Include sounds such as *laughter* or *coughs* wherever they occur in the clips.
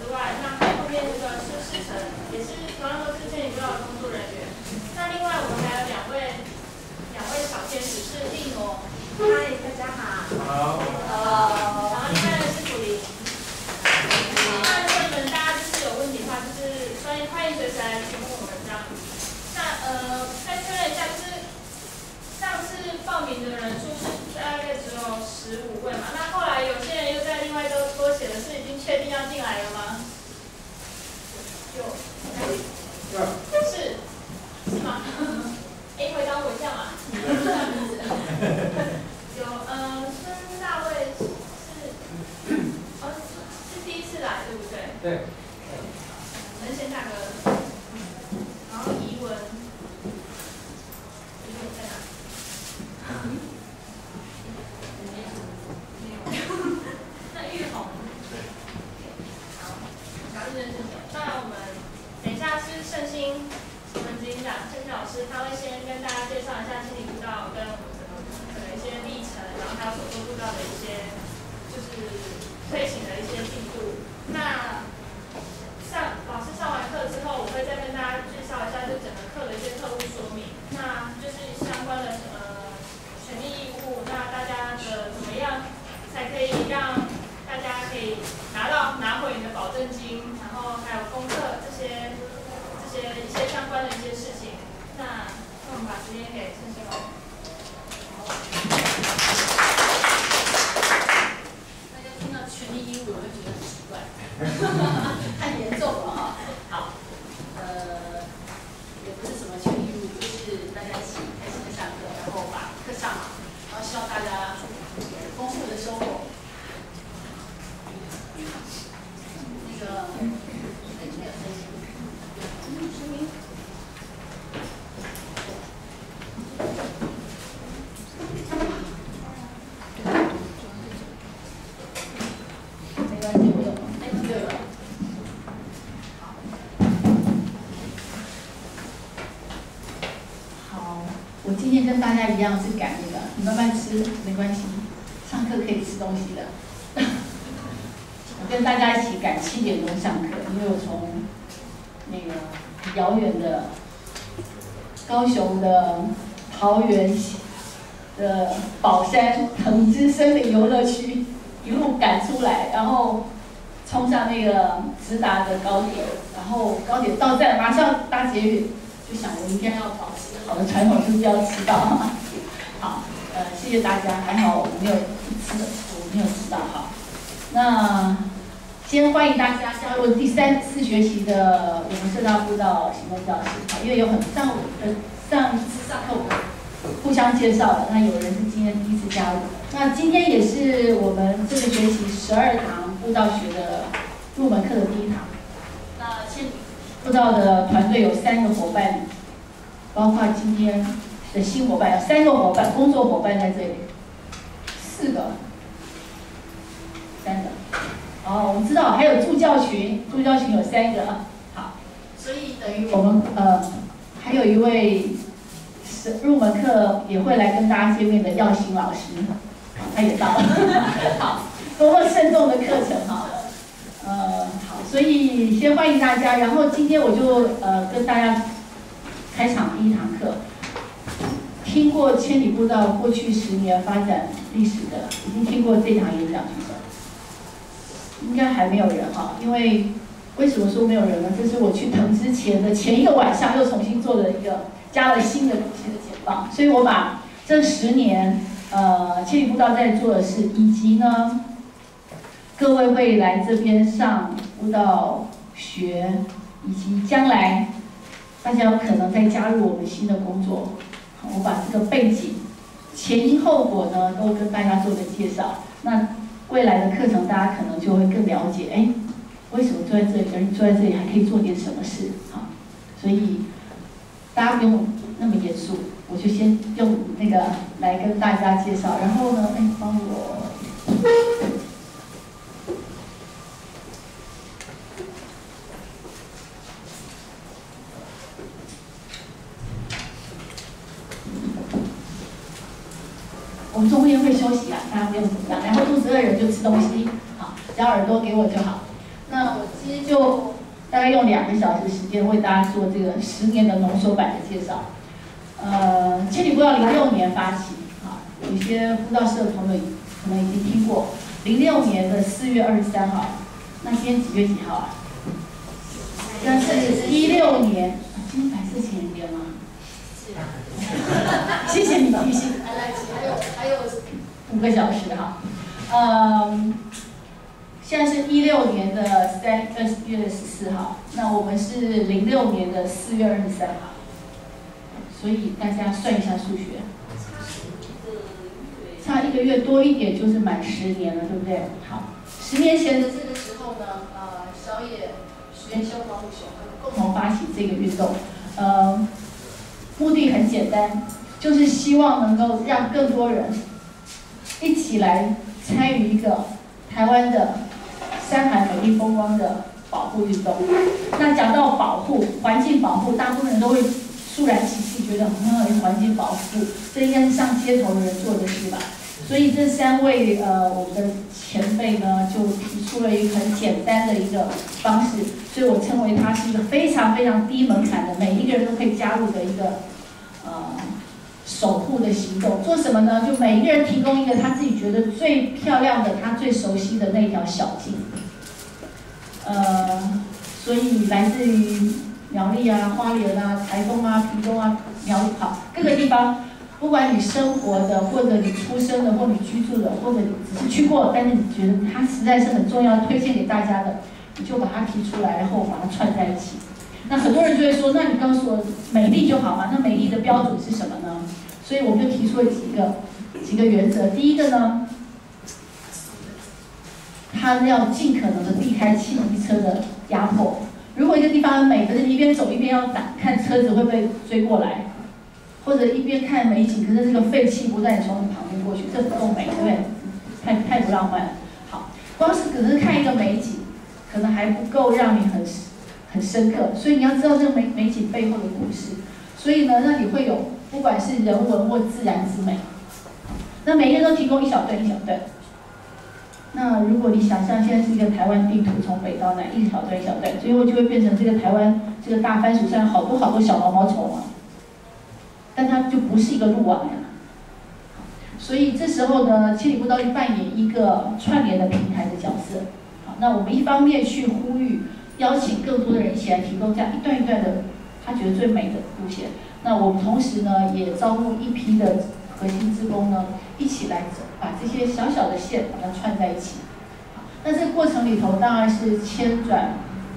之外，那后面那个是世成，也是同样都是千里不道的工作人员。那另外我们还有两位两位小天使是丽挪，嗨，大家好。好。呃，然后另外呢是楚林。那如果你们大家就是有问题的话，就是欢迎欢迎随时来询问我们这样。那呃，再确认一下，就是上次报名的人数是大概只有十五位嘛？那后来有些我写的是已经确定要进来了吗？有，是是吗？*laughs* 哎，回答我一下嘛。*laughs* 有呃，孙大卫是哦是第一次来对不对？对。导行动教室，因为有很上呃上上课互相介绍了，那有人是今天第一次加入，那今天也是我们这个学期十二堂步道学的入门课的第一堂。那现步道的团队有三个伙伴，包括今天的新伙伴，有三个伙伴，工作伙伴在这里，四个，三个。哦，我们知道还有助教群，助教群有三个，好，所以等于我们呃还有一位是入门课也会来跟大家见面的耀兴老师，他也到了，好，多么慎重的课程哈，呃好，所以先欢迎大家，然后今天我就呃跟大家开场第一堂课，听过千里步道过去十年发展历史的，已经听过这场演讲的。应该还没有人哈，因为为什么说没有人呢？这是我去腾之前的前一个晚上又重新做的一个加了新的东西的简报，所以我把这十年呃千里步道在做的事，以及呢各位会来这边上舞蹈学，以及将来大家有可能再加入我们新的工作，我把这个背景前因后果呢都跟大家做个介绍。那未来的课程，大家可能就会更了解，哎，为什么坐在这里，而你坐在这里还可以做点什么事，啊，所以大家不用那么严肃，我就先用那个来跟大家介绍，然后呢，哎，帮我。我们中间会休息啊，大家不用紧张。然后肚子饿人就吃东西，好，只要耳朵给我就好。那我今其实就大概用两个小时时间为大家做这个十年的浓缩版的介绍。呃，千里步道零六年发起啊，有些步道社的朋友可能已经听过。零六年的四月二十三号，那今天几月几号啊？那是一六年，今天白色情人节吗？谢谢你提醒，还来，还有还有五个小时哈。嗯，现在是一六年的三二月十四号，那我们是零六年的四月二十三号，所以大家算一下数学，差一个月多一点就是满十年了，对不对？好，十年前的这个时候呢，呃，小野实验修保护熊共同发起这个运动，呃。目的很简单，就是希望能够让更多人一起来参与一个台湾的山海美丽风光的保护运动。那讲到保护环境保护，大部分人都会肃然起敬，觉得很好的环境保护，这应该是上街头的人做的事吧。所以这三位呃我们的前辈呢，就提出了一个很简单的一个方式，所以我称为它是一个非常非常低门槛的，每一个人都可以加入的一个。呃，守护的行动做什么呢？就每一个人提供一个他自己觉得最漂亮的、他最熟悉的那条小径。呃，所以来自于苗栗啊、花莲啊、台东啊、屏东啊、苗栗好各个地方，不管你生活的，或者你出生的，或你居住的，或者你只是去过，但是你觉得它实在是很重要，推荐给大家的，你就把它提出来，然后把它串在一起。那很多人就会说，那你告诉我美丽就好嘛？那美丽的标准是什么呢？所以我们就提出了几个几个原则。第一个呢，它要尽可能的避开汽车的压迫。如果一个地方很美，可是一边走一边要打看车子会不会追过来，或者一边看美景，可是这个废气不在你从你旁边过去，这不够美，对不对？太太不浪漫。好，光是只是看一个美景，可能还不够让你很。很深刻，所以你要知道这个美美景背后的故事。所以呢，那你会有不管是人文或自然之美。那每个人都提供一小段一小段。那如果你想象现在是一个台湾地图，从北到南一小段一小段，最后就会变成这个台湾这个大番薯上好多好多小毛毛虫啊。但它就不是一个路网呀。所以这时候呢，千里步道就扮演一个串联的平台的角色。好，那我们一方面去呼吁。邀请更多的人一起来提供这样一段一段的他觉得最美的路线。那我们同时呢，也招募一批的核心职工呢，一起来走，把这些小小的线把它串在一起。那这个过程里头当然是千转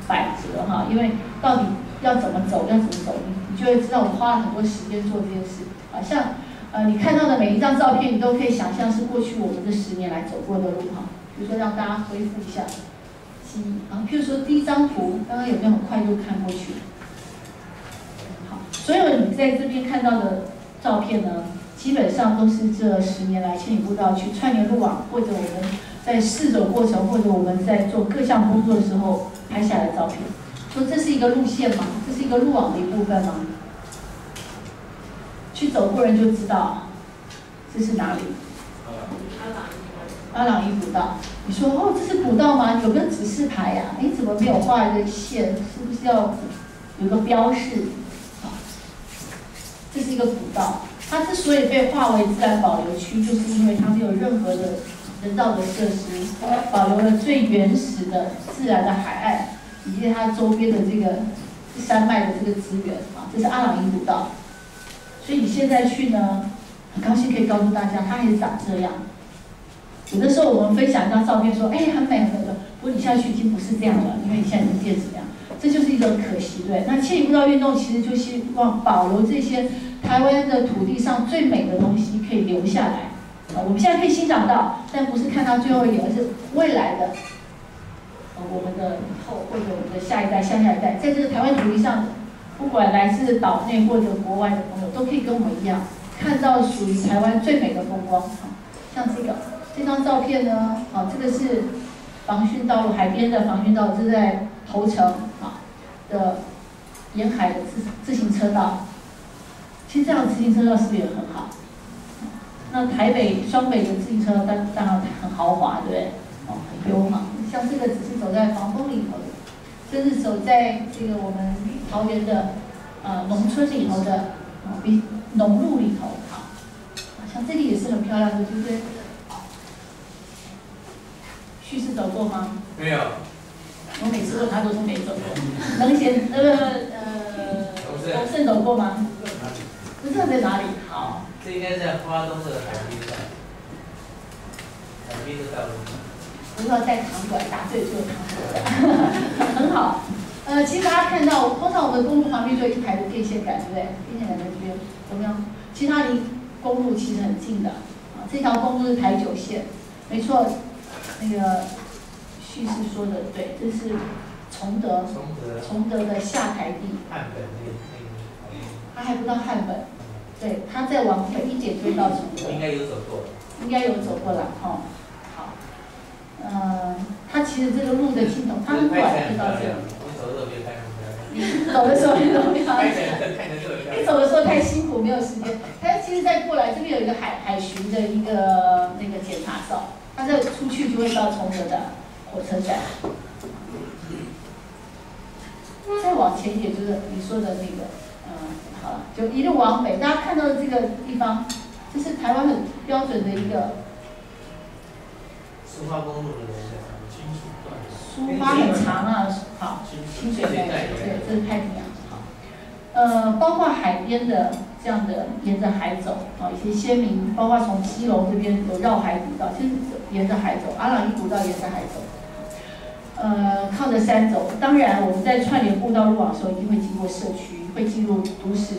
百折哈，因为到底要怎么走，要怎么走，你你就会知道我花了很多时间做这件事。啊，像呃你看到的每一张照片，你都可以想象是过去我们这十年来走过的路哈。比如说让大家恢复一下记忆。啊，譬如说第一张图，刚刚有没有很快就看过去？好，所有你在这边看到的照片呢，基本上都是这十年来千里步道去串联路网，或者我们在试走过程，或者我们在做各项工作的时候拍下来的照片。说这是一个路线吗？这是一个路网的一部分吗？去走过人就知道这是哪里。阿朗伊古道，你说哦，这是古道吗？有个指示牌呀，你怎么没有画一个线？是不是要有个标示？这是一个古道，它之所以被划为自然保留区，就是因为它没有任何的人造的设施，保留了最原始的自然的海岸以及它周边的这个山脉的这个资源啊，这是阿朗伊古道。所以你现在去呢，很高兴可以告诉大家，它还是长这样。有的时候我们分享一张照片，说，哎，很美很美。不过你下去已经不是这样了，因为你现在已经变成这样，这就是一种可惜，对。那千里步道运动其实就希望保留这些台湾的土地上最美的东西可以留下来。啊，我们现在可以欣赏到，但不是看到最后一眼，而是未来的，呃，我们的以后或者我们的下一代、下下一代，在这个台湾土地上，不管来自岛内或者国外的朋友，都可以跟我们一样，看到属于台湾最美的风光。像这个。这张照片呢，好，这个是防汛道路，海边的防汛道路，是在头城啊的沿海的自自行车道。其实这样的自行车道是不是也很好？那台北双北的自行车道当当然很豪华，对不对？哦，很优嘛。像这个只是走在防风里头的。这是走在这个我们桃园的呃农村里头的啊，比农路里头，好，像这里也是很漂亮的，对不对？叙事走过吗？没有。我每次问他都是没走过。能贤呃呃，龙胜走过吗？不知道在哪里。好。这应该在花东的海滨上。海滨的道路。不知道在场馆答对就场馆，很好。呃，其实大家看到，通常我们公路旁边就一排的电线杆，对不对？电线杆在这边，怎么样？其实它离公路其实很近的。啊，这条公路是台九线，没错。那个叙事说的对，这是崇德，崇德的下台地。汉本那那个。他还不到汉本，对，他再往北一点就到崇德。应该有走过。应该有走过了，哦。嗯，他其实这个路的尽头，它很短，就到这里。你走的时候，你走的时候，你走的时候太辛苦，没有时间。他其实再过来，这边有一个海海巡的一个那个检查哨，它再出去就会到崇德的火车站。再往前一点就是你说的那个，嗯，好了，就一路往北，大家看到的这个地方，这是台湾很标准的一个。苏花公路的那个清水段，苏花很长啊，好，清水带，对，这是太平洋，好，呃，包括海边的这样的沿着海走，啊，一些鲜明，包括从基隆这边有绕海古道，其实沿着海走，阿朗伊古道沿着海走，呃，靠着山走，当然我们在串联步道路网的时候，一定会经过社区，会进入都市。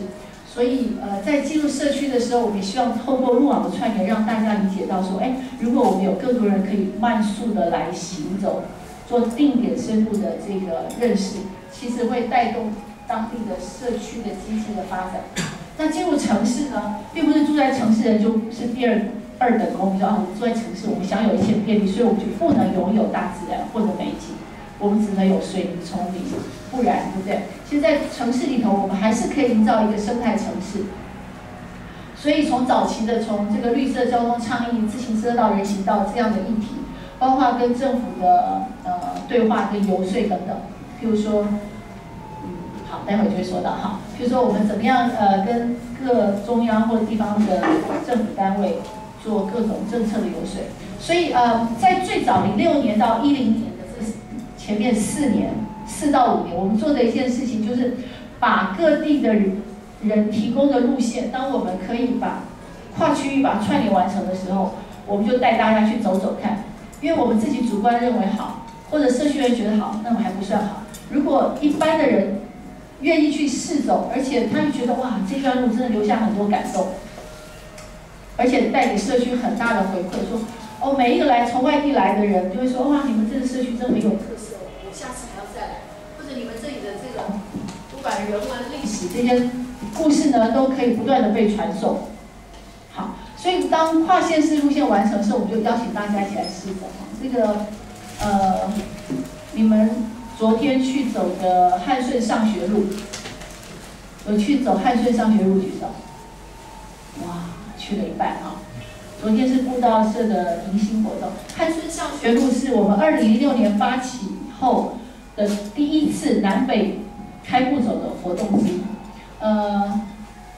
所以，呃，在进入社区的时候，我们也希望透过路网的串联，让大家理解到说，哎，如果我们有更多人可以慢速的来行走，做定点深入的这个认识，其实会带动当地的社区的经济的发展。那进入城市呢，并不是住在城市人就是第二二等公民，说啊，我们住在城市，我们享有一切便利，所以我们就不能拥有大自然或者美景。我们只能有水泥丛林，不然，对不对？现在城市里头，我们还是可以营造一个生态城市。所以从早期的从这个绿色交通倡议、自行车道、人行道这样的议题，包括跟政府的呃对话跟游说等等。譬如说，嗯，好，待会就会说到哈。譬如说，我们怎么样呃跟各中央或者地方的政府单位做各种政策的游说。所以呃，在最早零六年到一零年。前面四年，四到五年，我们做的一件事情就是，把各地的人提供的路线，当我们可以把跨区域把它串联完成的时候，我们就带大家去走走看，因为我们自己主观认为好，或者社区人觉得好，那么还不算好。如果一般的人愿意去试走，而且他们觉得哇，这段路真的留下很多感动，而且带给社区很大的回馈，说哦，每一个来从外地来的人就会说哇，你们这个社区真很有特色。下次还要再来，或者你们这里的这个不管人文历史这些故事呢，都可以不断的被传送。好，所以当跨县市路线完成的时候，我们就邀请大家一起来试走。这个呃，你们昨天去走的汉顺上学路，有去走汉顺上学路举手？哇，去了一半啊！昨天是步道社的迎新活动，汉顺上学路是我们二零零六年发起。后的第一次南北开步走的活动之一，呃，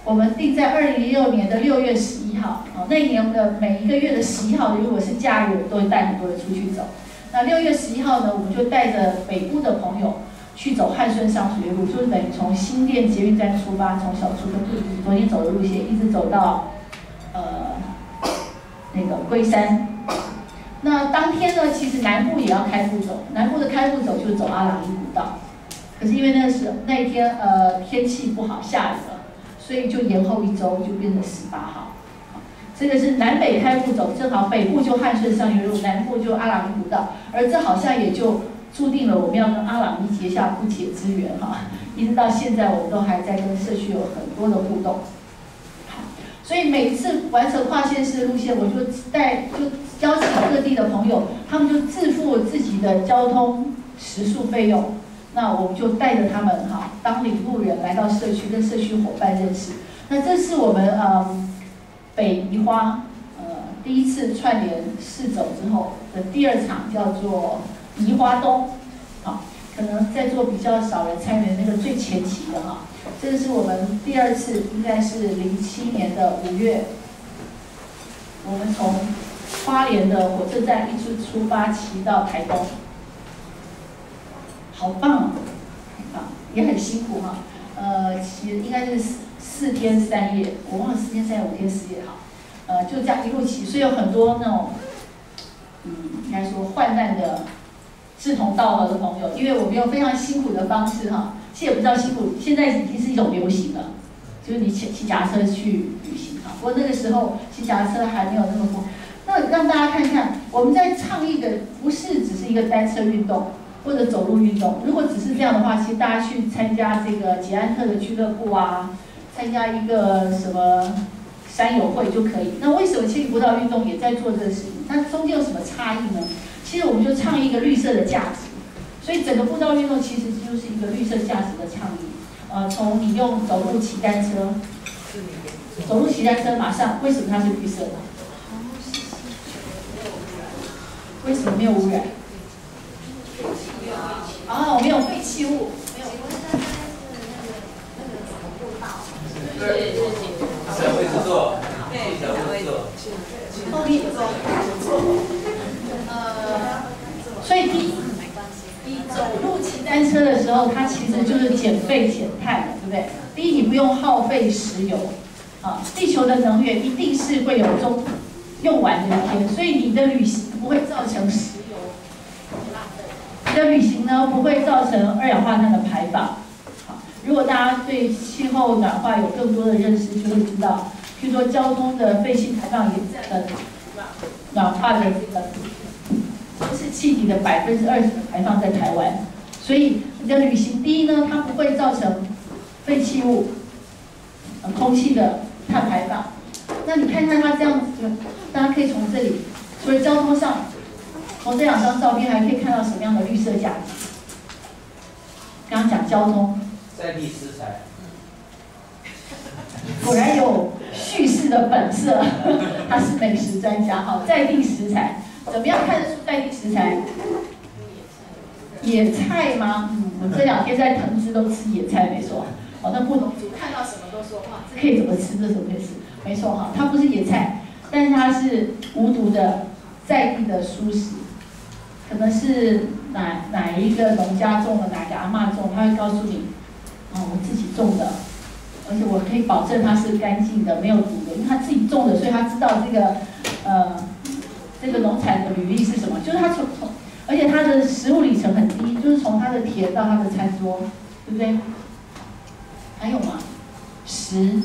我们定在二零一六年的六月十一号，哦，那一年的每一个月的十一号，如果是假日，我都会带很多人出去走。那六月十一号呢，我们就带着北部的朋友去走汉顺上学路，就是等于从新店捷运站出发，从小出的昨天走的路线，一直走到呃那个龟山。那当天呢，其实南部也要开步走，南部的开步走就是走阿朗伊古道，可是因为那是那一天呃天气不好，下雨了，所以就延后一周，就变成十八号。这个是南北开步走，正好北部就汉顺上学路，南部就阿朗伊古道，而这好像也就注定了我们要跟阿朗伊结下不解之缘哈，一直到现在我们都还在跟社区有很多的互动。所以每次完成跨县市的路线，我就带就邀请各地的朋友，他们就自付自己的交通食宿费用。那我们就带着他们哈，当领路人来到社区，跟社区伙伴认识。那这是我们呃北宜花呃第一次串联试走之后的第二场，叫做宜花东。好，可能在座比较少人参与的那个最前期的哈。这是我们第二次，应该是零七年的五月，我们从花莲的火车站一直出发，骑到台东，好棒啊！棒，也很辛苦哈。呃，骑应该是四四天三夜，我忘了四天三夜五天四夜哈。呃，就这样一路骑，所以有很多那种，嗯，应该说患难的志同道合的朋友，因为我们用非常辛苦的方式哈。其实也不知道辛苦，现在已经是一种流行了，就是你骑骑脚车去旅行哈。不过那个时候骑脚车还没有那么多。那让大家看看，我们在倡议的不是只是一个单车运动或者走路运动。如果只是这样的话，其实大家去参加这个捷安特的俱乐部啊，参加一个什么山友会就可以。那为什么其实步道运动也在做这个事情？它中间有什么差异呢？其实我们就倡议一个绿色的价值。所以整个步道运动其实就是一个绿色价值的倡议。呃，从你用走路骑单车，走路骑单车马上为什么它是绿色的？为什么没有污染？哦，没有废弃物。没有。对，小位置坐，对，小位置坐。后面坐，坐。呃，所以第一。走路骑单车的时候，它其实就是减废减碳的，对不对？第一，你不用耗费石油，啊，地球的能源一定是会有终用完的一天，所以你的旅行不会造成的旅行呢不会造成二氧化碳的排放。好，如果大家对气候暖化有更多的认识，就会知道，譬如说交通的废气排放也占了暖化的这个。是气体的百分之二十的排放在台湾，所以你的旅行第一呢，它不会造成废弃物、空气的碳排放。那你看看它这样子，大家可以从这里，除了交通上，从这两张照片还可以看到什么样的绿色价值？刚刚讲交通，在地食材，果然有叙事的本色，他是美食专家，哈，在地食材。怎么样看得出在地食材？野菜吗？嗯，我这两天在藤枝都吃野菜，没错。哦，那不能看到什么都说哇，这可以怎么吃？这怎么可以吃？没错哈，它不是野菜，但是它是无毒的在地的蔬食。可能是哪哪一个农家种的，哪个阿妈种，他会告诉你，哦，我自己种的，而且我可以保证它是干净的，没有毒的，因为他自己种的，所以他知道这个，呃。这个农产的履历是什么？就是他从从，而且他的食物里程很低，就是从他的田到他的餐桌，对不对？还有吗？十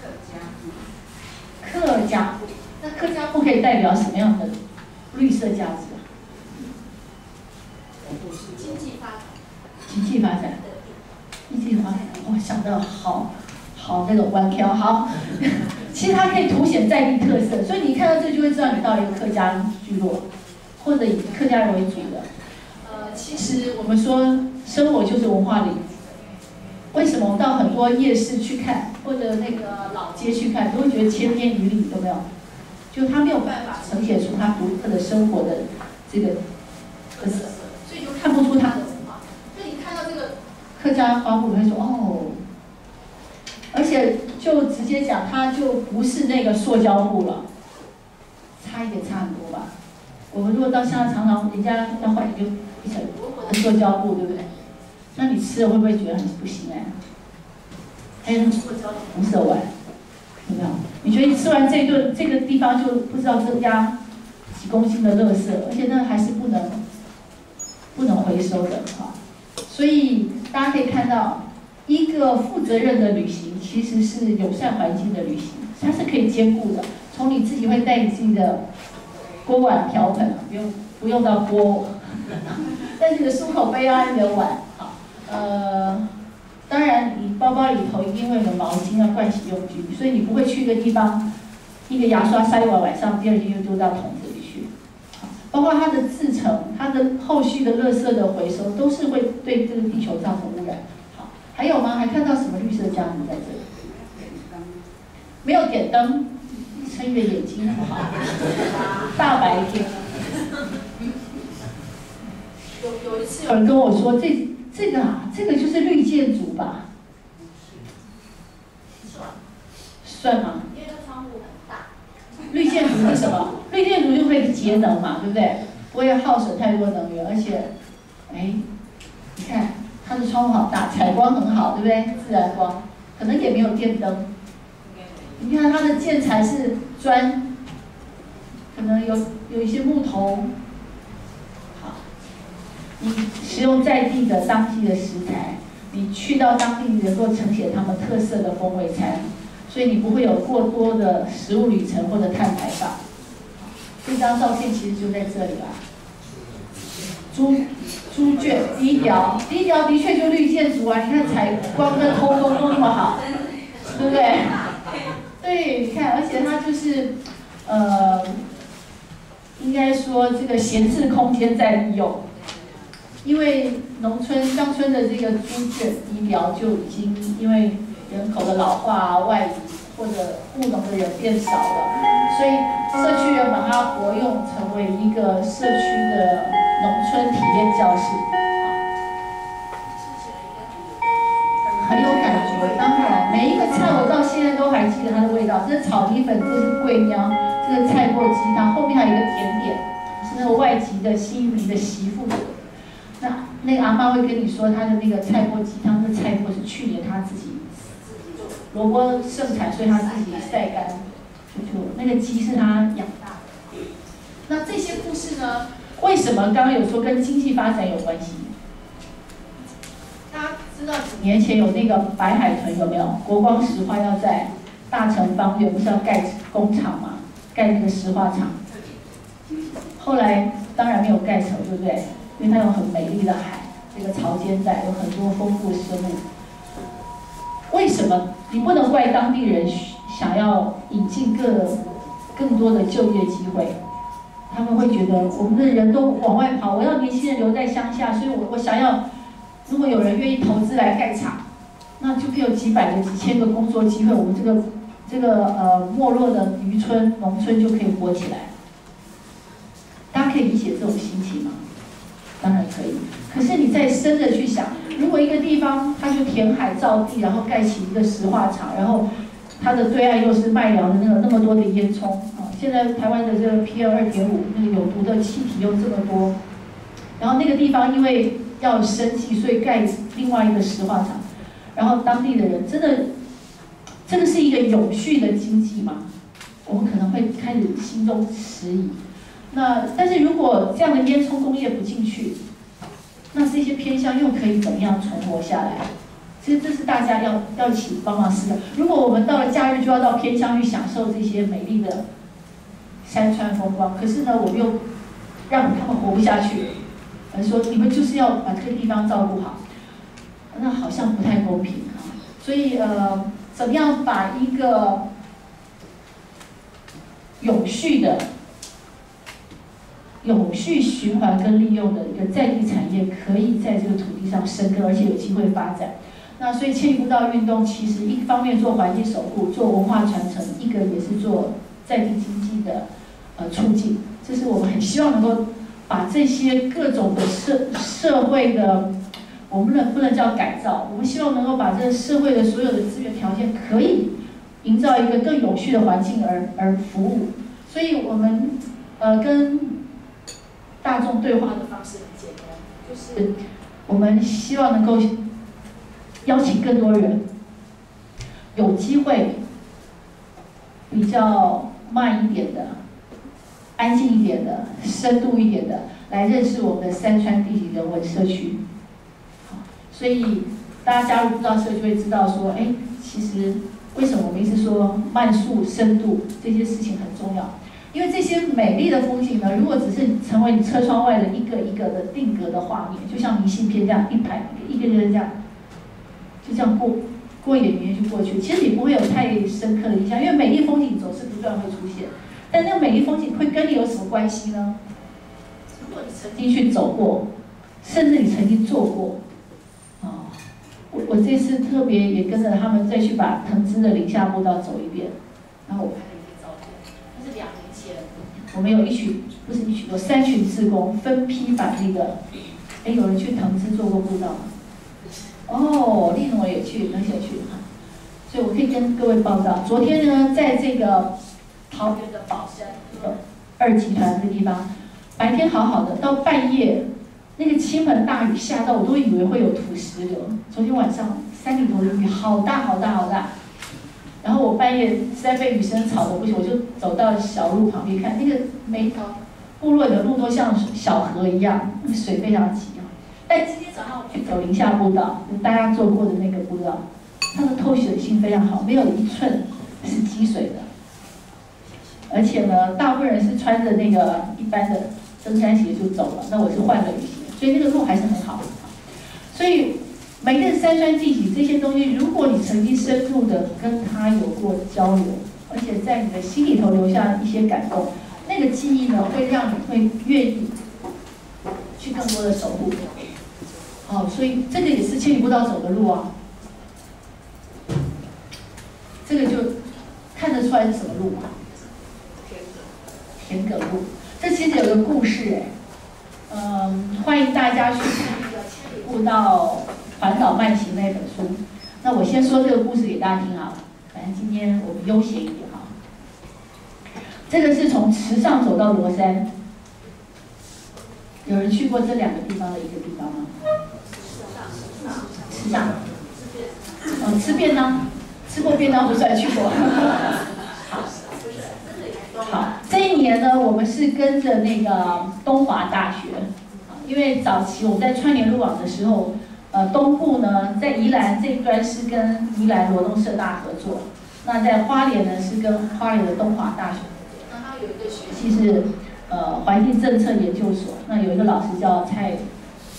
客家，客家，那客家不可以代表什么样的绿色价值？经济发展。经济发展。经济发展，哇，想的好。好，那个弯挑好，*laughs* 其实它可以凸显在地特色，所以你看到这就会知道你到一个客家聚落，或者以客家人为主的。呃，其实我们说生活就是文化里，为什么我们到很多夜市去看，或者那个老街去看，都会觉得千篇一律，有没有？就它没有办法呈现出它独特的生活的这个特色，看不出它的文化。所以你看到这个客家花布，你会说哦。而且就直接讲，它就不是那个塑胶布了，差一点差很多吧。我们如果到现在常常人家要换，就一层的塑胶布，对不对？那你吃了会不会觉得很不行哎？还有那个塑胶的红色碗，有没有？你觉得你吃完这顿，这个地方就不知道增加几公斤的垃圾，而且那还是不能不能回收的哈。所以大家可以看到。一个负责任的旅行，其实是友善环境的旅行，它是可以兼顾的。从你自己会带你自己的锅碗瓢盆，不用不用到锅，*laughs* 但是你的漱口杯啊，你的碗，好，呃，当然你包包里头一定会有毛巾啊、盥洗用具，所以你不会去一个地方，一个牙刷塞完晚上，第二天又丢到桶里。包括它的制成，它的后续的垃圾的回收，都是会对这个地球造成污染。好还有吗？还看到什么绿色家庭在这里？没有点灯，陈宇的眼睛不好，*laughs* 大白天。有有一次。有人跟我说，这这个啊，这个就是绿建筑吧？算，算吗？因为窗户很大。绿建筑是什么？绿建筑就会节能嘛，对不对？不会耗损太多能源，而且，哎，你看它的窗户好大，采光很好，对不对？自然光，可能也没有电灯。你看它的建材是砖，可能有有一些木头。好，你使用在地的当地的食材，你去到当地能够呈现他们特色的风味餐。所以你不会有过多的食物旅程或者碳排放。这张照片其实就在这里啦。猪猪圈第一条，第一条的确就绿建筑啊，你看采光跟通风都那么好，对不对？对，你看，而且它就是呃，应该说这个闲置空间在利用，因为农村乡村的这个猪圈医疗就已经因为。人口的老化啊、外移或者务农的人变少了，所以社区人把它活用成为一个社区的农村体验教室，很有感觉。当然，每一个菜我到现在都还记得它的味道。这是炒米粉，这是桂苗，这个菜过鸡汤，后面还有一个甜点，是那个外籍的新移民的媳妇那那个阿妈会跟你说，她的那个菜锅鸡汤，那菜锅是去年她自己。萝卜盛产，所以他自己晒干，就那个鸡是他养大的。那这些故事呢？为什么刚刚有说跟经济发展有关系？大家知道几年前有那个白海豚有没有？国光石化要在大成方圆不是要盖工厂吗？盖那个石化厂。后来当然没有盖成，对不对？因为它有很美丽的海，这个潮间带有很多丰富的生物。为什么你不能怪当地人想要引进更更多的就业机会？他们会觉得我们的人都往外跑，我要年轻人留在乡下，所以我我想要，如果有人愿意投资来盖厂，那就可以有几百个、几千个工作机会，我们这个这个呃没落的渔村、农村就可以活起来。大家可以理解这种心情吗？当然可以。可是你再深的去想。如果一个地方，它就填海造地，然后盖起一个石化厂，然后它的对岸又是麦寮的那个那么多的烟囱啊，现在台湾的这个 PM 二点五那个有毒的气体又这么多，然后那个地方因为要生计，所以盖另外一个石化厂，然后当地的人真的，这个是一个有序的经济吗？我们可能会开始心中迟疑。那但是如果这样的烟囱工业不进去，那这些偏向又可以怎么样存活下来？其实这是大家要要一起帮忙思考。如果我们到了假日就要到偏乡去享受这些美丽的山川风光，可是呢，我们又让他们活不下去，而说你们就是要把这个地方照顾好，那好像不太公平啊。所以呃，怎么样把一个永续的？有序循环跟利用的一个在地产业，可以在这个土地上生根，而且有机会发展。那所以千里步道运动其实一方面做环境守护、做文化传承，一个也是做在地经济的呃促进。这是我们很希望能够把这些各种的社社会的，我们能不能叫改造？我们希望能够把这社会的所有的资源条件，可以营造一个更有序的环境而而服务。所以我们呃跟。大众对话的方式很简单，就是我们希望能够邀请更多人有机会比较慢一点的、安静一点的、深度一点的来认识我们的山川地理人文社区。所以大家加入步道社就会知道说，哎，其实为什么我们一直说慢速、深度这些事情很重要。因为这些美丽的风景呢，如果只是成为你车窗外的一个一个的定格的画面，就像明信片这样一排一个一个这样，就这样过过眼云烟就过去，其实你不会有太深刻的印象，因为美丽风景总是不断会出现。但那个美丽风景会跟你有什么关系呢？如果你曾经去走过，甚至你曾经做过，啊，我我这次特别也跟着他们再去把藤枝的林下步道走一遍，然后。我们有一群，不是一群，有三群职工分批把那个哎，有人去藤枝做过步道吗？哦，丽农也去，能先去哈。所以我可以跟各位报道，昨天呢，在这个桃园的宝山二集团这地方，白天好好的，到半夜那个倾盆大雨下到，我都以为会有土石流。昨天晚上三点多的雨，好大好大好大。然后我半夜实在被雨声吵得不行，我就走到小路旁边看，那个每条部落的路都像小河一样，那水非常急啊。但今天早上我去走林下步道，就大家做过的那个步道。它的透水性非常好，没有一寸是积水的，而且呢，大部分人是穿着那个一般的登山鞋就走了，那我是换了雨鞋，所以那个路还是很好。所以每个山川地景这些东西，如果你曾经深入的跟他有过交流，而且在你的心里头留下一些感动，那个记忆呢，会让你会愿意去更多的守护。哦，所以这个也是千里步道走的路啊。这个就看得出来是什么路？田埂路。这其实有个故事哎，嗯，欢迎大家去看那个《千里步道环岛慢行》那本书。那我先说这个故事给大家听啊，反正今天我们悠闲一点哈。这个是从池上走到罗山，有人去过这两个地方的一个地方吗？池上，哦，吃便当。吃过便当不是还去过？*laughs* 好，这一年呢，我们是跟着那个东华大学，因为早期我们在串联路网的时候，呃，东部呢在宜兰这一端是跟宜兰罗东社大合作，那在花莲呢是跟花莲的东华大学，那他有一个学系是呃环境政策研究所，那有一个老师叫蔡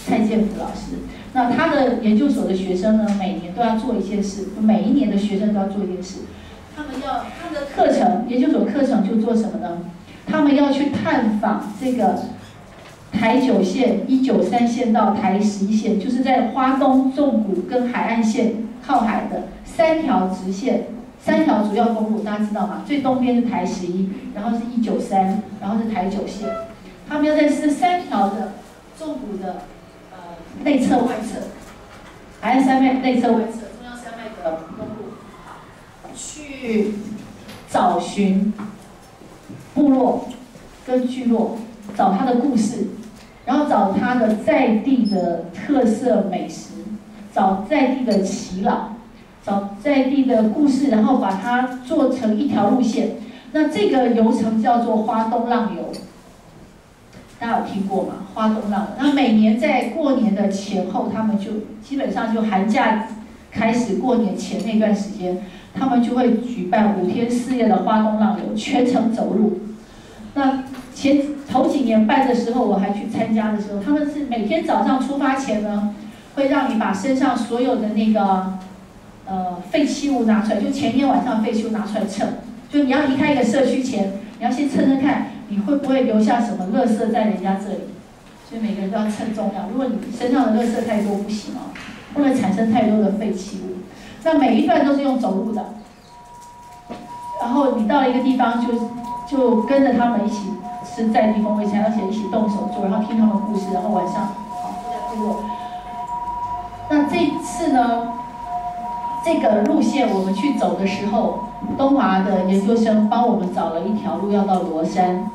蔡建福老师。那他的研究所的学生呢，每年都要做一件事，每一年的学生都要做一件事。他们要他们的课程，研究所课程就做什么呢？他们要去探访这个台九线、一九三线到台十一线，就是在花东纵谷跟海岸线靠海的三条直线，三条主要公路，大家知道吗？最东边是台十一，然后是一九三，然后是台九线。他们要在这三条的纵谷的呃。内侧、外侧，海岸山脉内侧、外侧，中央山脉的公路，去找寻部落跟聚落，找他的故事，然后找它的在地的特色美食，找在地的祈老，找在地的故事，然后把它做成一条路线。那这个游程叫做花东浪游。大家有听过吗？花东浪，那每年在过年的前后，他们就基本上就寒假开始，过年前那段时间，他们就会举办五天四夜的花东浪游，全程走路。那前头几年办的时候，我还去参加的时候，他们是每天早上出发前呢，会让你把身上所有的那个呃废弃物拿出来，就前一天晚上废弃物拿出来称，就你要离开一个社区前，你要先称称看。你会不会留下什么垃圾在人家这里？所以每个人都要称重量。如果你身上的垃圾太多不行哦，不能产生太多的废弃物。那每一段都是用走路的，然后你到了一个地方，就就跟着他们一起是在地风味餐，而且一起动手做，然后听他们故事，然后晚上好。那这次呢，这个路线我们去走的时候，东华的研究生帮我们找了一条路要到罗山。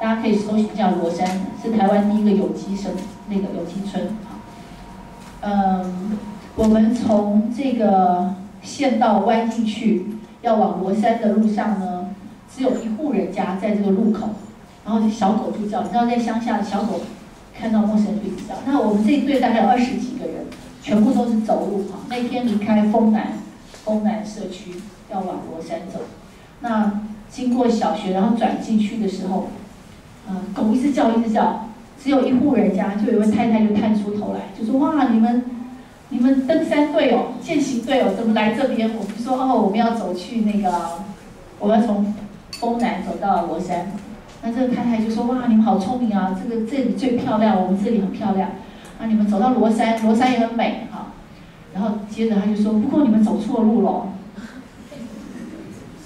大家可以搜寻一下罗山，是台湾第一个有机生那个有机村。嗯，我们从这个县道弯进去，要往罗山的路上呢，只有一户人家在这个路口，然后小狗就叫，你知道在乡下小狗看到陌生人就叫。那我们这一队大概有二十几个人，全部都是走路哈。那天离开丰南，丰南社区要往罗山走，那经过小学，然后转进去的时候。嗯，狗一直叫，一直叫，只有一户人家，就有位太太就探出头来，就说：哇，你们，你们登山队哦，践行队哦，怎么来这边？我们说：哦，我们要走去那个，我们要从丰南走到罗山。那这个太太就说：哇，你们好聪明啊，这个这里最漂亮，我们这里很漂亮。啊，你们走到罗山，罗山也很美哈。然后接着他就说：不过你们走错路了。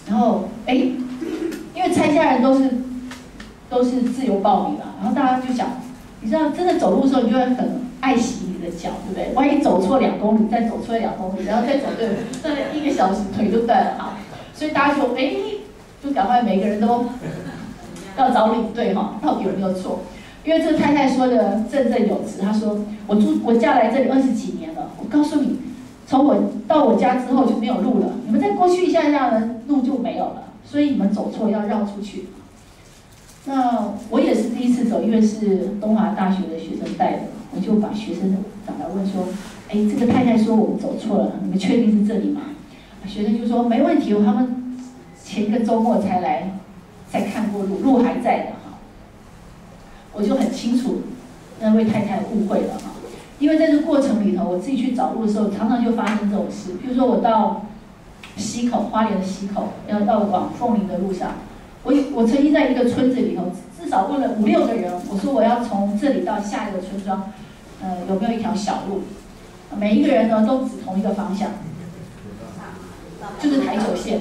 然后哎，因为参加人都是。都是自由报名的，然后大家就想，你知道，真的走路的时候，你就会很爱惜你的脚，对不对？万一走错两公里，再走错两公里，然后再走对，那一个小时腿就断了哈。所以大家就哎，就赶快每个人都要找领队哈，到底有没有错？因为这个太太说的振振有词，她说我住我嫁来这里二十几年了，我告诉你，从我到我家之后就没有路了，你们再过去一下下呢，路就没有了，所以你们走错要绕出去。那我也是第一次走，因为是东华大学的学生带的，我就把学生找来问说：“哎，这个太太说我们走错了，你们确定是这里吗？”学生就说：“没问题，他们前一个周末才来，才看过路，路还在的哈。”我就很清楚那位太太误会了哈，因为在这过程里头，我自己去找路的时候，常常就发生这种事。比如说我到溪口，花莲的溪口，要到往凤林的路上。我我曾经在一个村子里头，至少问了五六个人，我说我要从这里到下一个村庄，呃，有没有一条小路？每一个人呢都指同一个方向，就是台九线。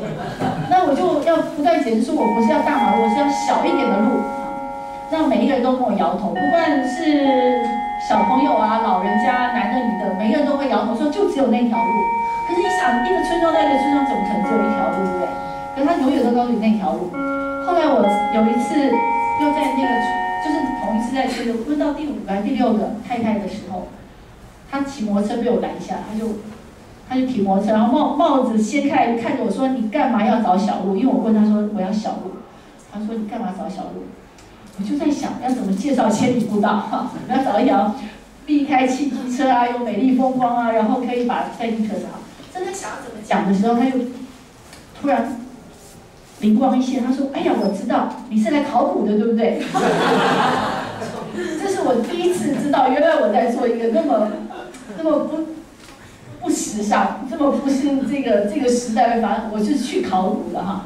那我就要不断解释说，我不是要大马路，我是要小一点的路。让每一个人都跟我摇头，不管是小朋友啊、老人家、男的、女的，每个人都会摇头说，就只有那条路。可是你想，一个村庄在一个村庄，怎么可能只有一条路，对不对？可是他永远都告诉你那条路。后来我有一次又在那个，就是同一次在车问到第五个、第六个太太的时候，他骑摩托车被我拦下，他就他就骑摩托车，然后帽帽子掀开看着我说：“你干嘛要找小路？”因为我问他说：“我要小路。”他说：“你干嘛找小路？”我就在想要怎么介绍千里步道哈，要找一条避开汽机车啊，有美丽风光啊，然后可以把载地车子好。正在想要怎么讲的时候，他又突然。灵光一现，他说：“哎呀，我知道你是来考古的，对不对？”这是我第一次知道，原来我在做一个那么、那么不不时尚、这么不幸这个这个时代会发我是去考古的哈。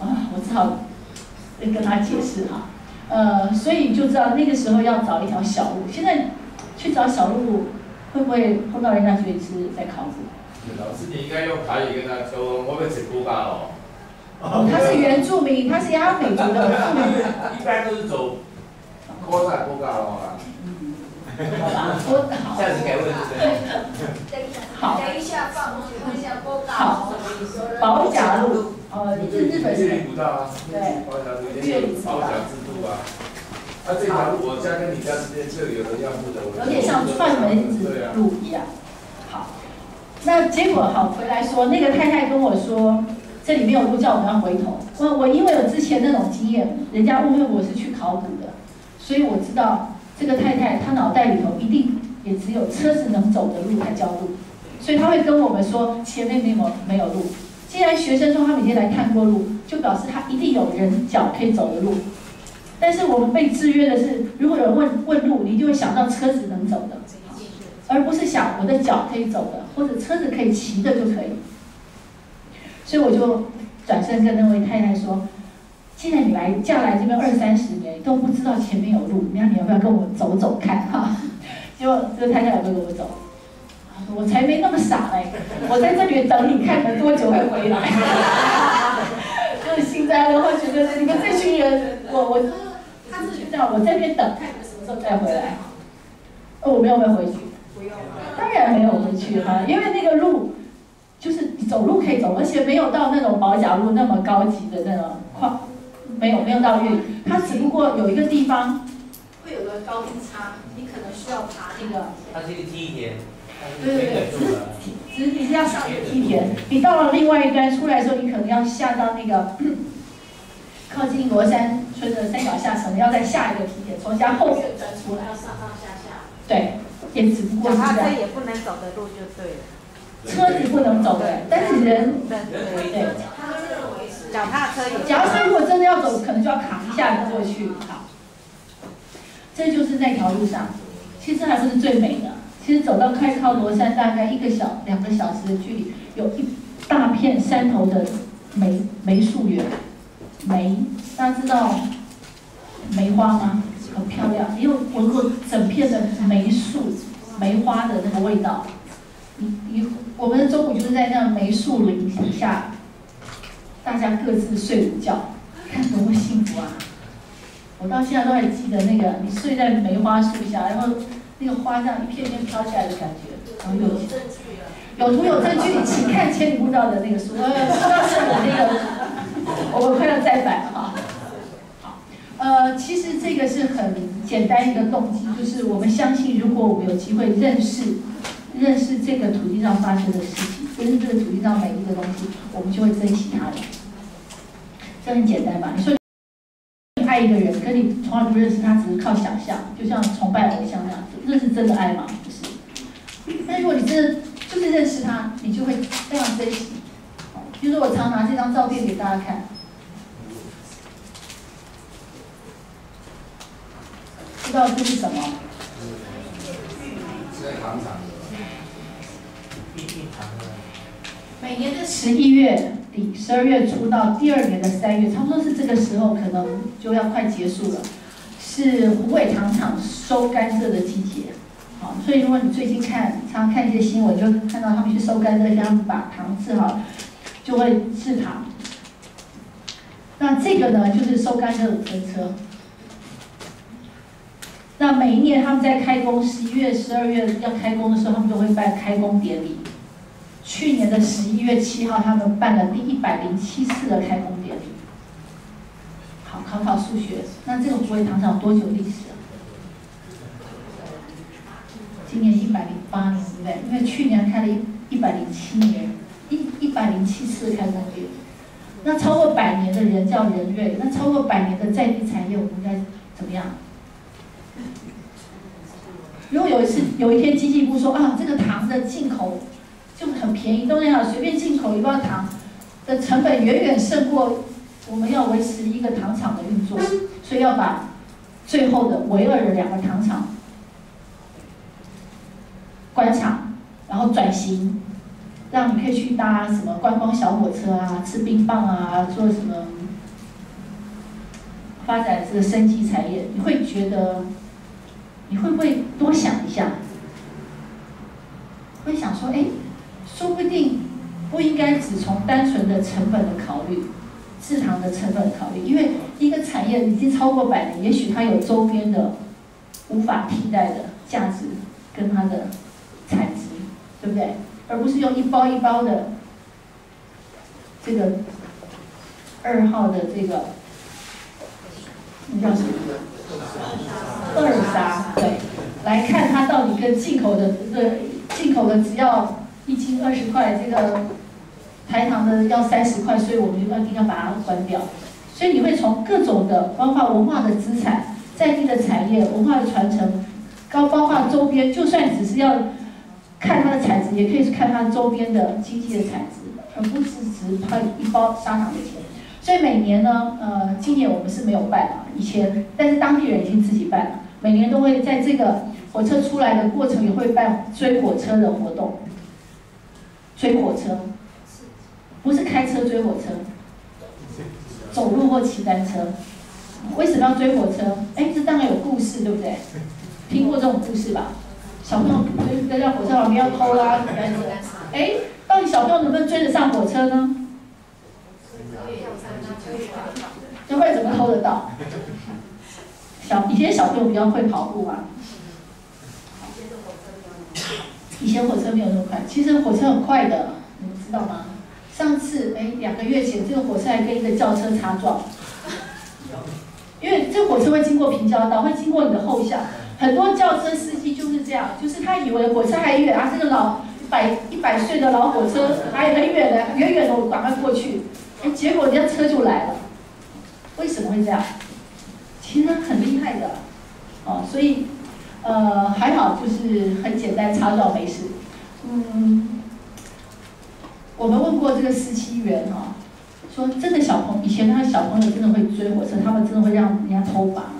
啊，我只好跟他解释哈。呃，所以就知道那个时候要找一条小路。现在去找小路，会不会碰到人家觉得是在考古？老师，你应该用台语跟他说，我们是古巴哦。他是原住民，他是阿美族的。*laughs* 一般都是走高山坡高啊。好吧，我下次改问好。等一下放，放一下坡高。好，保甲路，哦，是日本是。古道啊。对。保甲路，也有保甲制度啊。啊，这条路我家跟你家之间就有的样子的。有点像串门子路一样。好，那结果好回来说，那个太太跟我说。这里没有路，叫我们要回头。我我因为有之前那种经验，人家误会我是去考古的，所以我知道这个太太她脑袋里头一定也只有车子能走的路才叫路，所以她会跟我们说前面没有没有路。既然学生说他每天来看过路，就表示他一定有人脚可以走的路。但是我们被制约的是，如果有人问问路，你就会想到车子能走的，而不是想我的脚可以走的，或者车子可以骑的就可以。所以我就转身跟那位太太说：“现在你来嫁来这边二三十年，都不知道前面有路，那你要不要跟我走走看？”哈，*laughs* 结果这个太太也不跟我走，我才没那么傻嘞！我在这里等你，看你多久会回来。*laughs* 就是幸灾乐祸，觉得你们这群人，我我他是就这样，我在这边等，看你们什么时候再回来。哦我没有没有回去，不用，当然没有回去哈，因为那个路。就是走路可以走，而且没有到那种保甲路那么高级的那种跨，没有没有到越，它只不过有一个地方会有个高低差，你可能需要爬那个。它是一个梯田。对对对，只是只是你是要上梯田，你到了另外一端出来的时候，你可能要下到那个 *coughs* 靠近罗山村的山脚下层，要再下一个梯田，从家后面转出来。要上上下下。对，也只不过是这样。这也不能走的路就对了。车子不能走的，但是人对对，脚踏车也。脚踏车如果真的要走，可能就要扛一下子过去。好，这就是那条路上，其实还不是最美的。其实走到快靠罗山，大概一个小两个小时的距离，有一大片山头的梅梅树园。梅，大家知道梅花吗？很漂亮，因为闻过整片的梅树梅花的那个味道。你你，我们的中午就是在那梅树林底下，大家各自睡午觉，*laughs* 看多么幸福啊！我到现在都还记得那个你睡在梅花树下，然后那个花这样一片片飘下来的感觉，然后有有图有证据，请看千里步道的那个书，*laughs* 呃，说到这个那个，我们快要再版了哈。好，呃，其实这个是很简单一个动机，就是我们相信，如果我们有机会认识认识这个土地上发生的事情，认识这个土地上每一个东西，我们就会珍惜它的。这很简单吧？你说爱一个人，跟你从来不认识他，只是靠想象，就像崇拜偶像那样子，那是真的爱吗？不是。那如果你真的就是认识他，你就会非常珍惜。比如说我常拿这张照片给大家看，知道这是什么？在糖厂每年的十一月底、十二月初到第二年的三月，差不多是这个时候，可能就要快结束了，是虎尾糖厂收甘蔗的季节。好，所以如果你最近看，常常看一些新闻，就看到他们去收甘蔗，他们把糖制好，就会制糖。那这个呢，就是收甘蔗的推车。那每一年他们在开工，十一月、十二月要开工的时候，他们都会办开工典礼。去年的十一月七号，他们办了第一百零七次的开工典礼。好，考考数学，那这个虎尾糖厂多久历史？今年一百零八年，对不对？因为去年开了一一百零七年，一一百零七次开工典礼。那超过百年的人叫人瑞，那超过百年的在地产业，我们应该怎么样？如果有一次有一天经济部说啊，这个糖的进口就很便宜，都那样随便进口一包糖的成本远远胜过我们要维持一个糖厂的运作，所以要把最后的唯二的两个糖厂关厂，然后转型，让你可以去搭什么观光小火车啊，吃冰棒啊，做什么发展这个生技产业，你会觉得你会不会多想一下？会想说，哎，说不定不应该只从单纯的成本的考虑，市场的成本考虑，因为一个产业已经超过百年，也许它有周边的无法替代的价值跟它的产值，对不对？而不是用一包一包的这个二号的这个那叫什么？二沙对，来看它到底跟进口的这个进口的只要一斤二十块，这个台糖的要三十块，所以我们一定要把它关掉。所以你会从各种的，包括文化的资产、在地的产业、文化的传承，高包括周边，就算只是要看它的产值，也可以是看它周边的经济的产值，而不是只它一包砂糖的钱。所以每年呢，呃，今年我们是没有办啊，以前，但是当地人已经自己办了，每年都会在这个火车出来的过程也会办追火车的活动。追火车，不是开车追火车，走路或骑单车。为什么要追火车？哎，这当然有故事，对不对？听过这种故事吧？小朋友追在火车旁边要偷啦，怎么样子？哎，到底小朋友能不能追得上火车呢？就会怎么偷得到？小以前小朋友比较会跑步嘛。以前火车没有那么快，其实火车很快的，你们知道吗？上次哎，两个月前这个火车还跟一个轿车擦撞，因为这火车会经过平交道，会经过你的后巷，很多轿车司机就是这样，就是他以为火车还远啊，这个老一百一百岁的老火车还很远的，远远的我赶快过去，哎，结果人家车就来了，为什么会这样？其实很厉害的，哦，所以。呃，还好，就是很简单，擦撞没事。嗯，我们问过这个司机员哈，说真的，小朋以前他小朋友真的会追火车，他们真的会让人家偷把吗？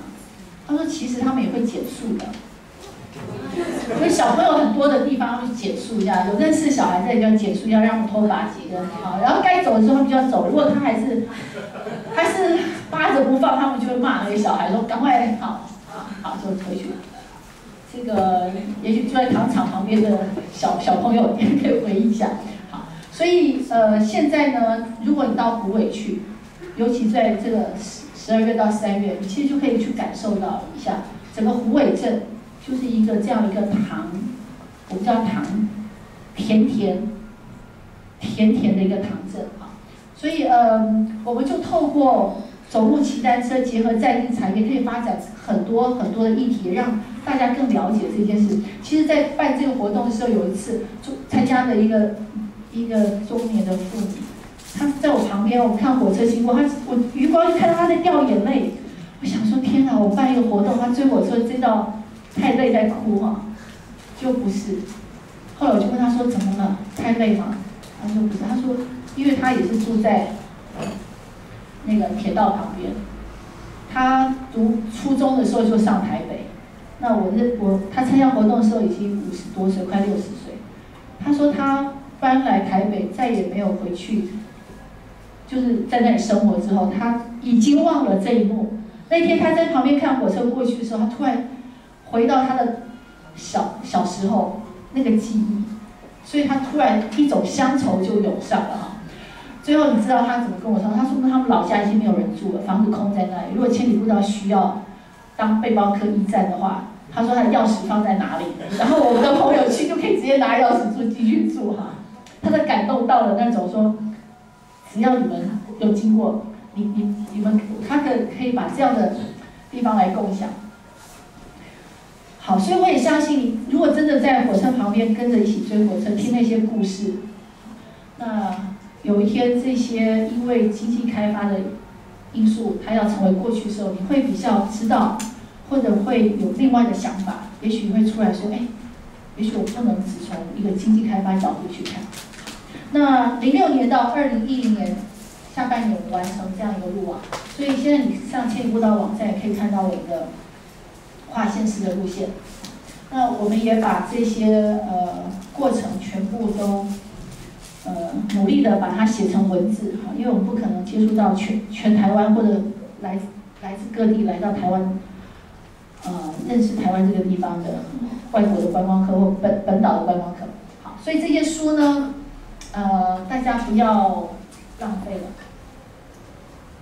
他说其实他们也会减速的，因为小朋友很多的地方会减速一下，有认识小孩在就要减速，要让他们偷把几个好，然后该走的时候他们就要走，如果他还是还是扒着不放，他们就会骂那个小孩说赶快好，好，好就回去了。这个也许住在糖厂旁边的小小朋友也可以回忆一下。好，所以呃，现在呢，如果你到湖尾去，尤其在这个十十二月到三月，你其实就可以去感受到一下整个虎尾镇就是一个这样一个糖，我们叫糖，甜甜，甜甜的一个糖镇啊。所以呃，我们就透过走路、骑单车，结合在地产业，可以发展很多很多的议题，让大家更了解这件事。其实，在办这个活动的时候，有一次就参加的一个一个中年的妇女，她在我旁边，我们看火车经过，她我余光就看到她在掉眼泪。我想说，天哪！我办一个活动，她追火车追到太累在哭哈，就不是。后来我就问她说，怎么了？太累吗？她说不是，她说因为她也是住在那个铁道旁边，她读初中的时候就上台北。那我认我他参加活动的时候已经五十多岁，快六十岁。他说他搬来台北，再也没有回去，就是在那里生活之后，他已经忘了这一幕。那天他在旁边看火车过去的时候，他突然回到他的小小时候那个记忆，所以他突然一种乡愁就涌上了哈。最后你知道他怎么跟我说？他说他们老家已经没有人住了，房子空在那里。如果千里步道需要当背包客驿站的话，他说他的钥匙放在哪里？然后我们的朋友去就可以直接拿钥匙住进去住哈。他的感动到了那种说，只要你们有经过。你你你们，他可可以把这样的地方来共享。好，所以我也相信，如果真的在火车旁边跟着一起追火车，听那些故事，那有一天这些因为经济开发的因素，它要成为过去的时候，你会比较知道，或者会有另外的想法，也许你会出来说，哎，也许我不能只从一个经济开发角度去看。那零六年到二零一零年。下半年完成这样一个路网，所以现在你上千里步道网站也可以看到我们的跨县市的路线。那我们也把这些呃过程全部都呃努力的把它写成文字哈，因为我们不可能接触到全全台湾或者来来自各地来到台湾，呃认识台湾这个地方的外国的观光客或本本岛的观光客。好，所以这些书呢，呃大家不要浪费了。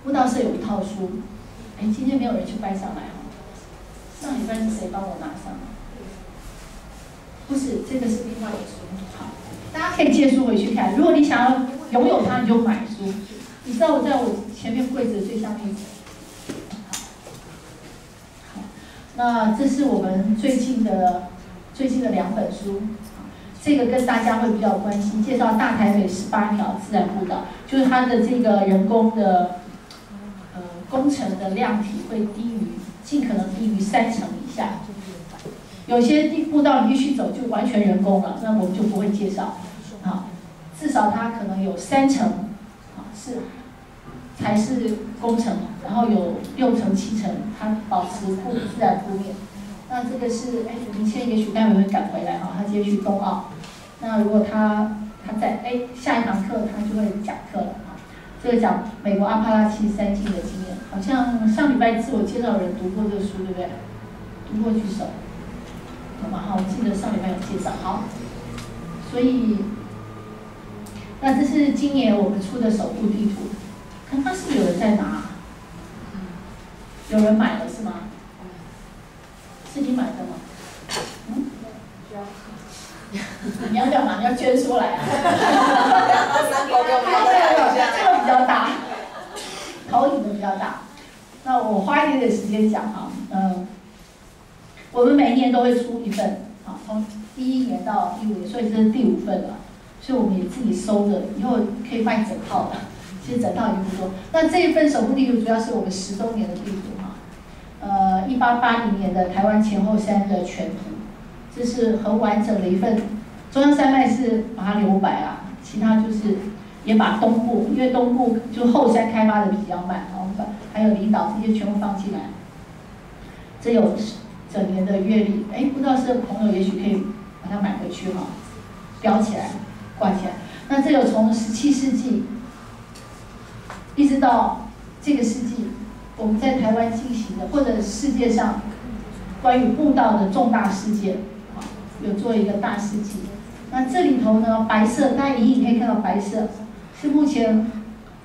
舞蹈社有一套书，哎，今天没有人去搬上来哈。上礼拜是谁帮我拿上？不是，这个是另外的书。好，大家可以借书回去看。如果你想要拥有它，你就买书。你知道我在我前面柜子最下面。那这是我们最近的最近的两本书。这个跟大家会比较关心，介绍大台北十八条自然步道，就是它的这个人工的呃。工程的量体会低于，尽可能低于三成。有些地步道你必须走就完全人工了，那我们就不会介绍。啊，至少它可能有三层，啊是才是工程，然后有六层七层它保持固自然铺面。那这个是哎，明谦也许待会会赶回来哈，他今天去冬奥。那如果他他在哎下一堂课他就会讲课了。这个讲美国阿帕拉契山径的经验，好像上礼拜自我介绍人读过这个书，对不对？读过举手，好吗？哈，我记得上礼拜有介绍。好，所以那这是今年我们出的首部地图，看看是不是有人在拿？有人买了是吗？是你买的吗？嗯？你要干嘛？你要捐出来啊？这个比较大，投影的比较大。那我花一点点时间讲哈，嗯，我们每一年都会出一份，啊，从第一年到第五年，所以这是第五份了。所以我们也自己收着，以后可以卖整套的。*laughs* 其实整套已经不多。那这一份首部地图主要是我们十周年的地图哈，呃，一八八零年的台湾前后山的全图，这是很完整的一份。中央山脉是把它留白啊，其他就是也把东部，因为东部就后山开发的比较慢，我们把还有离岛这些全部放进来。这有整年的阅历，哎，不知道是朋友也许可以把它买回去哈，标起来，挂起来。那这有从十七世纪一直到这个世纪，我们在台湾进行的或者世界上关于步道的重大事件，啊，有做一个大事记。那这里头呢，白色，大家隐隐可以看到白色，是目前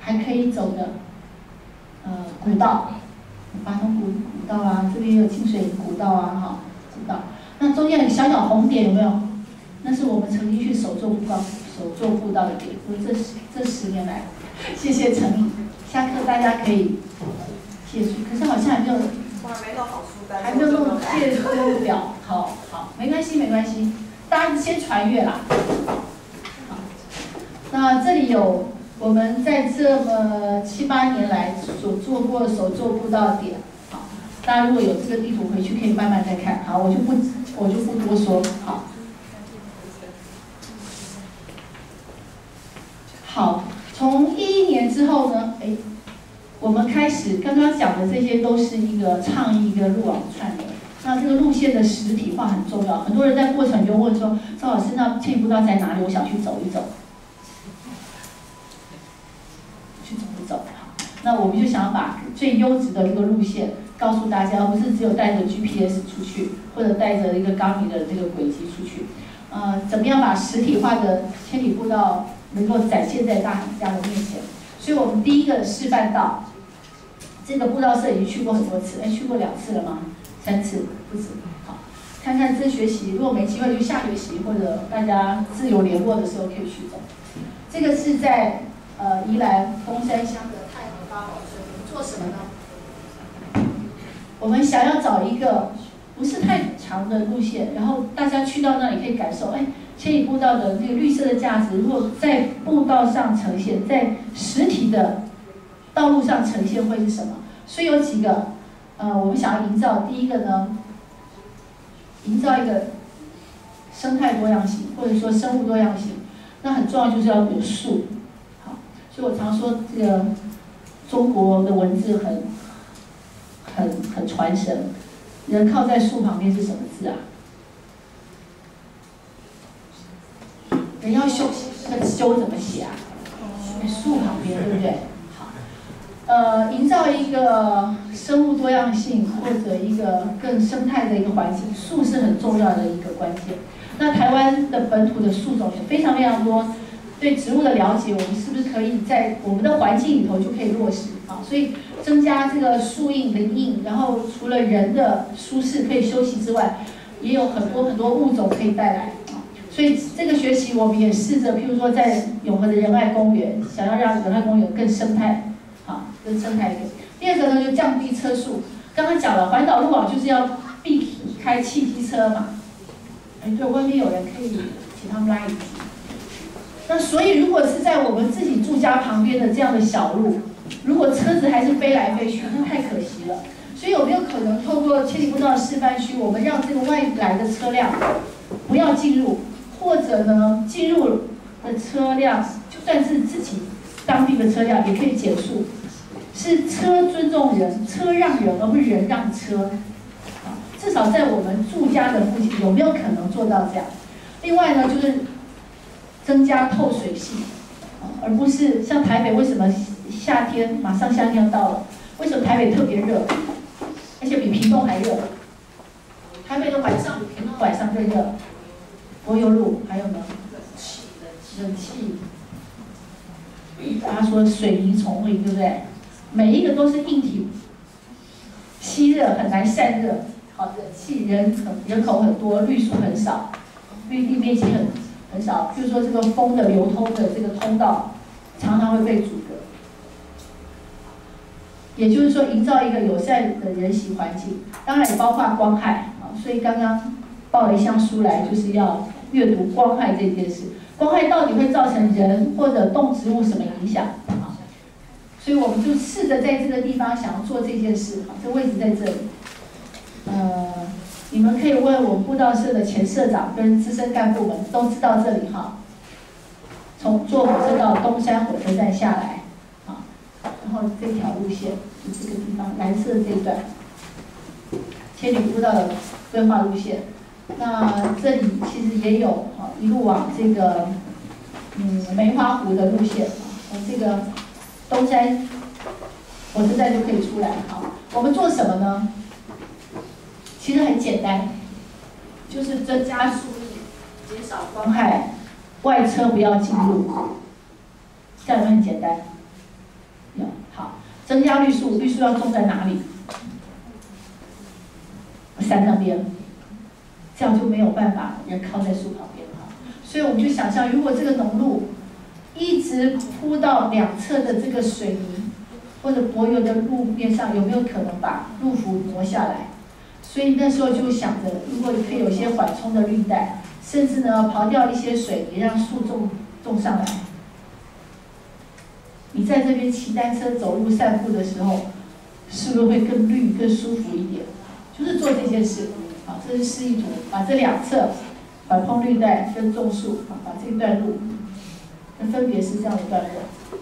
还可以走的，呃，古道，八通古古道啊，这边也有清水古道啊，哈，知道。那中间有小小红点有没有？那是我们曾经去手做步道、手做步道的点。这这这十年来，*laughs* 谢谢陈毅。下课大家可以借书，可是好像还没有，还没弄好书单，还没有弄借书表。好好，没关系没关系，大家先传阅啦。好，那这里有我们在这么七八年来所做过所做步道点。好，大家如果有这个地图回去可以慢慢再看。好，我就不我就不多说。好。好，从一一年之后呢，哎，我们开始刚刚讲的这些都是一个倡议跟路网串的。那这个路线的实体化很重要，很多人在过程就问说：“赵老师，那千里步道在哪里？我想去走一走。”去走一走，好。那我们就想要把最优质的这个路线告诉大家，而不是只有带着 GPS 出去，或者带着一个钢米的这个轨迹出去。呃，怎么样把实体化的千里步道？能够展现在大家的面前，所以我们第一个示范到，这个步道社已经去过很多次，哎，去过两次了吗？三次不止。好，看看这学习，如果没机会就下学期或者大家自由联络的时候可以去走。这个是在呃宜兰东山乡做什么呢？我们想要找一个不是太长的路线，然后大家去到那里可以感受，哎。千里步道的那个绿色的价值，如果在步道上呈现，在实体的道路上呈现会是什么？所以有几个，呃，我们想要营造。第一个呢，营造一个生态多样性，或者说生物多样性。那很重要就是要有树，好。所以我常说这个中国的文字很很很传神。人靠在树旁边是什么字啊？人要修，那个修怎么写啊？树旁边，对不对？好，呃，营造一个生物多样性或者一个更生态的一个环境，树是很重要的一个关键。那台湾的本土的树种也非常非常多，对植物的了解，我们是不是可以在我们的环境里头就可以落实啊？所以增加这个树荫林荫，然后除了人的舒适可以休息之外，也有很多很多物种可以带来啊。所以这个学期我们也试着，譬如说在永和的仁爱公园，想要让仁爱公园更生态，啊，更生态一点。第二个呢，就降低车速。刚刚讲了，环岛路网就是要避开汽机车嘛。哎，对，外面有人可以请他们拉一次。那所以如果是在我们自己住家旁边的这样的小路，如果车子还是飞来飞去，那太可惜了。所以有没有可能透过千里步道示范区，我们让这个外来的车辆不要进入？或者呢，进入的车辆就算是自己当地的车辆，也可以减速。是车尊重人，车让人，而不是人让车。至少在我们住家的附近，有没有可能做到这样？另外呢，就是增加透水性，啊，而不是像台北为什么夏天马上夏天要到了，为什么台北特别热，而且比屏东还热？台北的晚上比屏东晚上更热。柏油路还有呢，冷气，冷气，大家说水泥重力对不对？每一个都是硬体，吸热很难散热，好，冷气人很人口很多，绿树很少，绿地面积很很少，就是说这个风的流通的这个通道常常会被阻隔，也就是说营造一个友善的人行环境，当然也包括光害啊，所以刚刚。报了一项书来，就是要阅读光害这件事。光害到底会造成人或者动植物什么影响？啊，所以我们就试着在这个地方想要做这件事。好，这位置在这里。呃，你们可以问我们布道社的前社长跟资深干部们，都知道这里哈。从坐火车到东山火车站下来，啊，然后这条路线就这个地方，蓝色这一段，千里步道的规划路线。那这里其实也有哈，一路往这个嗯梅花湖的路线啊，从这个东山火车站就可以出来哈。我们做什么呢？其实很简单，就是增加速力，减少光害，外车不要进入，这样很简单。好，增加绿树，绿树要种在哪里？山那边，这样就没有办法人靠在树旁边哈。所以我们就想象，如果这个农路一直铺到两侧的这个水泥或者柏油的路面上，有没有可能把路幅挪下来？所以那时候就想着，如果可以有些缓冲的绿带，甚至呢刨掉一些水泥，让树种种上来。你在这边骑单车、走路、散步的时候，是不是会更绿、更舒服一点？就是做这件事。好，这是示意图，把这两侧缓冲绿带跟种树，好，把这一段路，那分别是这样的段落。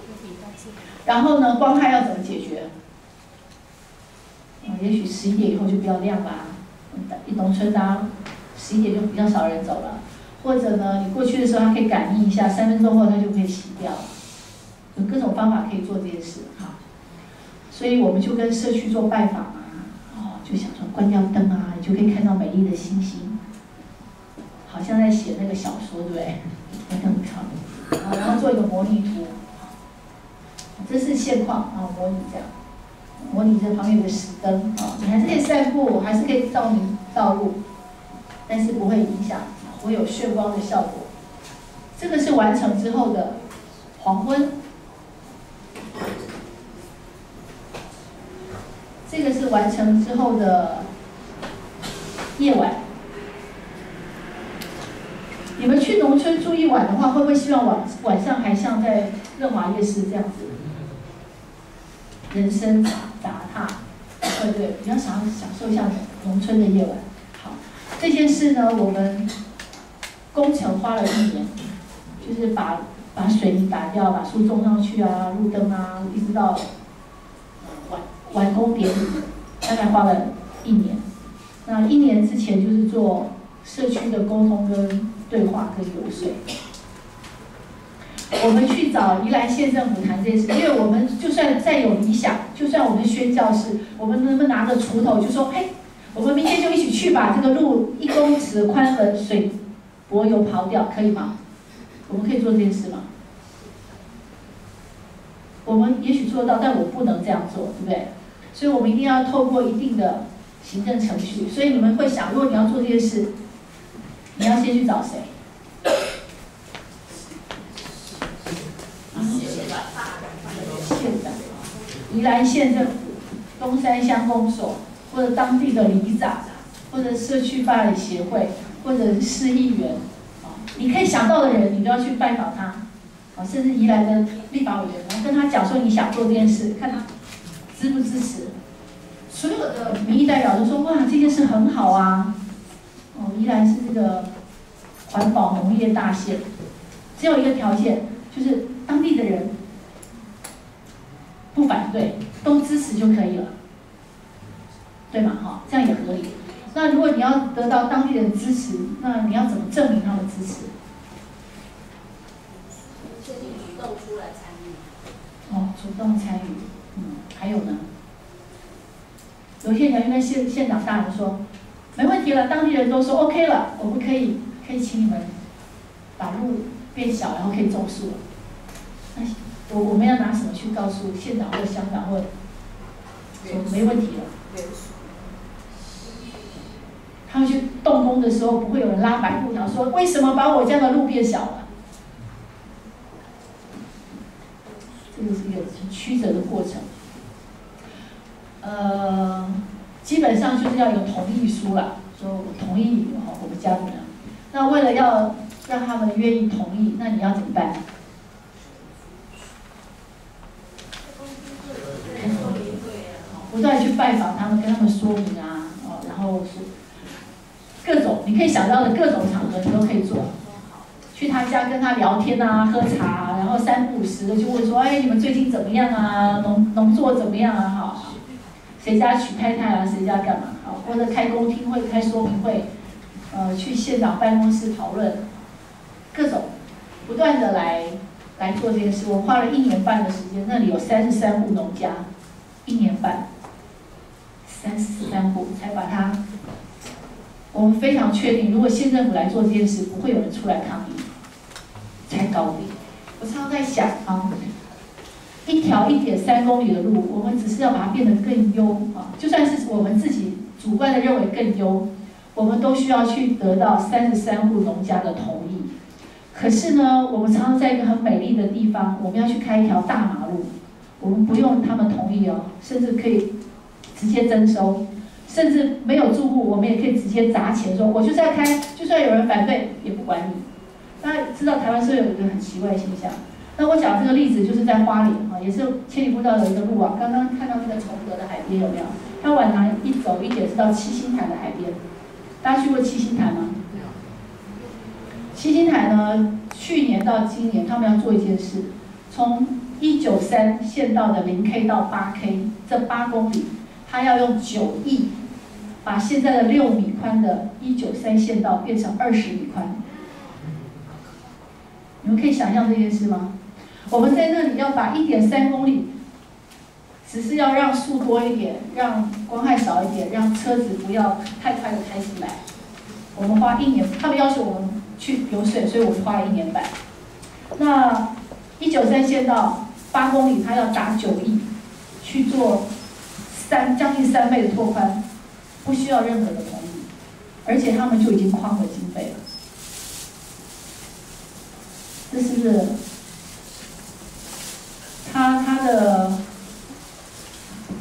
然后呢，光害要怎么解决？啊，也许十一点以后就不要亮啦。一农村当十一点就比较少人走了，或者呢，你过去的时候它可以感应一下，三分钟后它就可以熄掉。有各种方法可以做这件事哈，所以我们就跟社区做拜访啊，哦，就想说关掉灯啊，你就可以看到美丽的星星，好像在写那个小说对不对？关灯看，啊，然后做一个模拟图，这是现况啊，模拟这样，模拟这旁边有个石灯啊，你还是可以散步，还是可以照明道路，但是不会影响，会有炫光的效果。这个是完成之后的黄昏。这个是完成之后的夜晚。你们去农村住一晚的话，会不会希望晚晚上还像在润华夜市这样子，人生杂杂沓，对对？比较想要享受一下农村的夜晚。好，这件事呢，我们工程花了一年，就是把。把水泥打掉，把树种上去啊，路灯啊，一直到完完工典礼，大概花了一年。那一年之前就是做社区的沟通跟对话跟游说。我们去找宜兰县政府谈这件事，因为我们就算再有理想，就算我们宣教士，我们能不能拿着锄头就说，嘿，我们明天就一起去把这个路一公尺宽的水柏油刨掉，可以吗？我们可以做这件事吗？我们也许做得到，但我不能这样做，对不对？所以我们一定要透过一定的行政程序。所以你们会想，如果你要做这件事，你要先去找谁？县长、宜兰县政府、东山乡公所，或者当地的里长，或者社区发展协会，或者市议员。啊你可以想到的人，你都要去拜访他，啊，甚至宜兰的立法委员，然后跟他讲说你想做这件事，看他支不支持。所有的民意代表都说哇，这件事很好啊，哦，宜兰是这个环保农业大县，只有一个条件，就是当地的人不反对，都支持就可以了，对吗？哈，这样也合理。那如果你要得到当地人支持，那你要怎么证明他们支持？先主动出来参与。哦，主动参与，嗯，还有呢？有些人跟县县长大人说，没问题了，当地人都说 OK 了，我们可以可以请你们把路变小，然后可以种树了。那我我们要拿什么去告诉县长或乡长或说没问题了？他们去动工的时候，不会有人拉白布条说：“为什么把我家的路变小了？”这个是一个曲折的过程。呃，基本上就是要有同意书了，说我同意哈，我们家怎么样？那为了要让他们愿意同意，那你要怎么办？不断去拜访他们，跟他们说明啊，哦，然后是。各种你可以想到的各种场合，你都可以做。去他家跟他聊天啊，喝茶，然后三不五时的就问说：“哎，你们最近怎么样啊？农农作怎么样啊？哈，谁家娶太太啊？谁家干嘛？好，或者开公听会、开说明会，呃，去县长办公室讨论，各种不断的来来做这件事。我花了一年半的时间，那里有三十三户农家，一年半，三十三户才把它。我们非常确定，如果县政府来做这件事，不会有人出来抗议，才高点。我常常在想啊，一条一点三公里的路，我们只是要把它变得更优啊。就算是我们自己主观的认为更优，我们都需要去得到三十三户农家的同意。可是呢，我们常常在一个很美丽的地方，我们要去开一条大马路，我们不用他们同意哦，甚至可以直接征收，甚至没有住户，我们也可以直接砸钱说，我就是要开，就算有人反对也不管你。大家知道台湾是有一个很奇怪的现象，那我讲这个例子就是在花莲啊，也是千里步道的一个路啊，刚刚看到那个崇德的海边有没有？它往南一走一点是到七星潭的海边，大家去过七星潭吗？七星潭呢，去年到今年，他们要做一件事，从一九三县道的零 K 到八 K 这八公里，他要用九亿，把现在的六米宽的一九三县道变成二十米宽。你们可以想象这件事吗？我们在那里要把一点三公里，只是要让树多一点，让光害少一点，让车子不要太快的开进来。我们花一年，他们要求我们。去游水，所以我们花了一年半。那一九三线到八公里，他要砸九亿去做三将近三倍的拓宽，不需要任何的同意，而且他们就已经框了经费了。这是不是？他他的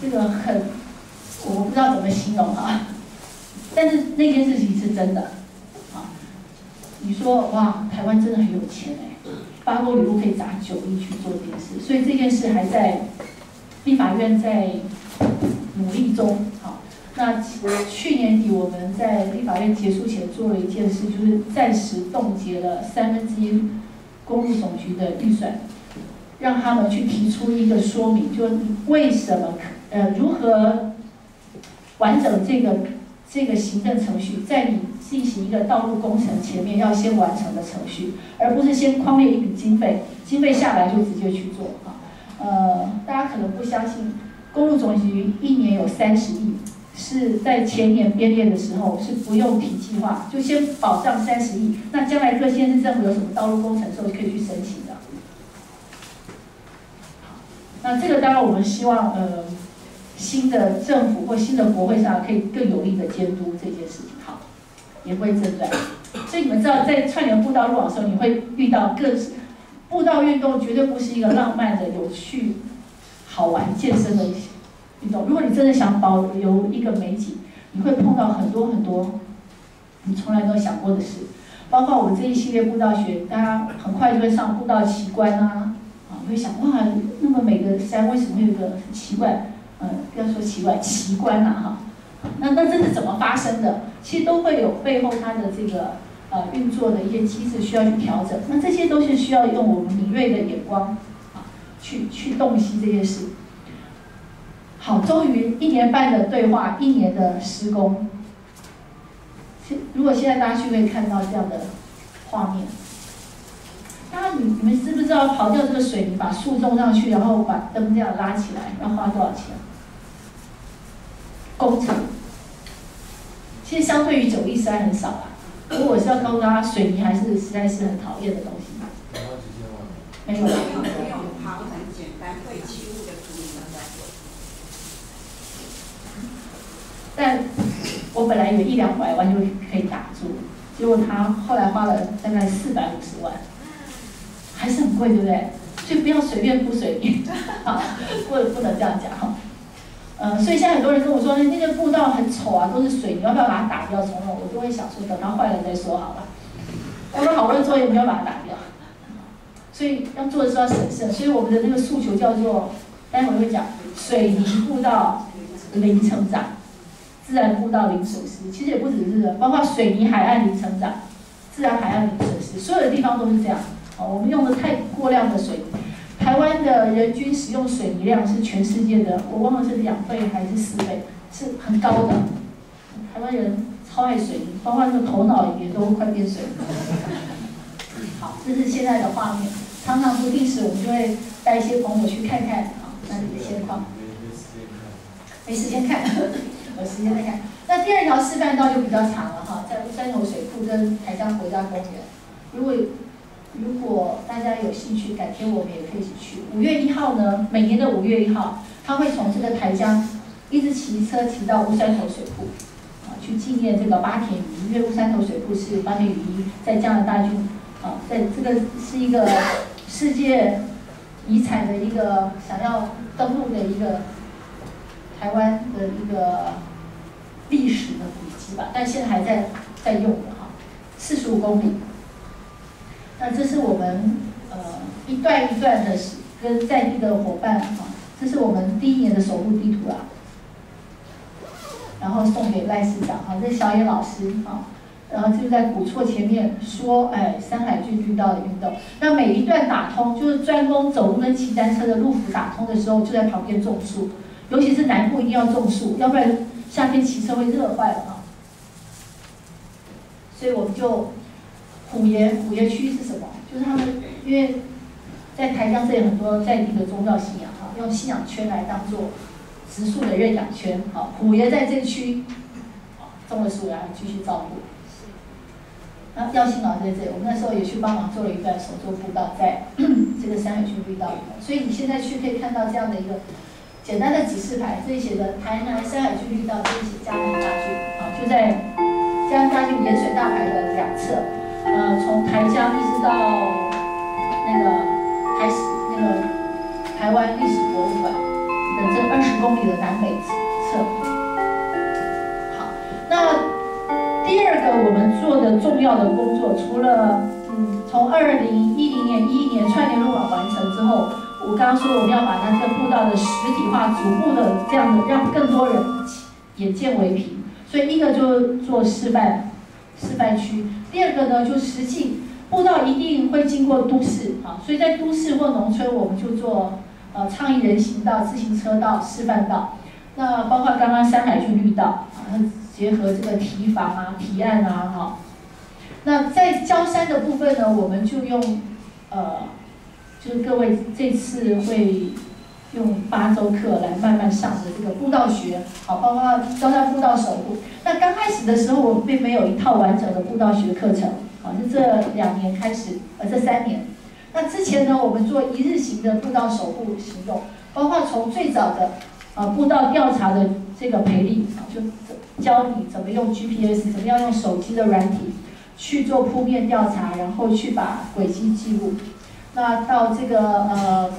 这个很，我不知道怎么形容啊，但是那件事情是真的啊。你说哇，台湾真的很有钱哎，八公里路可以砸九亿去做这件事，所以这件事还在立法院在努力中。好，那去年底我们在立法院结束前做了一件事，就是暂时冻结了三分之一公路总局的预算，让他们去提出一个说明，就为什么呃如何完整这个这个行政程序，在你。进行一个道路工程前面要先完成的程序，而不是先框列一笔经费，经费下来就直接去做啊。呃，大家可能不相信，公路总局一年有三十亿，是在前年编列的时候是不用提计划，就先保障三十亿，那将来各县市政府有什么道路工程时候可以去申请的。那这个当然我们希望呃新的政府或新的国会上可以更有力的监督这件事情。好言归正传，所以你们知道，在串联步道路网的时候，你会遇到各步道运动，绝对不是一个浪漫的、有趣、好玩、健身的运动。如果你真的想保留一个美景，你会碰到很多很多你从来没有想过的事，包括我们这一系列步道学，大家很快就会上步道奇观啊，啊，会想哇，那么美的山为什么会有个很奇怪？嗯，不要说奇怪，奇观呐，哈。那那这是怎么发生的？其实都会有背后它的这个呃运作的一些机制需要去调整。那这些都是需要用我们敏锐的眼光去去洞悉这件事。好，终于一年半的对话，一年的施工。现如果现在大家去可以看到这样的画面，大家你你们知不知道刨掉这个水泥，把树种上去，然后把灯这样拉起来，要花多少钱？工程，其实相对于九亿实在很少啊。如果我是要告诉大家，水泥还是实在是很讨厌的东西。没有。没有，好，很简单，会起雾的处理但我本来以为一两百万就可以打住，结果他后来花了大概四百五十万，还是很贵，对不对？所以不要随便铺水泥，好，不不能这样讲哈。呃，所以现在很多人跟我说，那个步道很丑啊，都是水，你要不要把它打掉重弄？我都会想说，等它坏了再说好了。我们好多人做也没有把它打掉，所以要做的时候要审慎。所以我们的那个诉求叫做，待会会讲，水泥步道零成长，自然步道零损失。其实也不只是，包括水泥海岸零成长，自然海岸零损失，所有的地方都是这样。哦，我们用的太过量的水泥。台湾的人均使用水泥量是全世界的，我忘了是两倍还是四倍，是很高的。台湾人超爱水泥，包括那个头脑也都快变水。*laughs* 好，这是现在的画面。常常不定时，我们就会带一些朋友去看看啊那里的现况。没时间看，有时间再看。那第二条示范道就比较长了哈，在三头水库跟台江国家公园。如果如果大家有兴趣，改天我们也可以一起去。五月一号呢，每年的五月一号，他会从这个台江一直骑车骑到乌山头水库，啊，去纪念这个八田鱼，因为乌山头水库是八田鱼一在加拿大军，啊，在这个是一个世界遗产的一个想要登陆的一个台湾的一个历史的古迹吧，但现在还在在用的哈，四十五公里。那这是我们呃一段一段的跟在地的伙伴哈，这是我们第一年的守护地图啊。然后送给赖市长，哈，这小野老师，哈，然后就在古厝前面说，哎，山海郡绿道的运动，那每一段打通，就是专攻走路跟骑单车的路幅打通的时候，就在旁边种树，尤其是南部一定要种树，要不然夏天骑车会热坏了哈。所以我们就虎爷，虎爷区是什么？就是他们因为在台江这里很多在地的宗教信仰，哈，用信仰圈来当做。植树的认养圈，好，虎爷在这区，种了树，然后继续照顾。那耀兴老师在这里，我们那时候也去帮忙做了一段手作步道，在 *coughs* 这个山海区绿道里面。所以你现在去可以看到这样的一个简单的指示牌，这里写的台南山海区绿道，这里写嘉南大郡，啊，就在嘉南大郡盐水大排的两侧，呃，从台江一直到那个台史那个台湾历史博物馆的。这二十公里的南北侧，好，那第二个我们做的重要的工作，除了嗯，从二零一零年一一年串联路网完成之后，我刚刚说我们要把它这个步道的实体化，逐步的这样的让更多人眼见为凭，所以一个就做示范示范区，第二个呢就实际步道一定会经过都市啊，所以在都市或农村我们就做。呃，倡议人行道、自行车道、示范道，那包括刚刚山海区绿道啊，结合这个提防啊、提案啊，哈。那在焦山的部分呢，我们就用呃，就是各位这次会用八周课来慢慢上的这个步道学，好，包括焦山步道守护。那刚开始的时候，我们并没有一套完整的步道学课程，好，是这两年开始，呃，这三年。那之前呢，我们做一日行的步道守护行动，包括从最早的呃步道调查的这个培力，就教你怎么用 GPS，怎么样用手机的软体去做铺面调查，然后去把轨迹记录。那到这个呃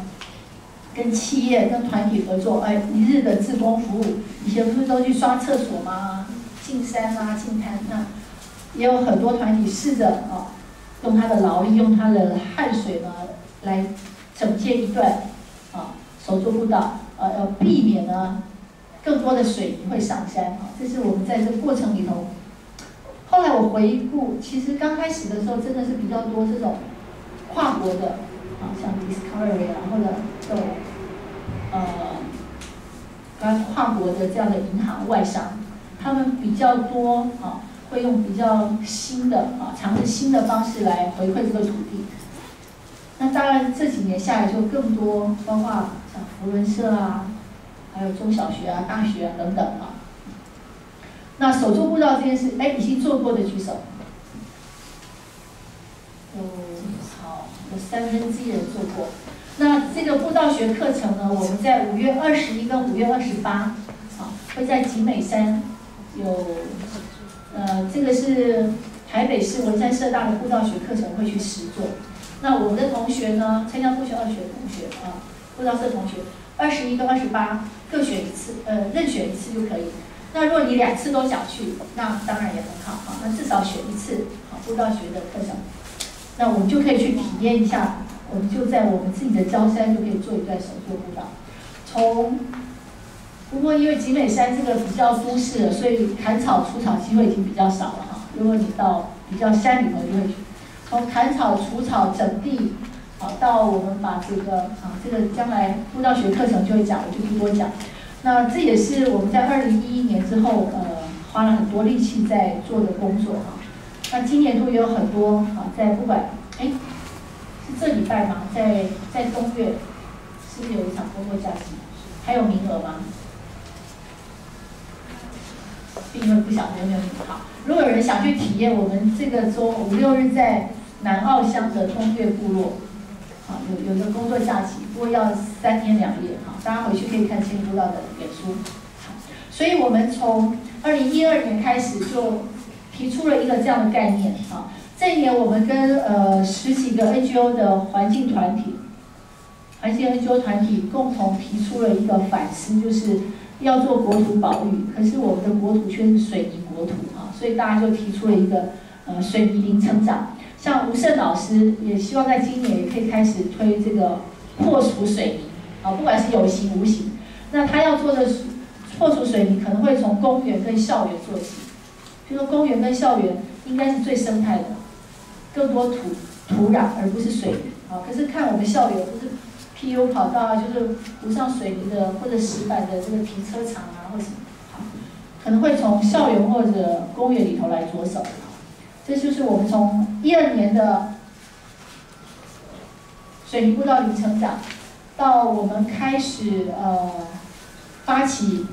跟企业跟团体合作，哎，一日的自工服务，以前不是都去刷厕所吗？进山啊，进滩，那也有很多团体试着啊。用他的劳力，用他的汗水呢，来整建一段啊手作步道，呃，要避免呢更多的水泥会上山啊。这是我们在这个过程里头。后来我回顾，其实刚开始的时候真的是比较多这种跨国的啊，像 Discovery 啊，或者这种呃，刚跨国的这样的银行外商，他们比较多啊。会用比较新的啊，尝试新的方式来回馈这个土地。那当然这几年下来就更多，包括像福伦社啊，还有中小学啊、大学啊等等啊。那手作步道这件事，哎，已经做过的举手。有三分之一人做过。那这个步道学课程呢，我们在五月二十一跟五月二十八，啊，会在集美山有。呃，这个是台北市文山社大的步道学课程会去实做。那我们的同学呢，参加步学二学同学啊，步道社同学，二十一跟二十八各选一次，呃，任选一次就可以。那如果你两次都想去，那当然也很好啊。那至少选一次好步道学的课程，那我们就可以去体验一下。我们就在我们自己的郊山就可以做一段手作步道，从。不过，因为集美山这个比较都市，所以砍草除草机会已经比较少了哈。如果你到比较山里头，就会从砍草除草整地，好到我们把这个啊，这个将来步道学课程就会讲，我就不多讲。那这也是我们在二零一一年之后，呃，花了很多力气在做的工作哈。那今年都有很多啊，在不管哎，是这礼拜吗？在在东岳，是不是有一场工作假期？还有名额吗？因为不晓得有没有好。如果有人想去体验，我们这个周五六日在南澳乡的东岳部落，啊，有有个工作假期，不过要三天两夜，哈，大家回去可以看新知道的演出。所以我们从二零一二年开始就提出了一个这样的概念啊。这一年我们跟呃十几个 NGO 的环境团体，环境 NGO 团体共同提出了一个反思，就是要做国土保育，可是我们的国土却是水泥国土啊，所以大家就提出了一个呃水泥零成长。像吴胜老师也希望在今年也可以开始推这个破除水泥啊，不管是有形无形。那他要做的破除水泥，可能会从公园跟校园做起。就说公园跟校园应该是最生态的，更多土土壤而不是水啊。可是看我们校园不是 PU 跑道啊，就是铺上水泥的或者石板的这个停车场啊，或什么，可能会从校园或者公园里头来着手。这就是我们从一二年的水泥步道零成长，到我们开始呃发起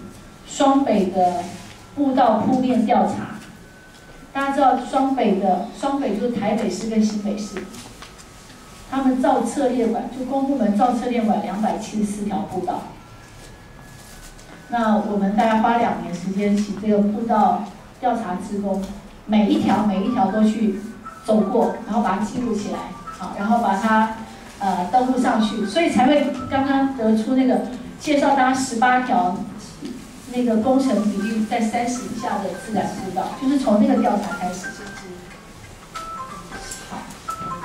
双北的步道铺面调查。大家知道双北的双北就是台北市跟新北市，他们造侧列管就公部门造侧列管两百七十四条步道。那我们大概花两年时间起这个步道调查职工。每一条每一条都去走过，然后把它记录起来，好，然后把它呃登录上去，所以才会刚刚得出那个介绍大家十八条那个工程比例在三十以下的自然步道，就是从那个调查开始。好，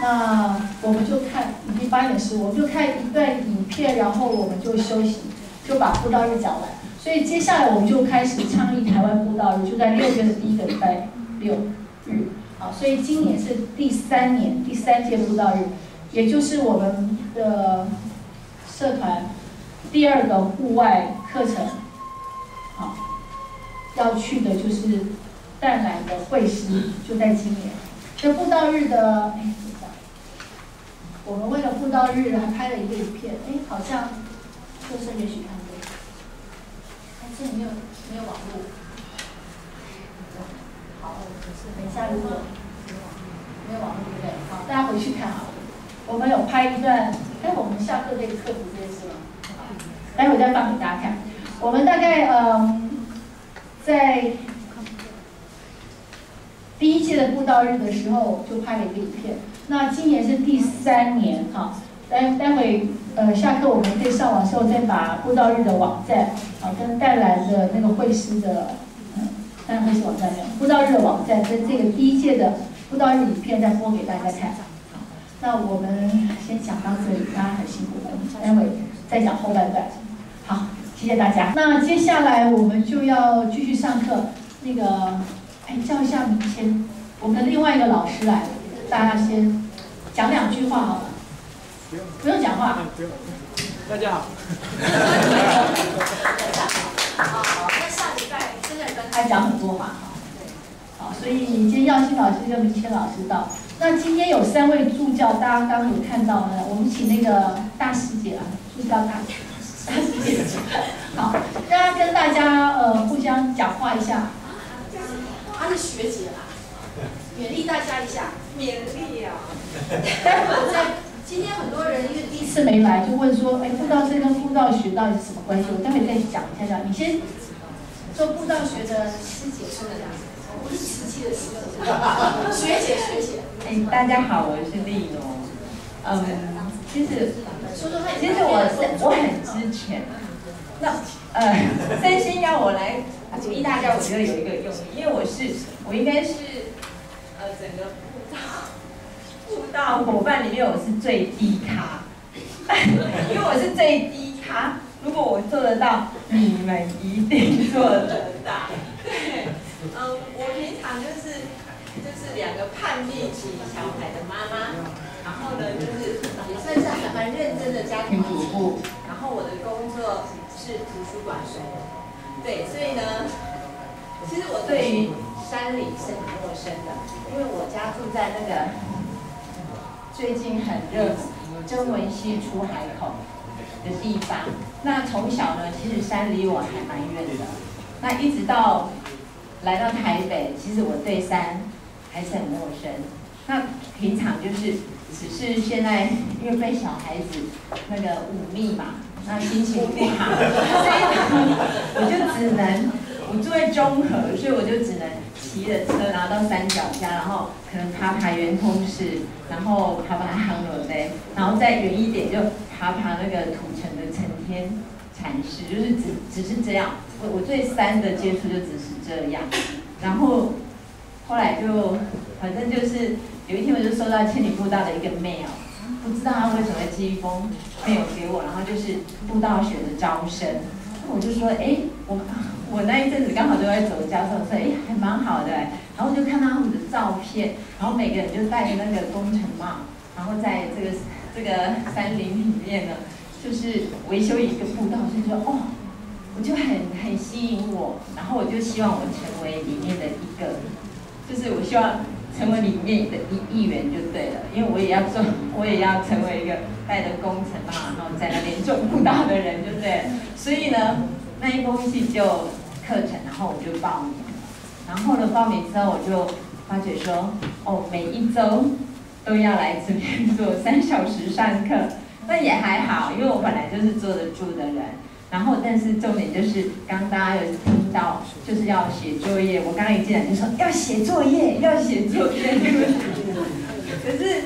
那我们就看已经八点十五，我们就看一段影片，然后我们就休息，就把步道日讲完。所以接下来我们就开始倡议台湾步道日，就在六月的第一个礼拜。六日，好，所以今年是第三年第三届布道日，也就是我们的社团第二个户外课程，要去的就是淡蓝的会师，就在今年。这布道日的，哎，我们为了布道日还拍了一个影片，哎，好像就是也许看过，哎，这里没有没有网络。好，等一下如果没有网络对不对？好，大家回去看好了。我们有拍一段，哎，我们下课可以克服这件事吗？待会再放给大家看。我们大概嗯，在第一届的布道日的时候就拍了一个影片。那今年是第三年哈，待待会呃下课我们可以上网时候再把布道日的网站啊跟带来的那个会师的。当然会师网站的，布道日的网站跟这个第一届的布道日影片再播给大家看。那我们先讲到这里，大家很辛苦了，待会再讲后半段。好，谢谢大家。那接下来我们就要继续上课。那个，哎，叫一下明谦，我们的另外一个老师来，大家先讲两句话好了。不用，不用讲话。不用。大家好。好，那下礼拜。他讲很多话，好，所以今天耀新老师跟明谦老师到。那今天有三位助教，大家刚刚有看到呢。我们请那个大师姐啊，助教大大师姐，*laughs* 好，大家跟大家呃互相讲话一下。她是学姐啦，*laughs* 勉励大家一下。*laughs* 勉励啊。待会我在今天很多人因为第一次没来，就问说，哎，布道这跟布道学到底是什么关系？我待会再讲一下讲，你先。做布道学的师姐是这样，不是瓷器的师姐，学姐学姐。哎，大家好，我是丽蓉。嗯，其实，其实我是我很之前，那呃，三星要我来鼓励大家，我觉得有一个用意，因为我是我应该是呃整个布道布道伙伴里面我是最低咖，因为我是最低咖。如果我做得到，你们一定做得到。对，嗯，我平常就是就是两个叛逆期小孩的妈妈，然后呢就是也算是还蛮认真的家庭主妇，然后我的工作是图书馆员。对，所以呢，其实我对于山里是很陌生的，因为我家住在那个最近很热，曾文溪出海口。的地方，那从小呢，其实山离我还蛮远的。那一直到来到台北，其实我对山还是很陌生。那平常就是，只是现在因为被小孩子那个忤逆嘛，那心情不好，*laughs* 所以我就只能我住在中和，所以我就只能骑着车，然后到山脚下，然后可能爬爬圆通寺，然后爬爬航楼呗，然后再远一点就爬爬那个土城的成天禅寺，就是只只是这样。我我对山的接触就只是这样，然后后来就反正就是有一天我就收到千里步道的一个 mail，不知道他为什么寄一封 mail 给我，然后就是步道学的招生，我就说哎我。我那一阵子刚好都在走教授，说哎还蛮好的，然后就看到他们的照片，然后每个人就戴着那个工程帽，然后在这个这个山林里面呢，就是维修一个步道，所以说哦，我就很很吸引我，然后我就希望我成为里面的一个，就是我希望成为里面的一一员就对了，因为我也要做，我也要成为一个戴着工程嘛，然后在那边做步道的人，就对？所以呢，那一封信就。课程，然后我就报名了。然后呢，报名之后我就发觉说，哦，每一周都要来这边做三小时上课，那也还好，因为我本来就是坐得住的人。然后，但是重点就是，刚大家有听到，就是要写作业。我刚刚一进来就说要写作业，要写作业。可是，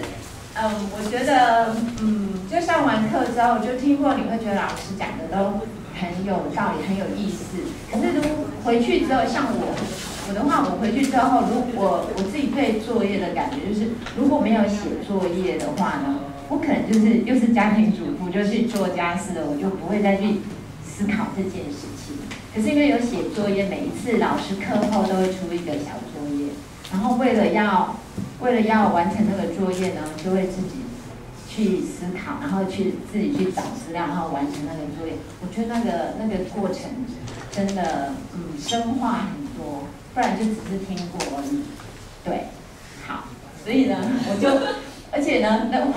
嗯，我觉得，嗯，就上完课之后，就听过你会觉得老师讲的都。很有道理，很有意思。可是如回去之后，像我，我的话，我回去之后，如果我自己对作业的感觉就是，如果没有写作业的话呢，我可能就是又是家庭主妇，就去做家事了，我就不会再去思考这件事情。可是因为有写作业，每一次老师课后都会出一个小作业，然后为了要为了要完成那个作业呢，就会自己。去思考，然后去自己去找资料，然后完成那个作业。我觉得那个那个过程真的，嗯，深化很多，不然就只是听过而已。对，好，所以呢，我就，而且呢，那我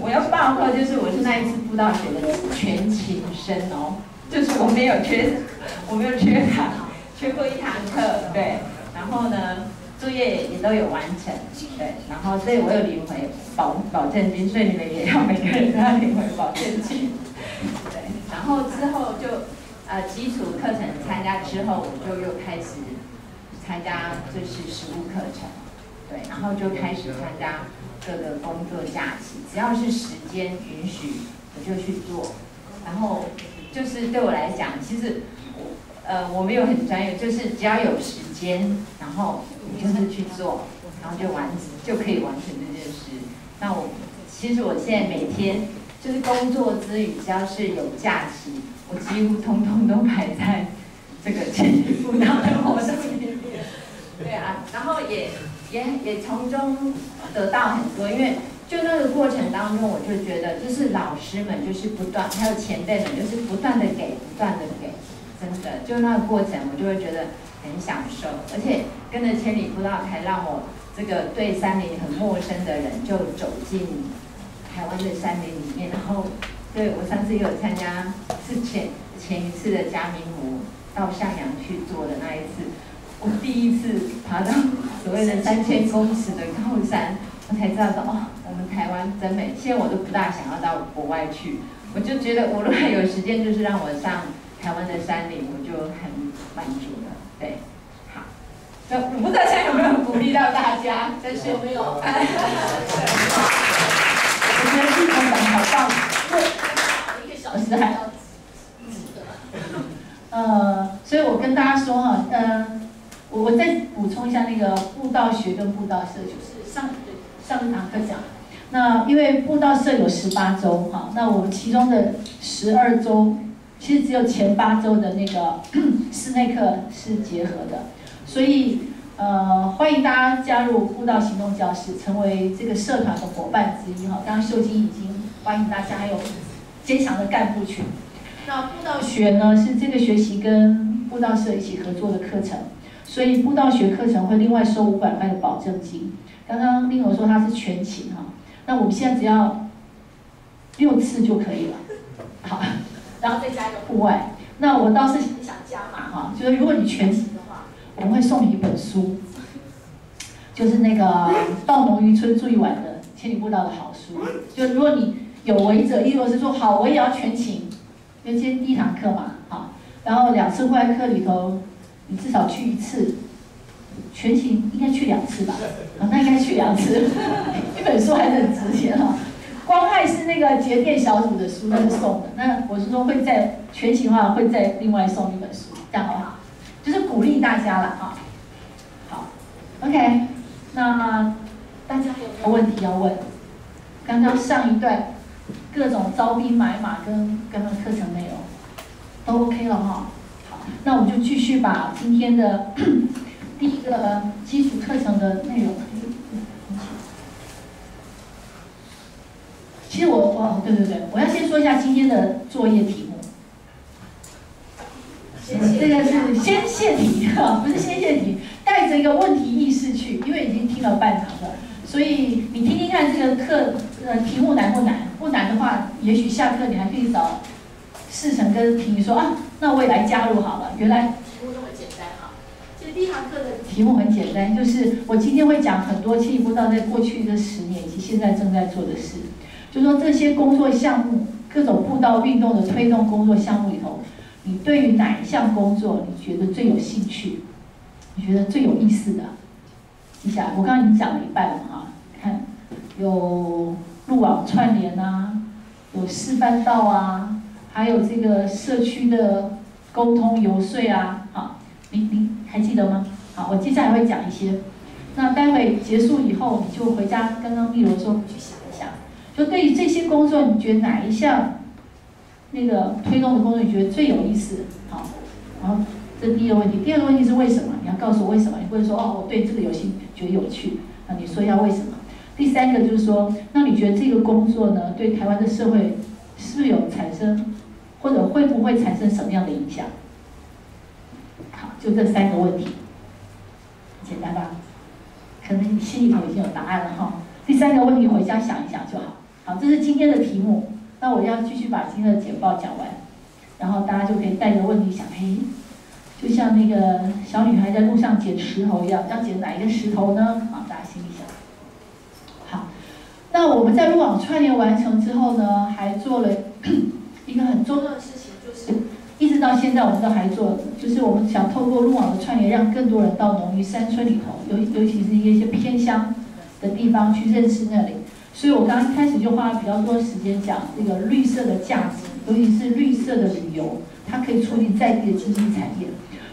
我要报告，就是我是那一次布道学的全勤生哦，就是我没有缺，我没有缺堂，缺过一堂课，对，然后呢。作业也都有完成，对，然后所以我有领回保保证金，所以你们也要每个人都要领回保证金，对，然后之后就呃基础课程参加之后，我就又开始参加就是实务课程，对，然后就开始参加这个工作假期，只要是时间允许我就去做，然后就是对我来讲，其实我呃我没有很专业，就是只要有时间，然后。就是去做，然后就完就可以完成这件事。那我其实我现在每天就是工作之余，只要是有假期，我几乎通通都排在这个千里辅导的活动里面。对啊，然后也也也从中得到很多，因为就那个过程当中，我就觉得就是老师们就是不断，还有前辈们就是不断的给，不断的给，真的就那个过程，我就会觉得。很享受，而且跟着千里步道，才让我这个对山林很陌生的人就走进台湾的山林里面。然后，对我上次有参加是前前一次的嘉明湖到向阳去做的那一次，我第一次爬到所谓的三千公尺的高山，我才知道说哦，我们台湾真美。现在我都不大想要到国外去，我就觉得我如果有时间，就是让我上台湾的山林，我就很满足了。对，好，那我不知道现在有没有鼓励到大家，但是有没有？*laughs* 我觉得系统讲好棒，一个小时还要呃，所以我跟大家说哈，嗯，我我再补充一下那个步道学跟步道社，就是上上一堂课讲，那因为步道社有十八周哈，那我们其中的十二周。其实只有前八周的那个 *coughs* 室内课是结合的，所以呃欢迎大家加入步道行动教室，成为这个社团的伙伴之一哈。刚刚秀晶已经欢迎大家，还有坚强的干部群。那步道学呢是这个学习跟步道社一起合作的课程，所以步道学课程会另外收五百块的保证金。刚刚令我说他是全勤哈，那我们现在只要六次就可以了，好。然后再加一个户外，那我倒是想加码哈，就是如果你全勤的话，我们会送你一本书，就是那个《到农渔村住一晚的千里步道的好书》，就如果你有为者，亦或是说好我也要全勤，因为今天第一堂课嘛，好，然后两次户外课里头你至少去一次，全勤应该去两次吧？啊，那应该去两次，*laughs* 一本书还是很值钱哈。光害是那个节电小组的书，那是送的。那我是说会在全勤的话，会再另外送一本书，这样好不好？就是鼓励大家了哈。好，OK，那大家有没有问题要问？刚刚上一段各种招兵买马跟刚刚课程内容都 OK 了哈。好，那我们就继续把今天的 *coughs* 第一个基础课程的内容。其实我哦，对对对，我要先说一下今天的作业题目。这个是先泄题哈，不是先泄题，带着一个问题意识去，因为已经听了半堂了，所以你听听看这个课呃题目难不难？不难的话，也许下课你还可以找世成跟婷说啊，那我也来加入好了。原来题目那么简单哈，其实第一堂课的题目很简单，就是我今天会讲很多进一步到在过去这十年以及现在正在做的事。就说这些工作项目，各种步道运动的推动工作项目里头，你对于哪一项工作你觉得最有兴趣？你觉得最有意思的？记下来，我刚刚已经讲了一半了哈。看，有路网串联啊，有示范道啊，还有这个社区的沟通游说啊。好，您您还记得吗？好，我接下来会讲一些。那待会结束以后，你就回家，刚刚丽柔说去想一想。就对于这些工作，你觉得哪一项那个推动的工作你觉得最有意思？好，然后这第一个问题，第二个问题是为什么？你要告诉我为什么？你不会说哦，我对这个游戏，觉得有趣啊？你说一下为什么？第三个就是说，那你觉得这个工作呢，对台湾的社会是不是有产生，或者会不会产生什么样的影响？好，就这三个问题，简单吧？可能你心里头已经有答案了哈。第三个问题回家想一想就好。好，这是今天的题目。那我要继续把今天的简报讲完，然后大家就可以带着问题想：嘿，就像那个小女孩在路上捡石头一样，要捡哪一个石头呢？好，大家心里想。好，那我们在路网串联完成之后呢，还做了一个很重要的事情，就是一直到现在我们都还做，就是我们想透过路网的串联，让更多人到农渔山村里头，尤尤其是一些偏乡的地方去认识那里。所以我刚刚一开始就花了比较多时间讲这个绿色的价值，尤其是绿色的旅游，它可以促进在地的经济产业。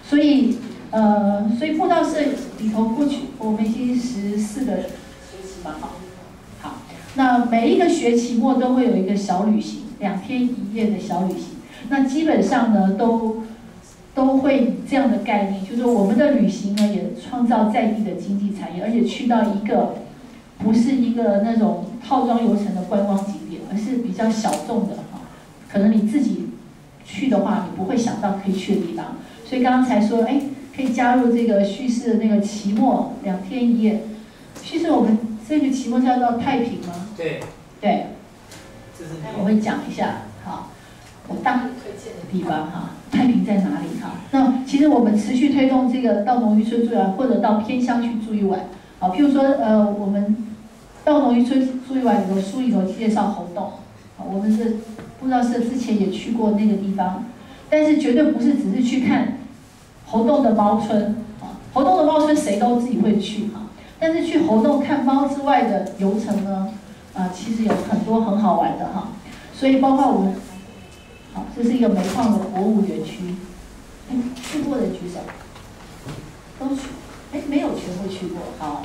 所以，呃，所以步道社里头过去我们已经十四个学期嘛，好，好，那每一个学期末都会有一个小旅行，两天一夜的小旅行。那基本上呢，都都会以这样的概念，就是我们的旅行呢，也创造在地的经济产业，而且去到一个。不是一个那种套装游程的观光景点，而是比较小众的哈。可能你自己去的话，你不会想到可以去的地方。所以刚刚才说，哎，可以加入这个叙事的那个期末两天一夜。叙事我们这个期末是要到太平吗？对。对。我会讲一下，好，我大力推荐的地方哈。太平在哪里哈？那其实我们持续推动这个到农渔村住一晚，或者到偏乡去住一晚。好，譬如说，呃，我们到农渔村住一晚里头，书里头介绍猴洞，好，我们是不知道是之前也去过那个地方，但是绝对不是只是去看猴洞的猫村，啊，猴洞的猫村谁都自己会去哈，但是去猴洞看猫之外的游程呢，啊，其实有很多很好玩的哈，所以包括我们，好，这是一个煤矿的博物园区，去过的举手，都去。哎，没有全部去过，好，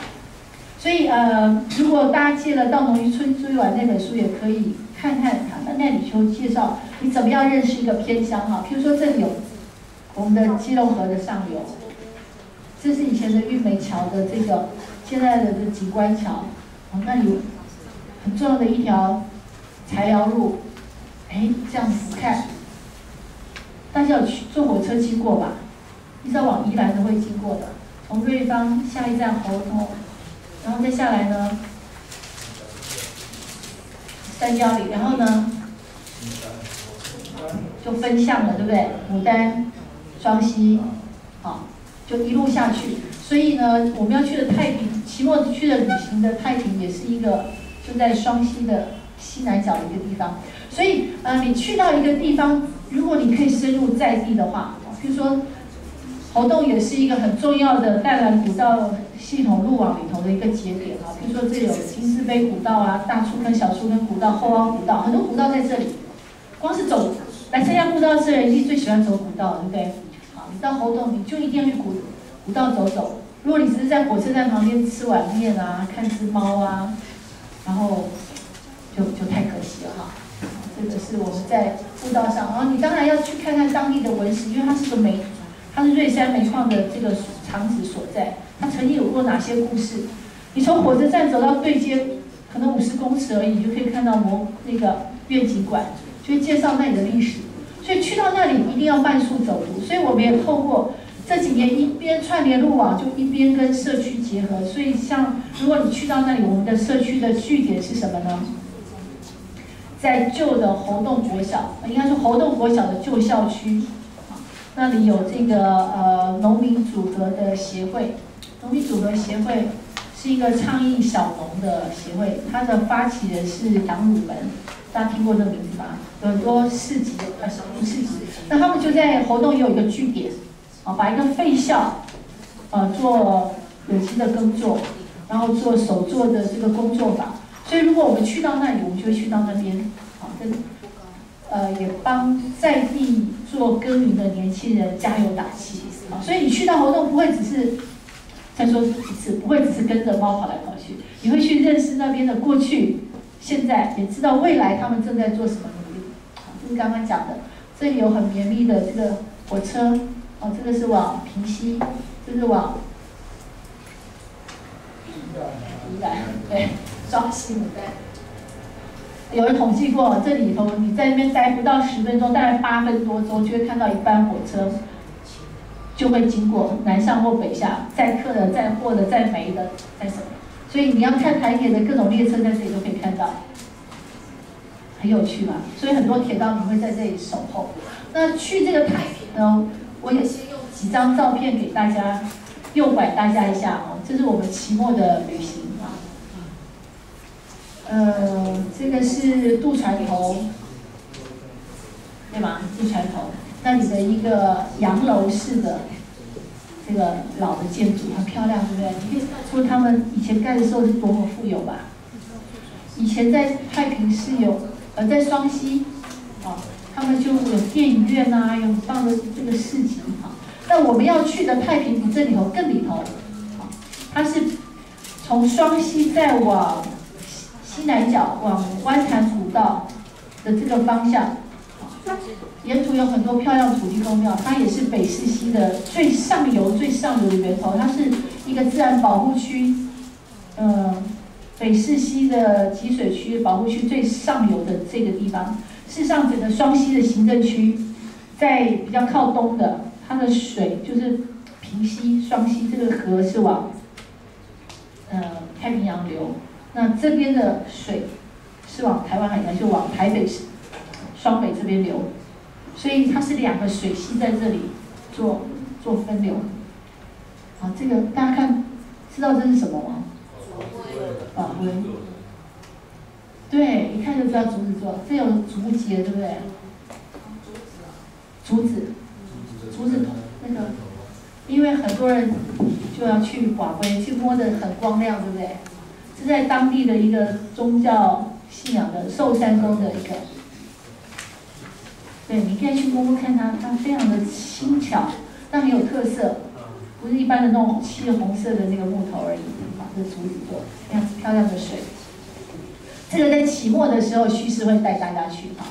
所以呃，如果大家借了《到农渔村住一晚》那本书，也可以看看他那那里就介绍你怎么样认识一个偏乡哈。譬如说这里有我们的基隆河的上游，这是以前的玉梅桥的这个现在的这景观桥，哦，那里很重要的一条材料路，哎，这样子看，大家有去坐火车经过吧？你知道往宜兰都会经过的。从瑞芳下一站猴头，然后再下来呢，三焦里，然后呢，就分向了，对不对？牡丹、双溪，好，就一路下去。所以呢，我们要去的太平，期末去的旅行的太平，也是一个就在双溪的西南角的一个地方。所以，呃，你去到一个地方，如果你可以深入在地的话，比如说。活动也是一个很重要的淡蓝古道系统路网里头的一个节点啊。比如说这有金丝碑古道啊、大出坑、小出坑古道、后凹古道，很多古道在这里。光是走来参加古道是人，一定最喜欢走古道，对不对？好，你到活动你就一定要去古古道走走。如果你只是在火车站旁边吃碗面啊、看只猫啊，然后就就太可惜了哈。这个是我们在步道上，然后你当然要去看看当地的文史，因为它是个煤，它是瑞山煤矿的这个厂址所在，它曾经有过哪些故事？你从火车站走到对街，可能五十公尺而已，就可以看到模那个愿景馆，就会介绍那里的历史。所以去到那里一定要慢速走读。所以我们也透过这几年一边串联路网，就一边跟社区结合。所以像如果你去到那里，我们的社区的据点是什么呢？在旧的活动国小，应该是活动国小的旧校区，那里有这个呃农民组合的协会，农民组合协会是一个倡议小农的协会，它的发起人是杨汝门，大家听过这个名字吧？有很多市集，呃小农市集，那他们就在活动也有一个据点，啊，把一个废校，呃做有机的耕作，然后做手做的这个工作坊。所以，如果我们去到那里，我们就会去到那边，啊，跟呃也帮在地做耕耘的年轻人加油打气，啊，所以你去到活动不会只是再说一次，不会只是跟着猫跑来跑去，你会去认识那边的过去、现在，也知道未来他们正在做什么努力。好，这是刚刚讲的，这里有很绵密的这个火车，哦，这个是往平西，这是往宜兰，对。*laughs* 双溪牡丹，有人统计过，这里头你在那边待不到十分钟，大概八分多钟就会看到一班火车，就会经过南上或北下，载客的、载货的、载煤的、载什么，所以你要看台铁的各种列车在这里都可以看到，很有趣嘛。所以很多铁道迷会在这里守候。那去这个太平呢，我也先用几张照片给大家诱拐大家一下哦，这是我们期末的旅行啊。呃，这个是渡船头，对吗？渡船头那里的一个洋楼式的这个老的建筑，很漂亮，对不对？你可以看出他们以前盖的时候是多么富有吧？以前在太平是有，呃，在双溪，他们就有电影院呐，有放的这个市集，哈。那我们要去的太平湖这里头更里头，它是从双溪再往。西南角往湾潭古道的这个方向，沿途有很多漂亮土地公庙，它也是北势溪的最上游、最上游的源头。它是一个自然保护区，嗯，北势溪的集水区保护区最上游的这个地方。事实上，整个双溪的行政区，在比较靠东的，它的水就是平溪、双溪这个河是往，呃，太平洋流。那这边的水是往台湾海峡，就往台北市双北这边流，所以它是两个水系在这里做做分流。啊，这个大家看，知道这是什么吗？宝龟。对，一看就知道竹子做，这有竹节，对不对？竹子，竹子竹子那个，因为很多人就要去宝龟，去摸的很光亮，对不对？是在当地的一个宗教信仰的寿山宫的一个，对，你可以去摸摸看它，它非常的轻巧，但很有特色，不是一般的那种漆红色的那个木头而已，啊，这竹子做，看漂亮的水。这个在期末的时候，徐师会带大家去哈。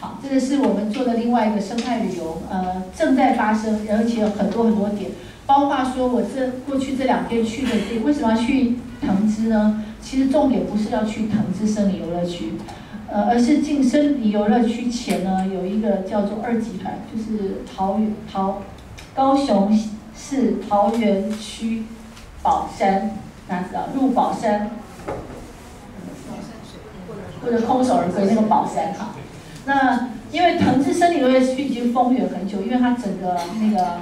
好，这个是我们做的另外一个生态旅游，呃，正在发生，而且有很多很多点。包括说，我这过去这两天去的这，为什么要去藤枝呢？其实重点不是要去藤枝森林游乐区，呃，而是进森林游乐区前呢，有一个叫做二集团，就是桃园桃高雄市桃园区宝山，大家知道入宝山，或者空手而归那个宝山哈。那因为藤枝森林游乐区已经封园很久，因为它整个那个。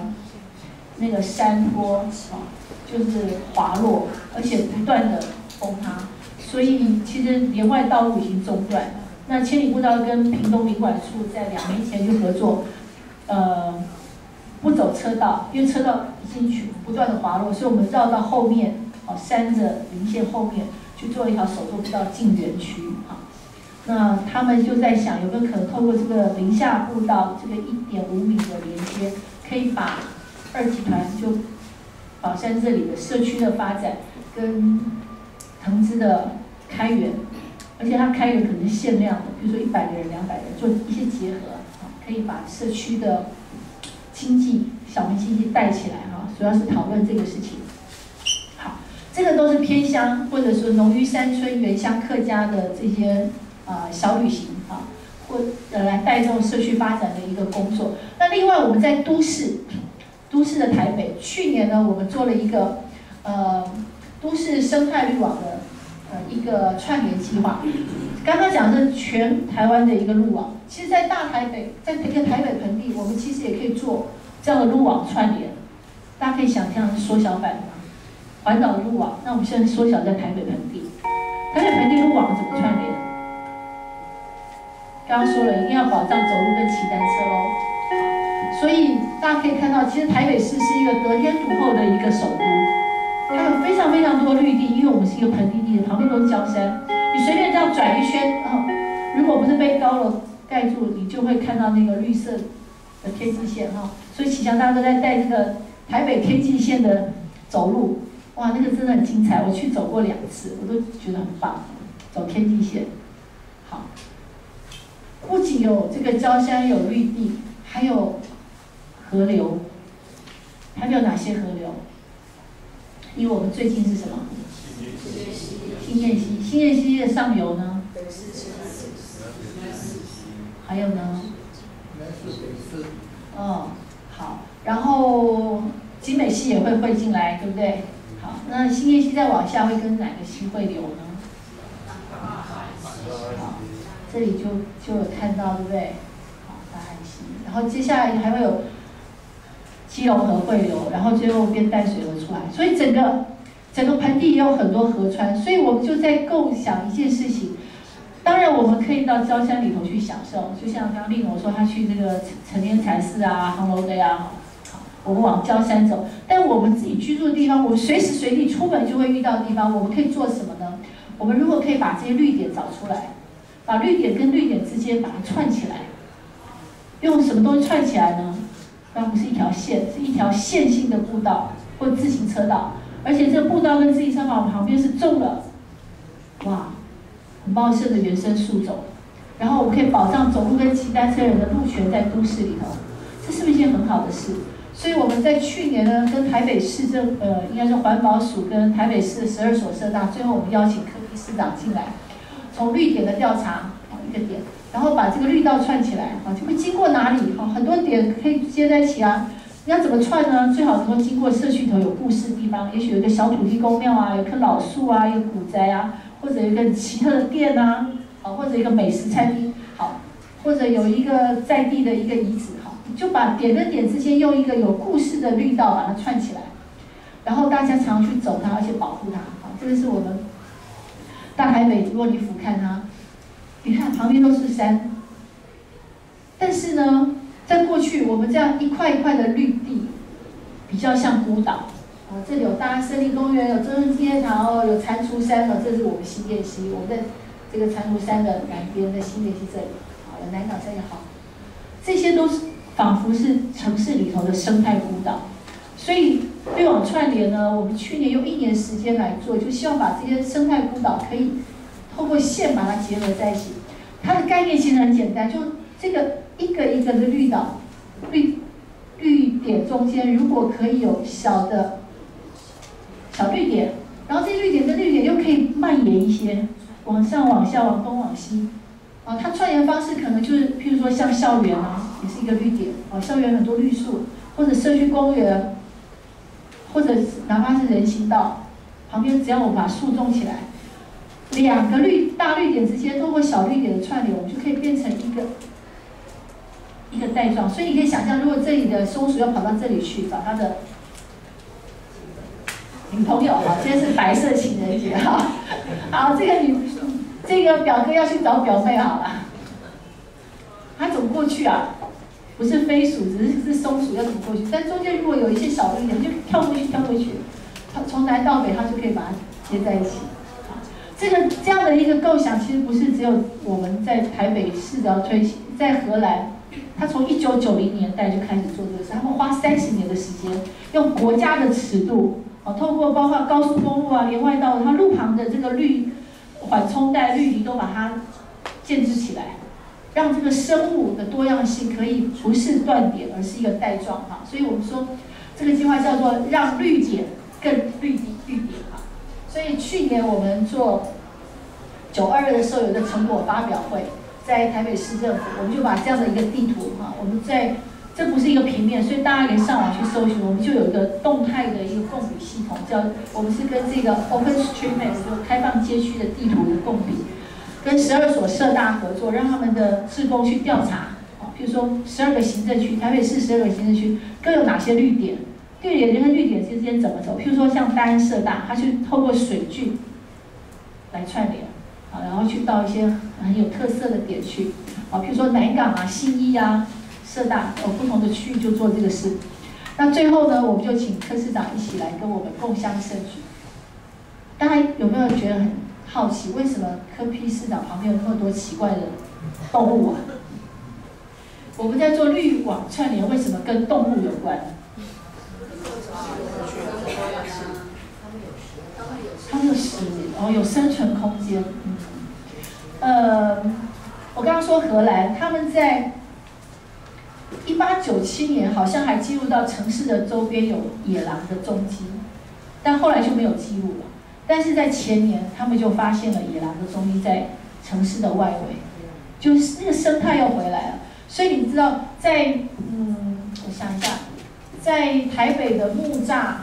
那个山坡啊，就是滑落，而且不断的崩塌，所以其实连外道路已经中断了。那千里步道跟屏东民管处在两年前就合作，呃，不走车道，因为车道进去不断的滑落，所以我们绕到后面，哦，山的林线后面去做一条手作步道进园区，哈。那他们就在想，有没有可能透过这个林下步道这个一点五米的连接，可以把二集团就宝山这里的社区的发展跟藤枝的开源，而且它开源可能是限量的，比如说一百个人、两百人做一些结合，可以把社区的经济、小民经济带起来，哈，主要是讨论这个事情。好，这个都是偏乡或者说农渔山村原乡客家的这些。啊，小旅行啊，或呃来带动社区发展的一个工作。那另外我们在都市，都市的台北，去年呢我们做了一个呃都市生态绿网的呃一个串联计划。刚刚讲是全台湾的一个路网，其实，在大台北，在一个台北盆地，我们其实也可以做这样的路网串联。大家可以想象缩小版的环岛路网，那我们现在缩小在台北盆地，台北盆地路网怎么串联？刚刚说了，一定要保障走路跟骑单车喽。所以大家可以看到，其实台北市是一个得天独厚的一个首都，它有非常非常多绿地，因为我们是一个盆地地，旁边都是礁山。你随便这样转一圈，哦，如果不是被高楼盖住，你就会看到那个绿色的天际线哈。所以启强大哥在带这个台北天际线的走路，哇，那个真的很精彩。我去走过两次，我都觉得很棒，走天际线，好。不仅有这个焦山有绿地，还有河流，还有哪些河流？因为我们最近是什么？新燕溪。新燕溪的上游呢？还有呢？哦，好。然后集美溪也会汇进来，对不对？好，那新燕溪再往下会跟哪个溪汇流呢？好。这里就就有看到，对不对？好，大安溪，然后接下来还会有基隆河汇流，然后最后变淡水河出来，所以整个整个盆地也有很多河川，所以我们就在构想一件事情。当然，我们可以到礁山里头去享受，就像刚刚丽农说，他去这个陈年禅寺啊、杭楼的呀，好，我们往礁山走。但我们自己居住的地方，我们随时随地出门就会遇到的地方，我们可以做什么呢？我们如果可以把这些绿点找出来。把绿点跟绿点之间把它串起来，用什么东西串起来呢？那不是一条线，是一条线性的步道或自行车道，而且这个步道跟自行车道旁边是种了，哇，很茂盛的原生树种，然后我们可以保障走路跟骑单车人的路权在都市里头，这是不是一件很好的事？所以我们在去年呢，跟台北市政呃，应该是环保署跟台北市十二所社大，最后我们邀请柯比市长进来。从绿点的调查，好一个点，然后把这个绿道串起来，啊就会经过哪里？好很多点可以接在一起啊。你要怎么串呢？最好能够经过社区头有故事的地方，也许有一个小土地公庙啊，有棵老树啊，一个古宅啊，或者一个奇特的店啊，好或者一个美食餐厅，好或者有一个在地的一个遗址，好就把点跟点之间用一个有故事的绿道把它串起来，然后大家常去走它，而且保护它，好这个是我们。大台北，如果你俯瞰它，你看旁边都是山，但是呢，在过去我们这样一块一块的绿地，比较像孤岛。啊，这里有大森林公园，有中正纪念堂，有蟾蜍山哦，这是我们新店溪，我们在这个蟾蜍山的南边，在新店溪这里，好，有南港山也好，这些都是仿佛是城市里头的生态孤岛，所以。绿网串联呢，我们去年用一年时间来做，就希望把这些生态孤岛可以透过线把它结合在一起。它的概念其实很简单，就这个一个一个的绿岛，绿绿点中间如果可以有小的小绿点，然后这些绿点跟绿点又可以蔓延一些，往上、往下、往东、往西。啊，它串联方式可能就是，譬如说像校园啊，也是一个绿点。啊，校园很多绿树，或者社区公园。或者哪怕是人行道旁边，只要我们把树种起来，两个绿大绿点之间通过小绿点的串联，我们就可以变成一个一个带状。所以你可以想象，如果这里的松鼠要跑到这里去找它的女朋友哈，今天是白色情人节哈，好，这个女这个表哥要去找表妹好了，他怎么过去啊？不是飞鼠，只是是松鼠要怎么过去。但中间如果有一些小绿点，就跳过去，跳过去，它从南到北，它就可以把它接在一起。这个这样的一个构想，其实不是只有我们在台北市的推行，在荷兰，他从一九九零年代就开始做这个事，他们花三十年的时间，用国家的尺度，哦，透过包括高速公路啊、连外道，它路旁的这个绿缓冲带、绿篱都把它建制起来。让这个生物的多样性可以不是断点，而是一个带状哈。所以我们说这个计划叫做让绿点更绿地绿点哈。所以去年我们做九二的时候有个成果发表会，在台北市政府，我们就把这样的一个地图哈，我们在这不是一个平面，所以大家可以上网去搜寻，我们就有一个动态的一个共比系统，叫我们是跟这个 OpenStreetMap 就开放街区的地图的共比。跟十二所社大合作，让他们的职工去调查，啊，比如说十二个行政区，台北市十二个行政区各有哪些绿点，绿点跟绿点之间怎么走？譬如说像大安社大，它去透过水郡来串联，啊，然后去到一些很有特色的点去，啊，譬如说南港啊、信义啊、社大，有不同的区域就做这个事。那最后呢，我们就请柯市长一起来跟我们共襄盛举。大家有没有觉得很？好奇为什么科批市场旁边有那么多奇怪的动物啊？我们在做绿网串联，为什么跟动物有关？他们有食物，哦，有生存空间。嗯，呃，我刚刚说荷兰，他们在一八九七年好像还记录到城市的周边有野狼的踪迹，但后来就没有记录了。但是在前年，他们就发现了野狼的踪迹在城市的外围，就是那个生态又回来了。所以你知道，在嗯，我想一下，在台北的木栅、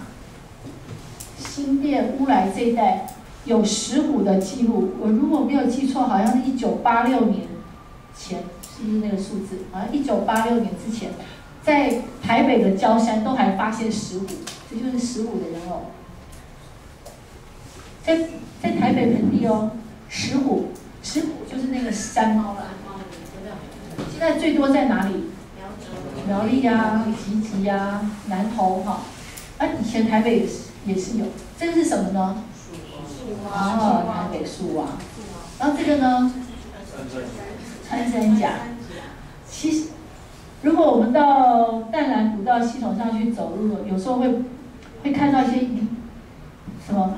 新店、乌来这一带有石虎的记录。我如果没有记错，好像是一九八六年前，是不是那个数字？好像一九八六年之前，在台北的礁山都还发现石虎，这就是石虎的人偶。在在台北盆地哦，石虎，石虎就是那个山猫了，现在最多在哪里？苗栗呀、集集呀、南投哈。啊，以前台北也是也是有。这个是什么呢？哦，台北树蛙。然后这个呢？穿山甲。其实，如果我们到淡蓝古道系统上去走路，有时候会会看到一些什么？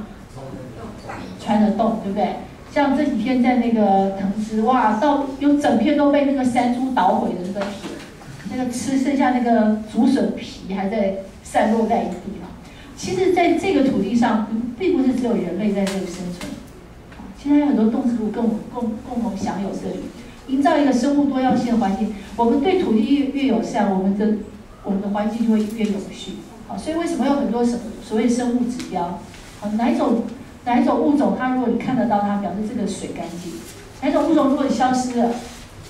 穿的洞，对不对？像这几天在那个藤枝，哇，到有整片都被那个山猪捣毁的那个铁，那个吃剩下那个竹笋皮还在散落在一地啊。其实，在这个土地上，并不是只有人类在这里生存，其实有很多动植物跟我们共共同享有这里，营造一个生物多样性的环境。我们对土地越越友善，我们的我们的环境就会越永续。好，所以为什么有很多什所谓生物指标？好，哪一种？哪一种物种，它如果你看得到它，表示这个水干净；哪一种物种如果你消失了，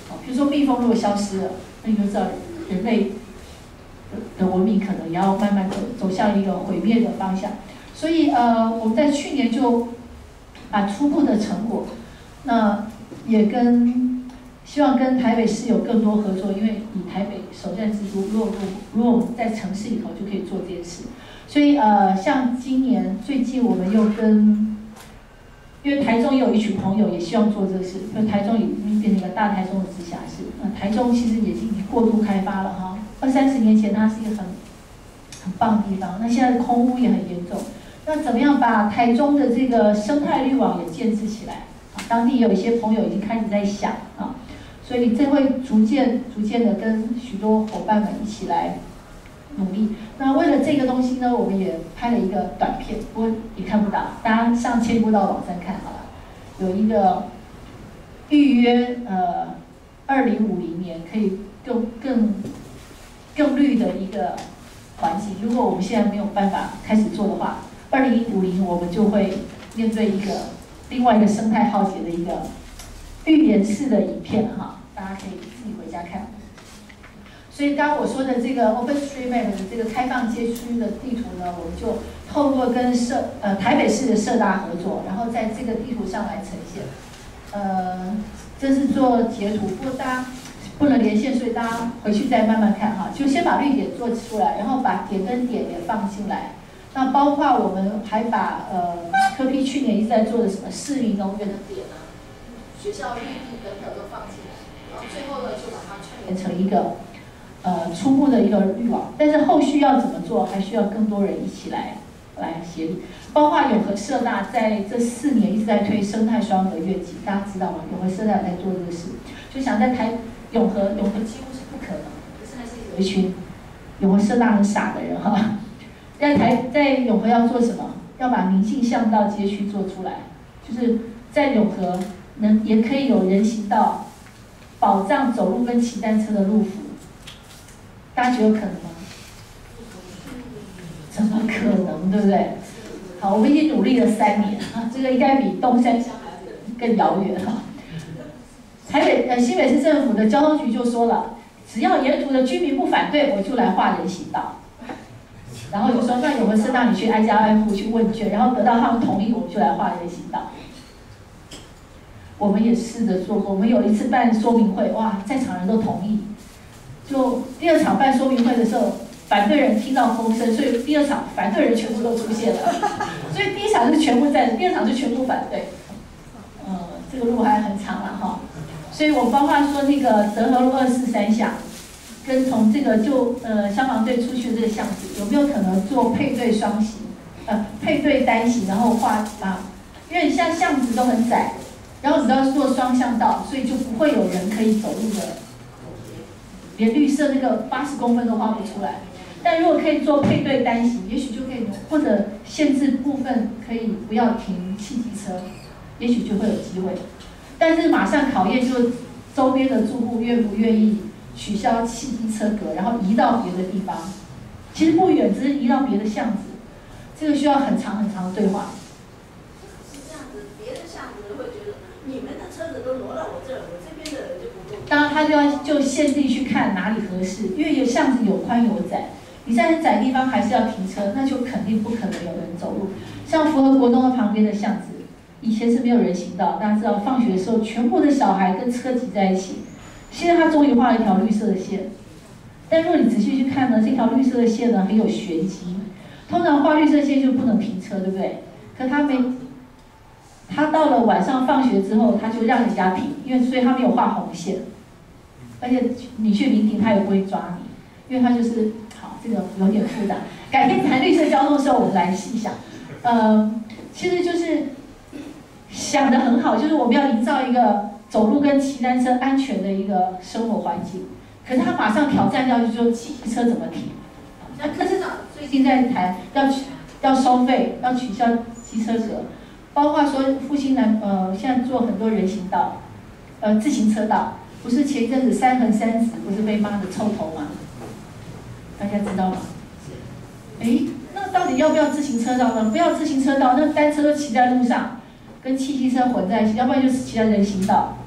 哦，比如说蜜蜂如果消失了，那你就知道人类的文明可能也要慢慢走走向一个毁灭的方向。所以呃，我们在去年就把初步的成果，那也跟希望跟台北市有更多合作，因为以台北首战之都，如果如果我们在城市里头就可以做这件事。所以呃，像今年最近我们又跟，因为台中也有一群朋友也希望做这个事，因为台中已经变成一个大台中的直辖市。那台中其实已经过度开发了哈，二三十年前它是一个很很棒的地方，那现在空污也很严重。那怎么样把台中的这个生态绿网也建设起来？当地有一些朋友已经开始在想啊，所以这会逐渐逐渐的跟许多伙伴们一起来。努力。那为了这个东西呢，我们也拍了一个短片，不过也看不到，大家上千步到网站看好了。有一个预约，呃，二零五零年可以更更更绿的一个环境。如果我们现在没有办法开始做的话，二零五零我们就会面对一个另外一个生态浩劫的一个预言式的影片哈，大家可以自己回家看。所以，刚刚我说的这个 OpenStreetMap 的这个开放街区的地图呢，我们就透过跟社呃台北市的社大合作，然后在这个地图上来呈现。呃，这是做截图，不过大家不能连线，所以大家回去再慢慢看哈。就先把绿点做出来，然后把点跟点也放进来。那包括我们还把呃科批去年一直在做的什么市民农园的点啊，学校绿地等等都放进来，然后最后呢就把它串联成一个呃初步的一个绿网。但是后续要怎么做，还需要更多人一起来来协力。包括永和社大在这四年一直在推生态双河愿景，大家知道吗？永和社大在做这个事，就想在台永和永和几乎是不可能，可是还是有一群永和社大很傻的人哈。*laughs* 在台在永和要做什么？要把宁静巷道街区做出来，就是在永和能也可以有人行道，保障走路跟骑单车的路。大家觉得有可能吗？怎么可能，对不对？好，我们已经努力了三年啊，这个应该比东山更遥远哈。台北呃新北市政府的交通局就说了，只要沿途的居民不反对，我就来画人行道。然后就说，那有个是让你去挨家挨户去问卷，然后得到他们同意，我们就来画人行道。我们也试着做过，我们有一次办说明会，哇，在场人都同意。就第二场办说明会的时候，反对人听到风声，所以第二场反对人全部都出现了。*laughs* 所以第一场是全部在，第二场就全部反对。呃，这个路还很长了哈。所以我包括说那个德和路二四三巷。跟从这个就呃消防队出去的这个巷子，有没有可能做配对双行，呃配对单行，然后画啊？因为像巷子都很窄，然后你要做双向道，所以就不会有人可以走路的，连绿色那个八十公分都画不出来。但如果可以做配对单行，也许就可以或者限制部分可以不要停汽机车，也许就会有机会。但是马上考验就周边的住户愿不愿意。取消汽机车格，然后移到别的地方，其实不远，只是移到别的巷子，这个需要很长很长的对话。是这样子，别的巷子会觉得你们的车子都挪到我这儿，当然，他就要就限定去看哪里合适，因为有巷子有宽有窄，你在很窄地方还是要停车，那就肯定不可能有人走路。像福和国中的旁边的巷子，以前是没有人行道，大家知道，放学的时候全部的小孩跟车挤在一起。现在他终于画了一条绿色的线，但如果你仔细去看呢，这条绿色的线呢很有玄机。通常画绿色线就不能停车，对不对？可他没，他到了晚上放学之后，他就让人家停，因为所以他没有画红线，而且你去临停他也不会抓你，因为他就是好这个有点复杂。改天谈绿色交通的时候，我们来细想。呃，其实就是想的很好，就是我们要营造一个。走路跟骑单车安全的一个生活环境，可是他马上挑战掉，就说汽车怎么停？那柯市长最近在谈要取要收费，要取消机车格，包括说复兴南呃现在做很多人行道，呃自行车道，不是前一阵子三横三直不是被骂的臭头吗？大家知道吗？哎，那到底要不要自行车道呢？不要自行车道，那单车都骑在路上，跟汽机车混在一起，要不然就是骑在人行道。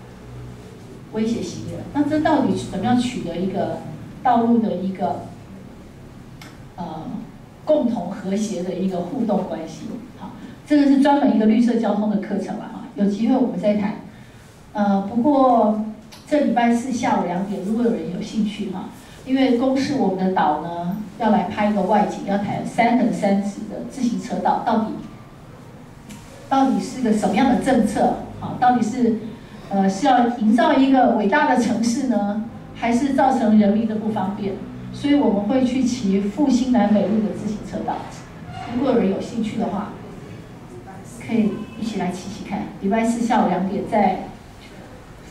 威胁行人，那这到底怎么样取得一个道路的一个呃共同和谐的一个互动关系？好，这个是专门一个绿色交通的课程了哈，有机会我们再谈。呃，不过这礼拜四下午两点，如果有人有兴趣哈，因为公示我们的岛呢要来拍一个外景，要谈三横三直的自行车道到底到底是个什么样的政策？好，到底是？呃，是要营造一个伟大的城市呢，还是造成人民的不方便？所以我们会去骑复兴南北路的自行车道。如果有人有兴趣的话，可以一起来骑骑看。礼拜四下午两点，在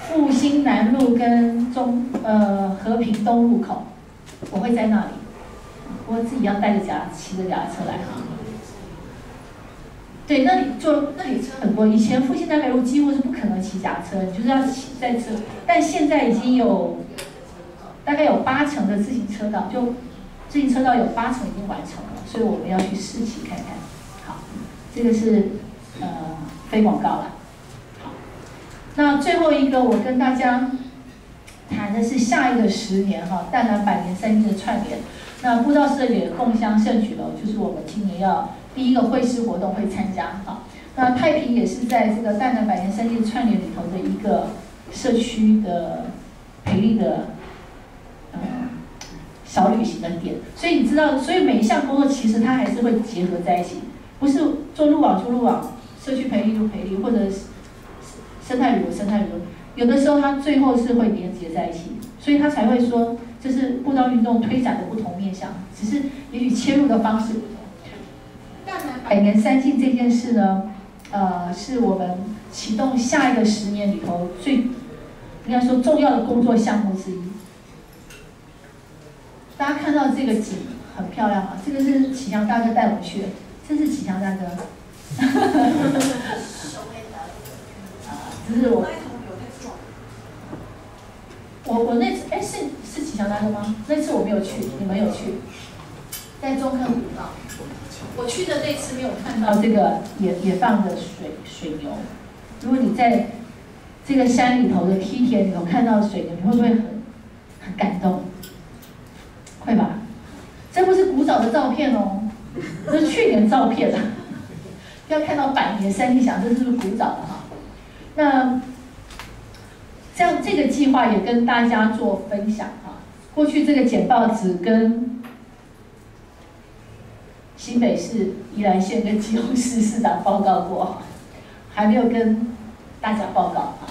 复兴南路跟中呃和平东路口，我会在那里。我自己要带着夹骑着夹车来哈。对，那里坐那里车很多。以前复兴南北路几乎是不可能骑假车，你就是要骑在车。但现在已经有大概有八成的自行车道，就自行车道有八成已经完成了，所以我们要去试骑看看。好，这个是呃非广告了。那最后一个我跟大家谈的是下一个十年哈，淡南百年三金的串联。那布道社也共襄盛举了，就是我们今年要。第一个会师活动会参加，哈，那太平也是在这个大南百年三季串联里头的一个社区的培力的小旅行的点。所以你知道，所以每一项工作其实它还是会结合在一起，不是做路网做路网，社区培育就培育，或者是生态旅游生态旅游，有的时候它最后是会连接在一起，所以它才会说这是步道运动推展的不同面向，只是也许切入的方式不同。百年三进这件事呢，呃，是我们启动下一个十年里头最应该说重要的工作项目之一。大家看到这个景很漂亮啊，这个是启强大哥带我们去的，这是启强大哥。*laughs* 只是我，我我那次哎是是启强大哥吗？那次我没有去，你们有去，在中坑古道。我去的那次没有看到这个野野放的水水牛。如果你在这个山里头的梯田里头看到水牛，你会不会很很感动？会吧？这不是古早的照片哦，这是去年照片了。*laughs* 要看到百年山，你想这是不是古早的？那这样这个计划也跟大家做分享哈。过去这个简报只跟新北市、宜兰县跟基隆市市长报告过，还没有跟大家报告啊。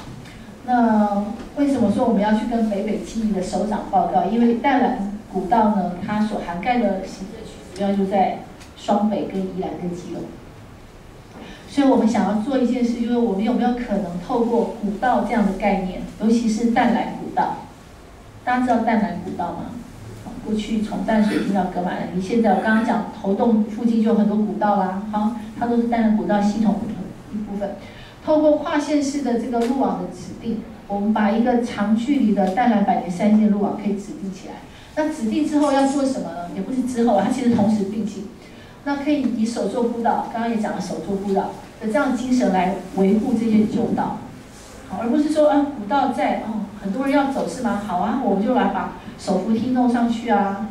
那为什么说我们要去跟北北基宜的首长报告？因为淡蓝古道呢，它所涵盖的行政区主要就在双北、跟宜兰、跟基隆。所以我们想要做一件事，就是我们有没有可能透过古道这样的概念，尤其是淡蓝古道，大家知道淡蓝古道吗？过去从淡水进到格马兰，你现在我刚刚讲头洞附近就有很多古道啦，好，它都是淡蓝古道系统的一部分。透过跨线式的这个路网的指定，我们把一个长距离的淡蓝百年三线路网可以指定起来。那指定之后要做什么呢？也不是之后，它其实同时并进。那可以以手作步道，刚刚也讲了手作步道的这样精神来维护这些旧道，好，而不是说啊古道在哦很多人要走是吗？好啊，我们就来把手扶梯弄上去啊，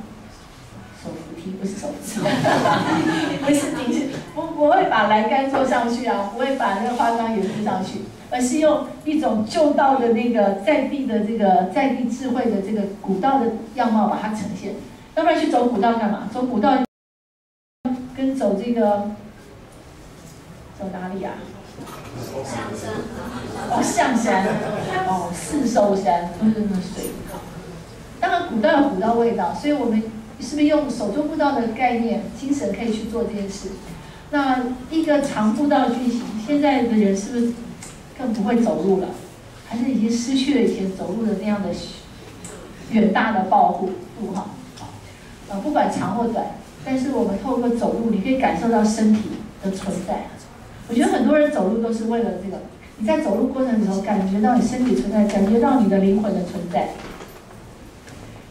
手扶梯不是手扶梯，不是顶是不不会把栏杆做上去啊，不会把那个花岗岩铺上去，而是用一种旧道的那个在地的这个在地智慧的这个古道的样貌把它呈现，要不然去走古道干嘛？走古道。跟走这个，走哪里啊？哦，象山，哦，四寿山都是那水。当然，古道有古道味道，所以我们是不是用手中步道的概念、精神可以去做这件事？那一个长步道剧情，现在的人是不是更不会走路了？还是已经失去了以前走路的那样的远大的抱负？不哈，呃，不管长或短。但是我们透过走路，你可以感受到身体的存在。我觉得很多人走路都是为了这个。你在走路过程里头，感觉到你身体存在，感觉到你的灵魂的存在，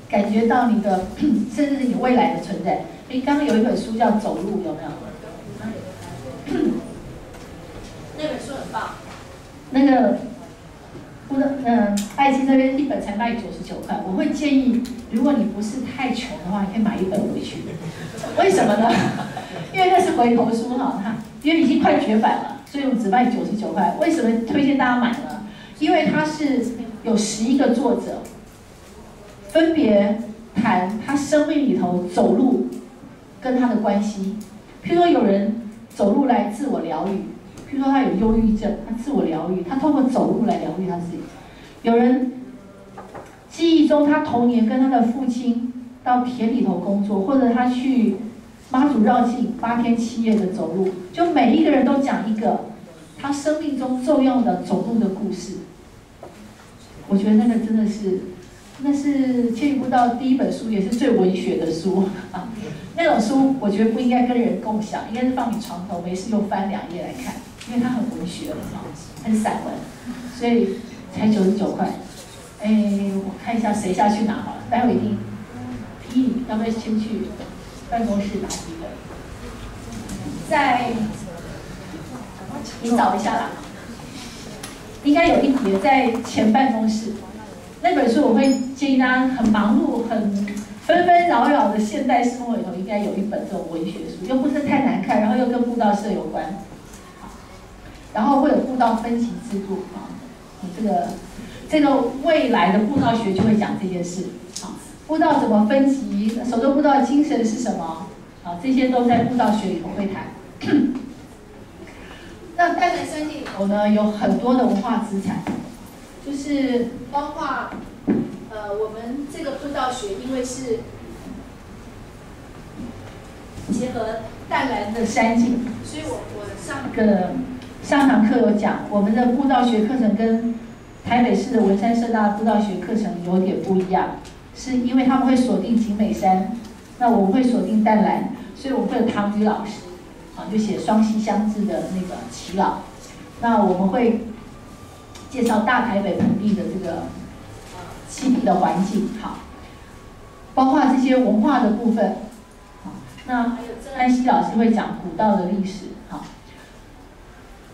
感觉到你的，*clears throat* 甚至是你未来的存在。哎，刚刚有一本书叫《走路》，有没有？*coughs* 那本书很棒。那个。不能，嗯，爱心这边一本才卖九十九块，我会建议，如果你不是太穷的话，你可以买一本回去。为什么呢？*laughs* 因为那是回头书哈，它因为已经快绝版了，所以我们只卖九十九块。为什么推荐大家买呢？因为它是有十一个作者，分别谈他生命里头走路跟他的关系。譬如说，有人走路来自我疗愈。譬如说他有忧郁症，他自我疗愈，他通过走路来疗愈他自己。有人记忆中他童年跟他的父亲到田里头工作，或者他去妈祖绕境八天七夜的走路，就每一个人都讲一个他生命中重要的走路的故事。我觉得那个真的是，那是千里步道第一本书，也是最文学的书啊。那种书我觉得不应该跟人共享，应该是放你床头，没事就翻两页来看。因为它很文学，很散文，所以才九十九块。哎，我看一下谁下去拿好了，待会一定批你，要不要先去办公室拿一个？在，你找一下啦，应该有一叠在前办公室。那本书我会建议大家，很忙碌、很纷纷扰扰的现代生活里头，应该有一本这种文学书，又不是太难看，然后又跟布道社有关。然后会有步道分级制度啊，你这个这个未来的步道学就会讲这件事啊。步道怎么分级，守州步道的精神是什么？啊，这些都在步道学里头会谈。那淡蓝山地里头呢，有很多的文化资产，就是包括呃，我们这个步道学，因为是结合淡蓝的山景，所以我我上个上堂课有讲，我们的步道学课程跟台北市的文山社大步道学课程有点不一样，是因为他们会锁定景美山，那我会锁定淡蓝，所以我们会有唐宇老师，啊，就写双溪相志的那个耆老，那我们会介绍大台北盆地的这个栖地的环境，好，包括这些文化的部分，好，那还有郑安熙老师会讲古道的历史，好。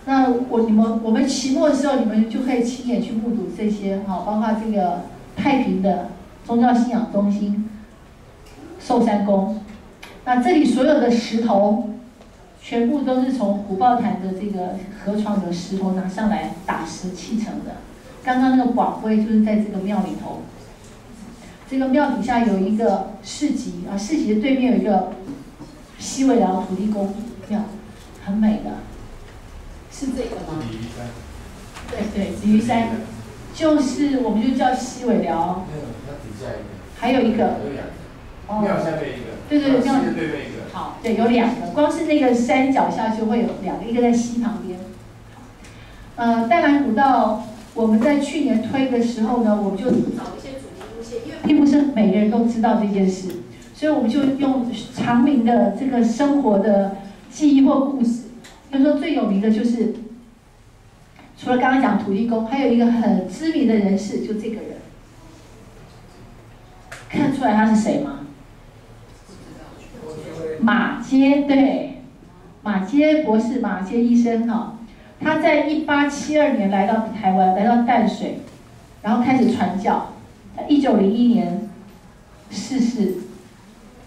那我你们我们期末的时候，你们就可以亲眼去目睹这些哈，包括这个太平的宗教信仰中心寿山宫。那这里所有的石头，全部都是从虎豹潭的这个河床的石头拿上来打石砌成的。刚刚那个广辉就是在这个庙里头。这个庙底下有一个市集啊，市集的对面有一个西尾寮土地公庙，很美的。是这个吗？鲤鱼山。对对，鲤鱼山，就是我们就叫西尾寮。还有一个。有两个。庙下面一个。对对对，庙对面一个。好，对，有两个，光是那个山脚下就会有两个，一个在溪旁边。呃，淡蓝古道，我们在去年推的时候呢，我们就找一些主题路线，因为并不是每个人都知道这件事，所以我们就用长明的这个生活的记忆或故事。就说最有名的就是，除了刚刚讲土地公，还有一个很知名的人士，就这个人，看出来他是谁吗？马街对，马街博士，马街医生哈，他在一八七二年来到台湾，来到淡水，然后开始传教，他一九零一年逝世，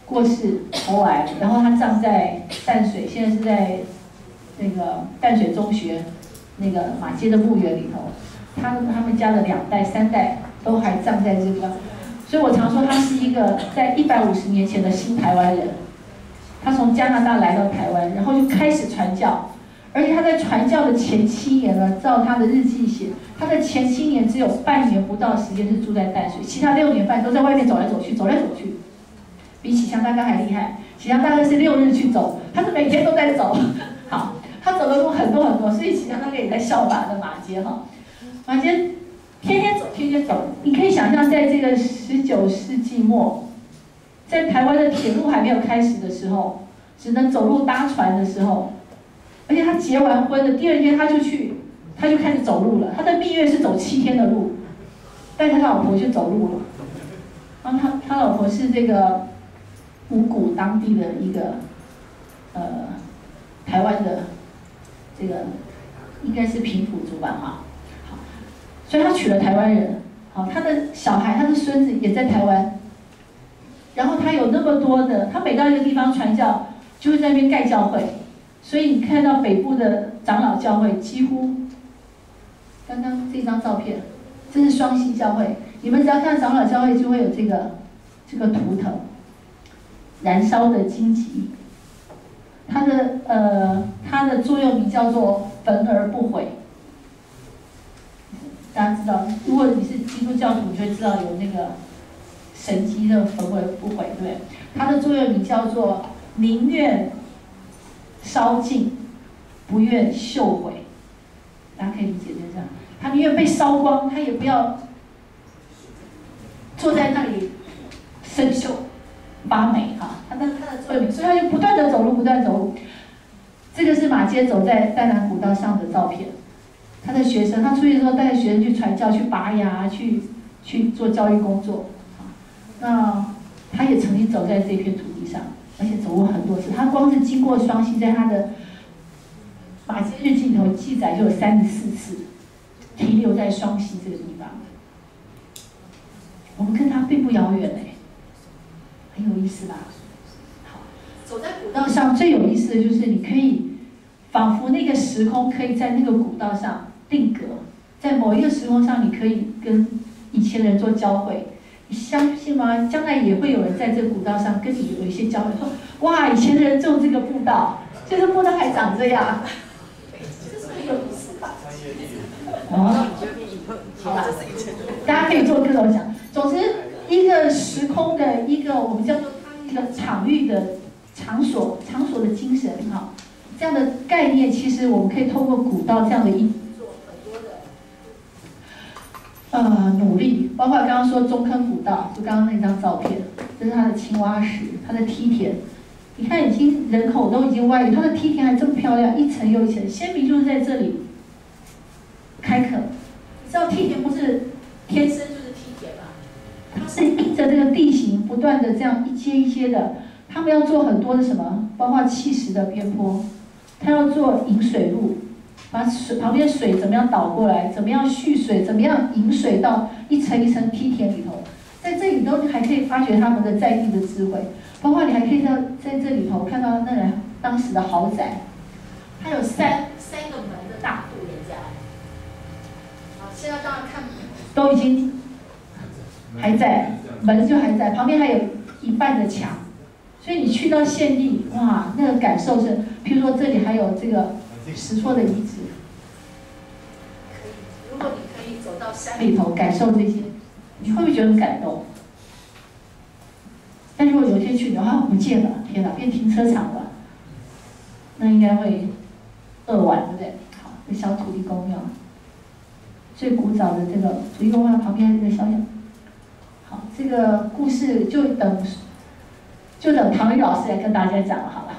过世，喉癌，然后他葬在淡水，现在是在。那个淡水中学，那个马街的墓园里头，他他们家的两代三代都还葬在这个，所以我常说他是一个在一百五十年前的新台湾人。他从加拿大来到台湾，然后就开始传教，而且他在传教的前七年呢，照他的日记写，他的前七年只有半年不到时间是住在淡水，其他六年半都在外面走来走去，走来走去，比启强大哥还厉害。启强大哥是六日去走，他是每天都在走。*laughs* 好。他走的路很多很多，所以其他那个也在效法的马街哈。马街天天走，天天走。你可以想象，在这个十九世纪末，在台湾的铁路还没有开始的时候，只能走路搭船的时候，而且他结完婚的第二天他就去，他就开始走路了。他的蜜月是走七天的路，带着他老婆去走路了。然后他他老婆是这个五谷当地的一个呃台湾的。这个应该是平埔族吧，哈，所以他娶了台湾人，好，他的小孩，他的孙子也在台湾，然后他有那么多的，他每到一个地方传教，就会在那边盖教会，所以你看到北部的长老教会，几乎，刚刚这张照片，这是双溪教会，你们只要看长老教会，就会有这个这个图腾，燃烧的荆棘。它的呃，它的座右铭叫做“焚而不毁”。大家知道，如果你是基督教徒，你就会知道有那个神机的“焚毁不毁”，对不对？它的座右铭叫做“宁愿烧尽，不愿锈毁”。大家可以理解就这样，他宁愿被烧光，他也不要坐在那里生锈。发霉 *laughs* 哈，他的他的座右铭，所以他就不断的走路，不断走路。这个是马街走在淡蓝古道上的照片。他的学生，他出去的时候带着学生去传教、去拔牙、去去做教育工作。那他也曾经走在这片土地上，而且走过很多次。他光是经过双溪，在他的马街日记里头记载就有三十四次停留在双溪这个地方。我们跟他并不遥远嘞。很有意思吧？好，走在古道上最有意思的就是，你可以仿佛那个时空可以在那个古道上定格，在某一个时空上，你可以跟以前的人做交汇，你相信吗？将来也会有人在这个古道上跟你有一些交流，说哇，以前的人种这个步道，现在步道还长这样，这是很有意思吧？哦，好吧，大家可以做各种想。总之，一个时空的一个我们叫做一个场域的场所，场所的精神哈，这样的概念，其实我们可以通过古道这样的一。呃，努力，包括刚刚说中坑古道，就刚刚那张照片，这是它的青蛙石，它的梯田。你看，已经人口都已经外移，它的梯田还这么漂亮，一层又一层，鲜明就是在这里开垦。你知道梯田不是天生就是梯田吗？它是依着这个地形不断的这样一阶一阶的，他们要做很多的什么，包括砌石的边坡，他要做引水路。把水旁边水怎么样倒过来？怎么样蓄水？怎么样引水到一层一层梯田里头？在这里都还可以发掘他们的在地的智慧，包括你还可以在在这里头看到那人当时的豪宅，它有三三个门的大户人家。好，现在当然看都已经还在，门就还在，旁边还有一半的墙，所以你去到县地，哇，那个感受是，譬如说这里还有这个。石错的遗址，可以。如果你可以走山里头感受这些，你会不会觉得很感动？但如果有一天去，的话不见了，天哪，变停车场了，那应该会饿完，对不对？好，这小土地公庙，最古早的这个土地公庙旁边这个小小，好，这个故事就等就等唐玉老师来跟大家讲了，好了。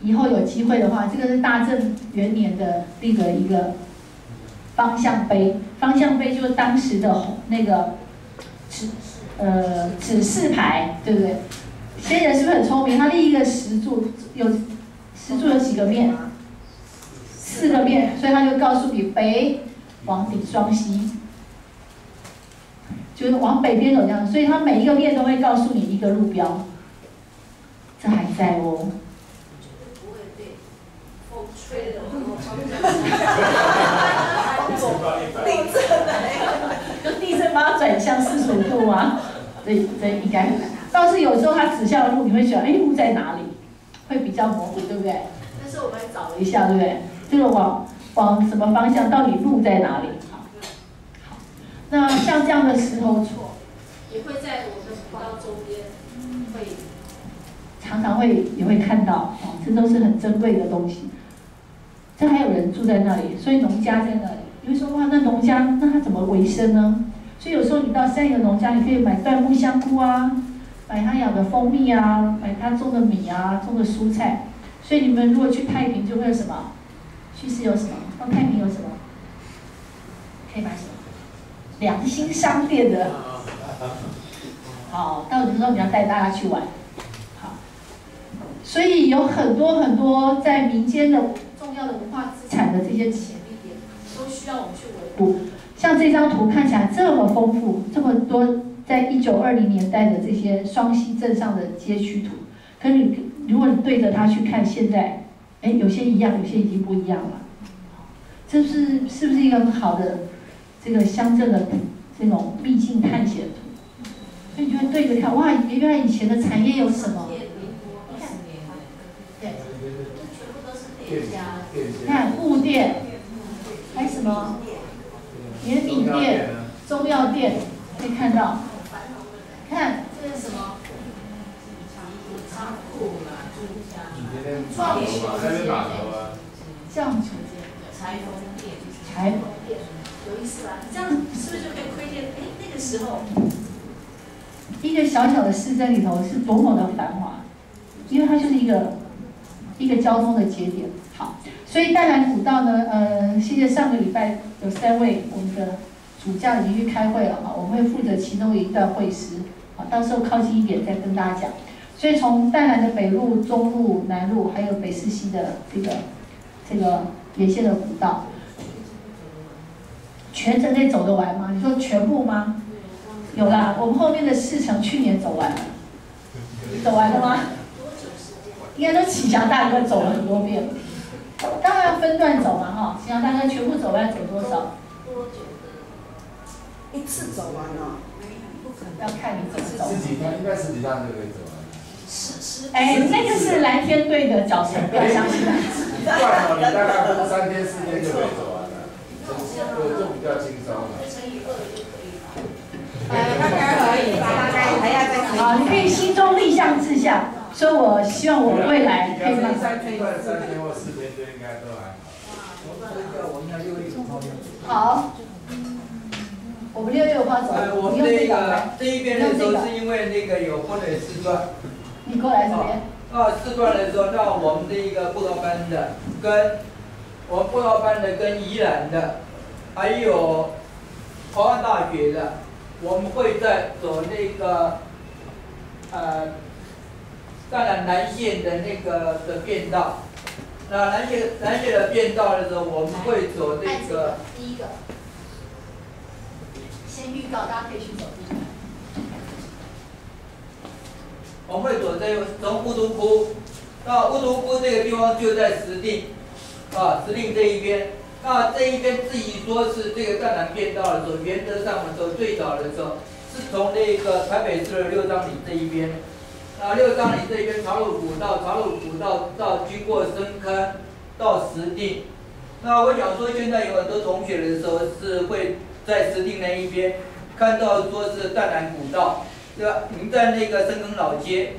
以后有机会的话，这个是大正元年的那个一个方向碑，方向碑就是当时的那个指呃指示牌，对不对？先人是不是很聪明？他立一个石柱，有石柱有几个面？四个面，所以他就告诉你北往顶双西，就是往北边走这样，所以他每一个面都会告诉你一个路标，这还在哦。*laughs* 地震来，就地震把它转向四十五度吗？这这应该很难。倒是有时候它指向的路，你会想，哎，路在哪里？会比较模糊，对不对？但是我们找了一下，对不对？就是往往什么方向？到底路在哪里？好，好。那像这样的石头错，也会在我们的古道周边，会常常会也会看到，哦，这都是很珍贵的东西。这还有人住在那里，所以农家在那里。你会说哇，那农家那他怎么维生呢？所以有时候你到三个农家，你可以买椴木香菇啊，买他养的蜂蜜啊，买他种的米啊，种的蔬菜。所以你们如果去太平，就会有什么？去是有什么？到太平有什么？可以买什么？良心商店的。好，到时候你要带大家去玩。好，所以有很多很多在民间的。重要的文化资产的这些钱，都需要我们去维护。像这张图看起来这么丰富，这么多，在一九二零年代的这些双溪镇上的街区图，可你如果你对着它去看现在，哎，有些一样，有些已经不一样了。这是是不是一个很好的这个乡镇的这种秘境探险图？所以你就会对着看，哇，原来以前的产业有什么？看布店，还有什么盐米店、中药店，可以看到。看这是什么？仓库嘛，创业间、酱酒间、裁缝店、裁缝店，有意思吧？这样是不是就可以窥见？哎，那个时候，一个小小的市镇里头是多么的繁华，因为它就是一个一个交通的节点。好。所以淡蓝古道呢，呃，现在上个礼拜有三位我们的主教已经去开会了哈，我们会负责其中一段会师，好，到时候靠近一点再跟大家讲。所以从淡蓝的北路、中路、南路，还有北四西的这个这个沿线的古道，全程可以走得完吗？你说全部吗？有啦，我们后面的四程去年走完了，走完了吗？应该都启祥大哥走了很多遍了。当然要分段走嘛，哈！想大哥全部走完走多少？多久的？一次走完了？要看你怎么走。十几趟，应该十几趟就可以走完。十十哎，那个是蓝天队的脚程，不要相信他。一段哦，你大概三天四天就可以走完了，就就比较轻松了。乘以二就可以了。呃，大概可以，大概还要再好，你可以心中立项志向，说我希望我未来可以慢慢。三一段三天或四天就应该都还好。好，我们六六花走，呃，我们这个这个，这一边的时候是因为那个有分了四段，你过来这边。啊，四段的时候，那我们这一个布道班的跟我们布道班的跟宜兰的，还有华安大学的，我们会在走那个呃淡南南线的那个的变道。那南线南线的变道的时候，我们会走这个。第一个，先预告，大家可以去走第一个。我们会走这个从乌都窟到乌都窟这个地方就在石碇，啊，石碇这一边。那这一边至于说是这个淡南变道的时候，原则上的时候最早的时候是从那个台北市的六张里这一边，啊，六张里这一边茶路古道，茶路古道到经过深坑到石碇。那我想说，现在有很多同学的时候是会在石碇那一边看到说是淡蓝古道。对吧？您在那个深坑老街，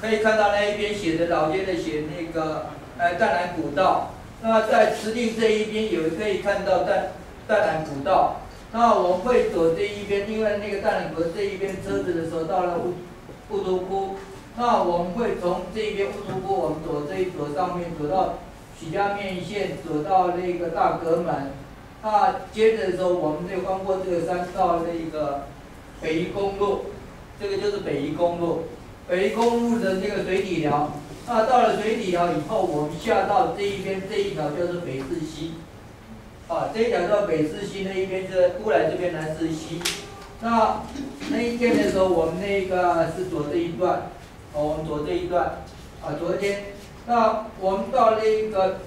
可以看到那一边写的老街的写那个呃淡蓝古道。那在石碇这一边有可以看到淡淡蓝古道。那我们会走这一边，因为那个淡南古这一边车子的时候到了乌乌都窟，那我们会从这边乌都窟，我们走这一走上面走到许家面线，走到那个大阁门。那接着的时候，我们就翻过这个山到那个北宜公路。这个就是北宜公路，北宜公路的那个水底寮。那到了水底寮以后，我们下到这一边这一条就是北势溪，啊，这一条叫北势溪那一边是过来这边南势溪。那那一天的时候，我们那个是走这一段，哦，我们走这一段，啊，昨天，那我们到那个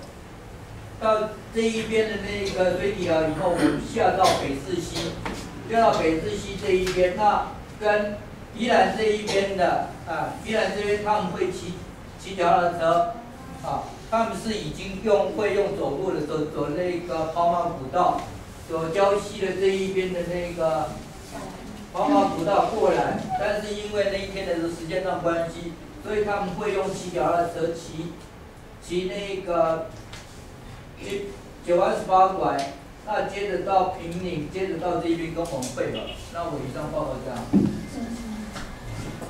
到这一边的那个水底寮以后，我们下到北四溪，下到北四溪这一边，那跟宜兰这一边的啊，宜兰这边他们会骑骑脚踏车，啊，他们是已经用会用走路的，走走那个跑马古道，走礁溪的这一边的那个跑马古道过来，但是因为那一天的时间上关系，所以他们会用骑脚踏车骑骑那个去九弯十八拐，那接着到平岭，接着到这边跟我们汇合。那我以上报告这样。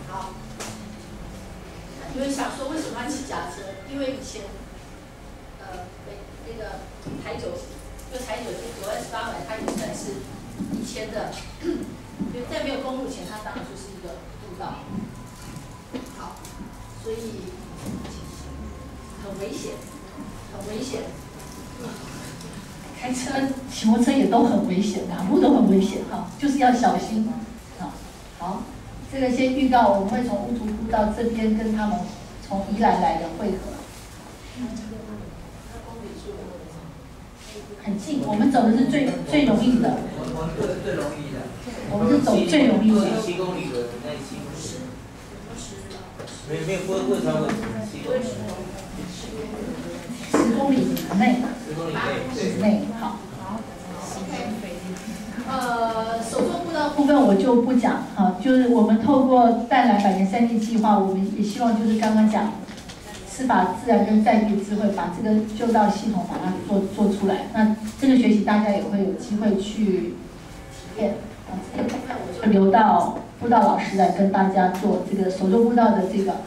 好，有人想说为什么要骑脚车？因为以前，呃，北那个台九，就台九就九二十八拐，它也算是以前的，因为在没有公路前，它当然就是一个步道。好，所以很危险，很危险。开车、骑摩托车也都很危险，哪路都很危险哈，就是要小心。好，好。这个先预告，我们会从乌图窟到这边跟他们从宜兰来的会合。很近，我们走的是最最容易的。我我们是最容易的。我们是走最容易的。七公里的那七公里。没有没有不会超过七公里。十公里以内。十公里内。内好。呃，手作步道部分我就不讲哈，就是我们透过带来百年三地计划，我们也希望就是刚刚讲，是把自然跟在地智慧，把这个旧道系统把它做做出来。那这个学习大家也会有机会去体验。啊，这个部分我就留到步道老师来跟大家做这个手作步道的这个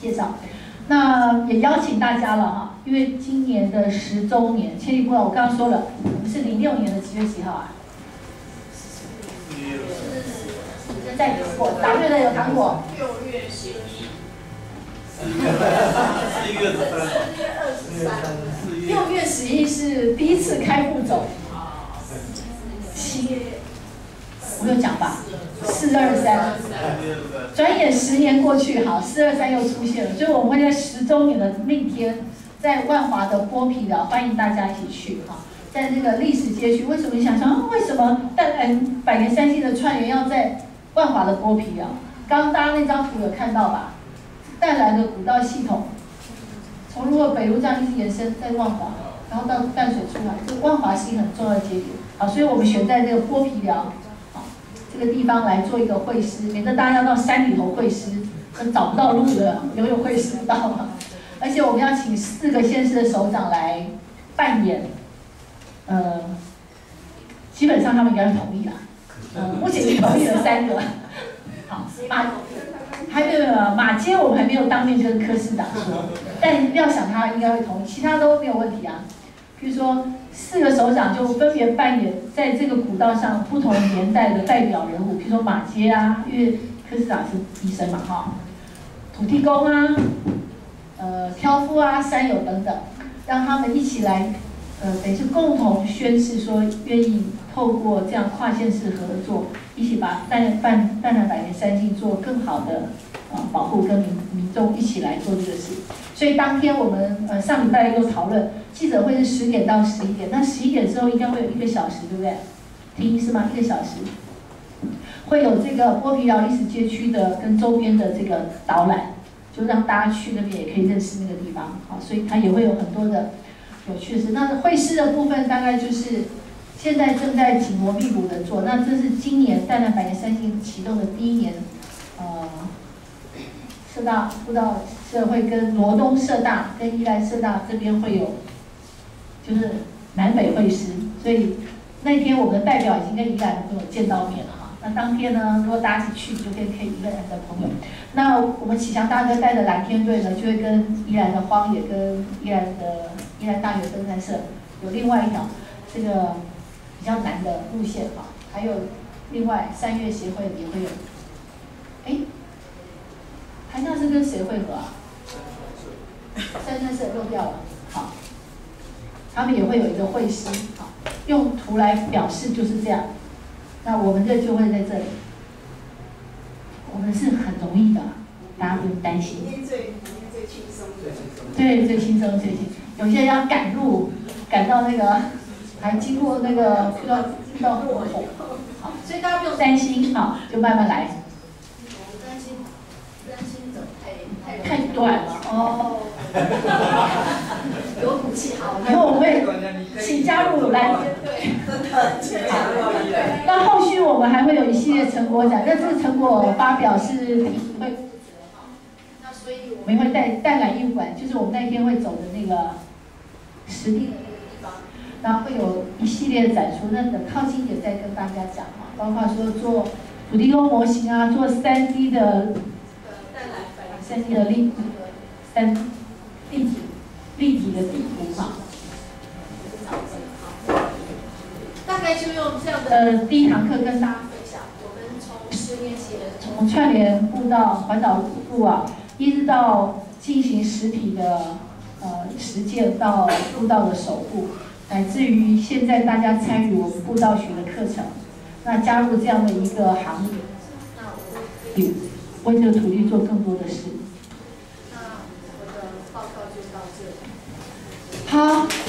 介绍。那也邀请大家了哈，因为今年的十周年，千里步道我刚刚说了，我们是零六年的几月几号啊？在果答对了有糖果。六月十一。十一月十三。四月二十三。六月十一是第一次开步走。七。我有讲吧？四二三。转眼十年过去，好，四二三又出现了，所以我们会在十周年的那天，在万华的剥皮寮，欢迎大家一起去哈。在那个历史街区，为什么你想想，为什么淡蓝百年三星的串联要在万华的剥皮寮。刚刚大家那张图有看到吧？带来的古道系统，从如果北路这样一直延伸，在万华，然后到淡水出来，这个万华是一个很重要的节点。啊，所以我们选在这个剥皮寮，好，这个地方来做一个会师，免得大家到山里头会师，找不到路的，游泳会师到吗？而且我们要请四个县市的首长来扮演，呃，基本上他们应该同意啦。呃，目前同意了三个。好，还没有马街，我们还没有当面跟柯市长说，但料想他应该会同意，其他都没有问题啊。比如说四个首长就分别扮演在这个古道上不同年代的代表人物，比如说马街啊，因为柯市长是医生嘛，哈，土地公啊，呃，挑夫啊，山友等等，让他们一起来，呃，等于是共同宣誓说愿意透过这样跨县市合作。一起把淡淡淡蓝百年山境做更好的呃保护，跟民民众一起来做这个事。所以当天我们呃上礼拜又讨论，记者会是十点到十一点，那十一点之后应该会有一个小时，对不对？听是吗？一个小时，会有这个剥皮寮历史街区的跟周边的这个导览，就让大家去那边也可以认识那个地方。好，所以它也会有很多的有趣的事。那会师的部分大概就是。现在正在紧锣密鼓的做，那这是今年淡蓝百年三星启动的第一年，呃，社大辅导社会跟罗东社大跟宜兰社大这边会有，就是南北会师，所以那天我们的代表已经跟宜兰朋友见到面了哈。那当天呢，如果大家一起去，就可以可以宜兰的朋友。那我们启祥大哥带着蓝天队呢，就会跟宜兰的荒野跟宜兰的宜兰大学登山社有另外一条这个。比较难的路线哈，还有另外三月协会也会有，哎，台大是跟谁会合啊？三三社漏掉了，好，他们也会有一个会师，好，用图来表示就是这样，那我们这就会在这里，我们是很容易的，大家不用担心。最最轻松的。对，最轻松最轻，有些人要赶路，赶到那个。还经过那个遇到遇到过后，好，所以大家不用担心，好，就慢慢来。担心担心怎么太太短了哦。有骨气好，以后我们会请加入来，真的，那后续我们还会有一系列成果展，那这个成果发表是会那所以我们会带带来一馆，就是我们那天会走的那个实地。那会有一系列展出，那等靠近点再跟大家讲嘛，包括说做土地公模型啊，做三 D 的，三 D 的立三立体立体的地图嘛。大概就用这样的。呃，第一堂课跟大家分享，我们从十年前从串联步道环岛路啊，一直到进行实体的呃实践到步道的守护。乃至于现在大家参与我们步道学的课程，那加入这样的一个行业，那我会为这个土地做更多的事。那我的报告就到这里。好。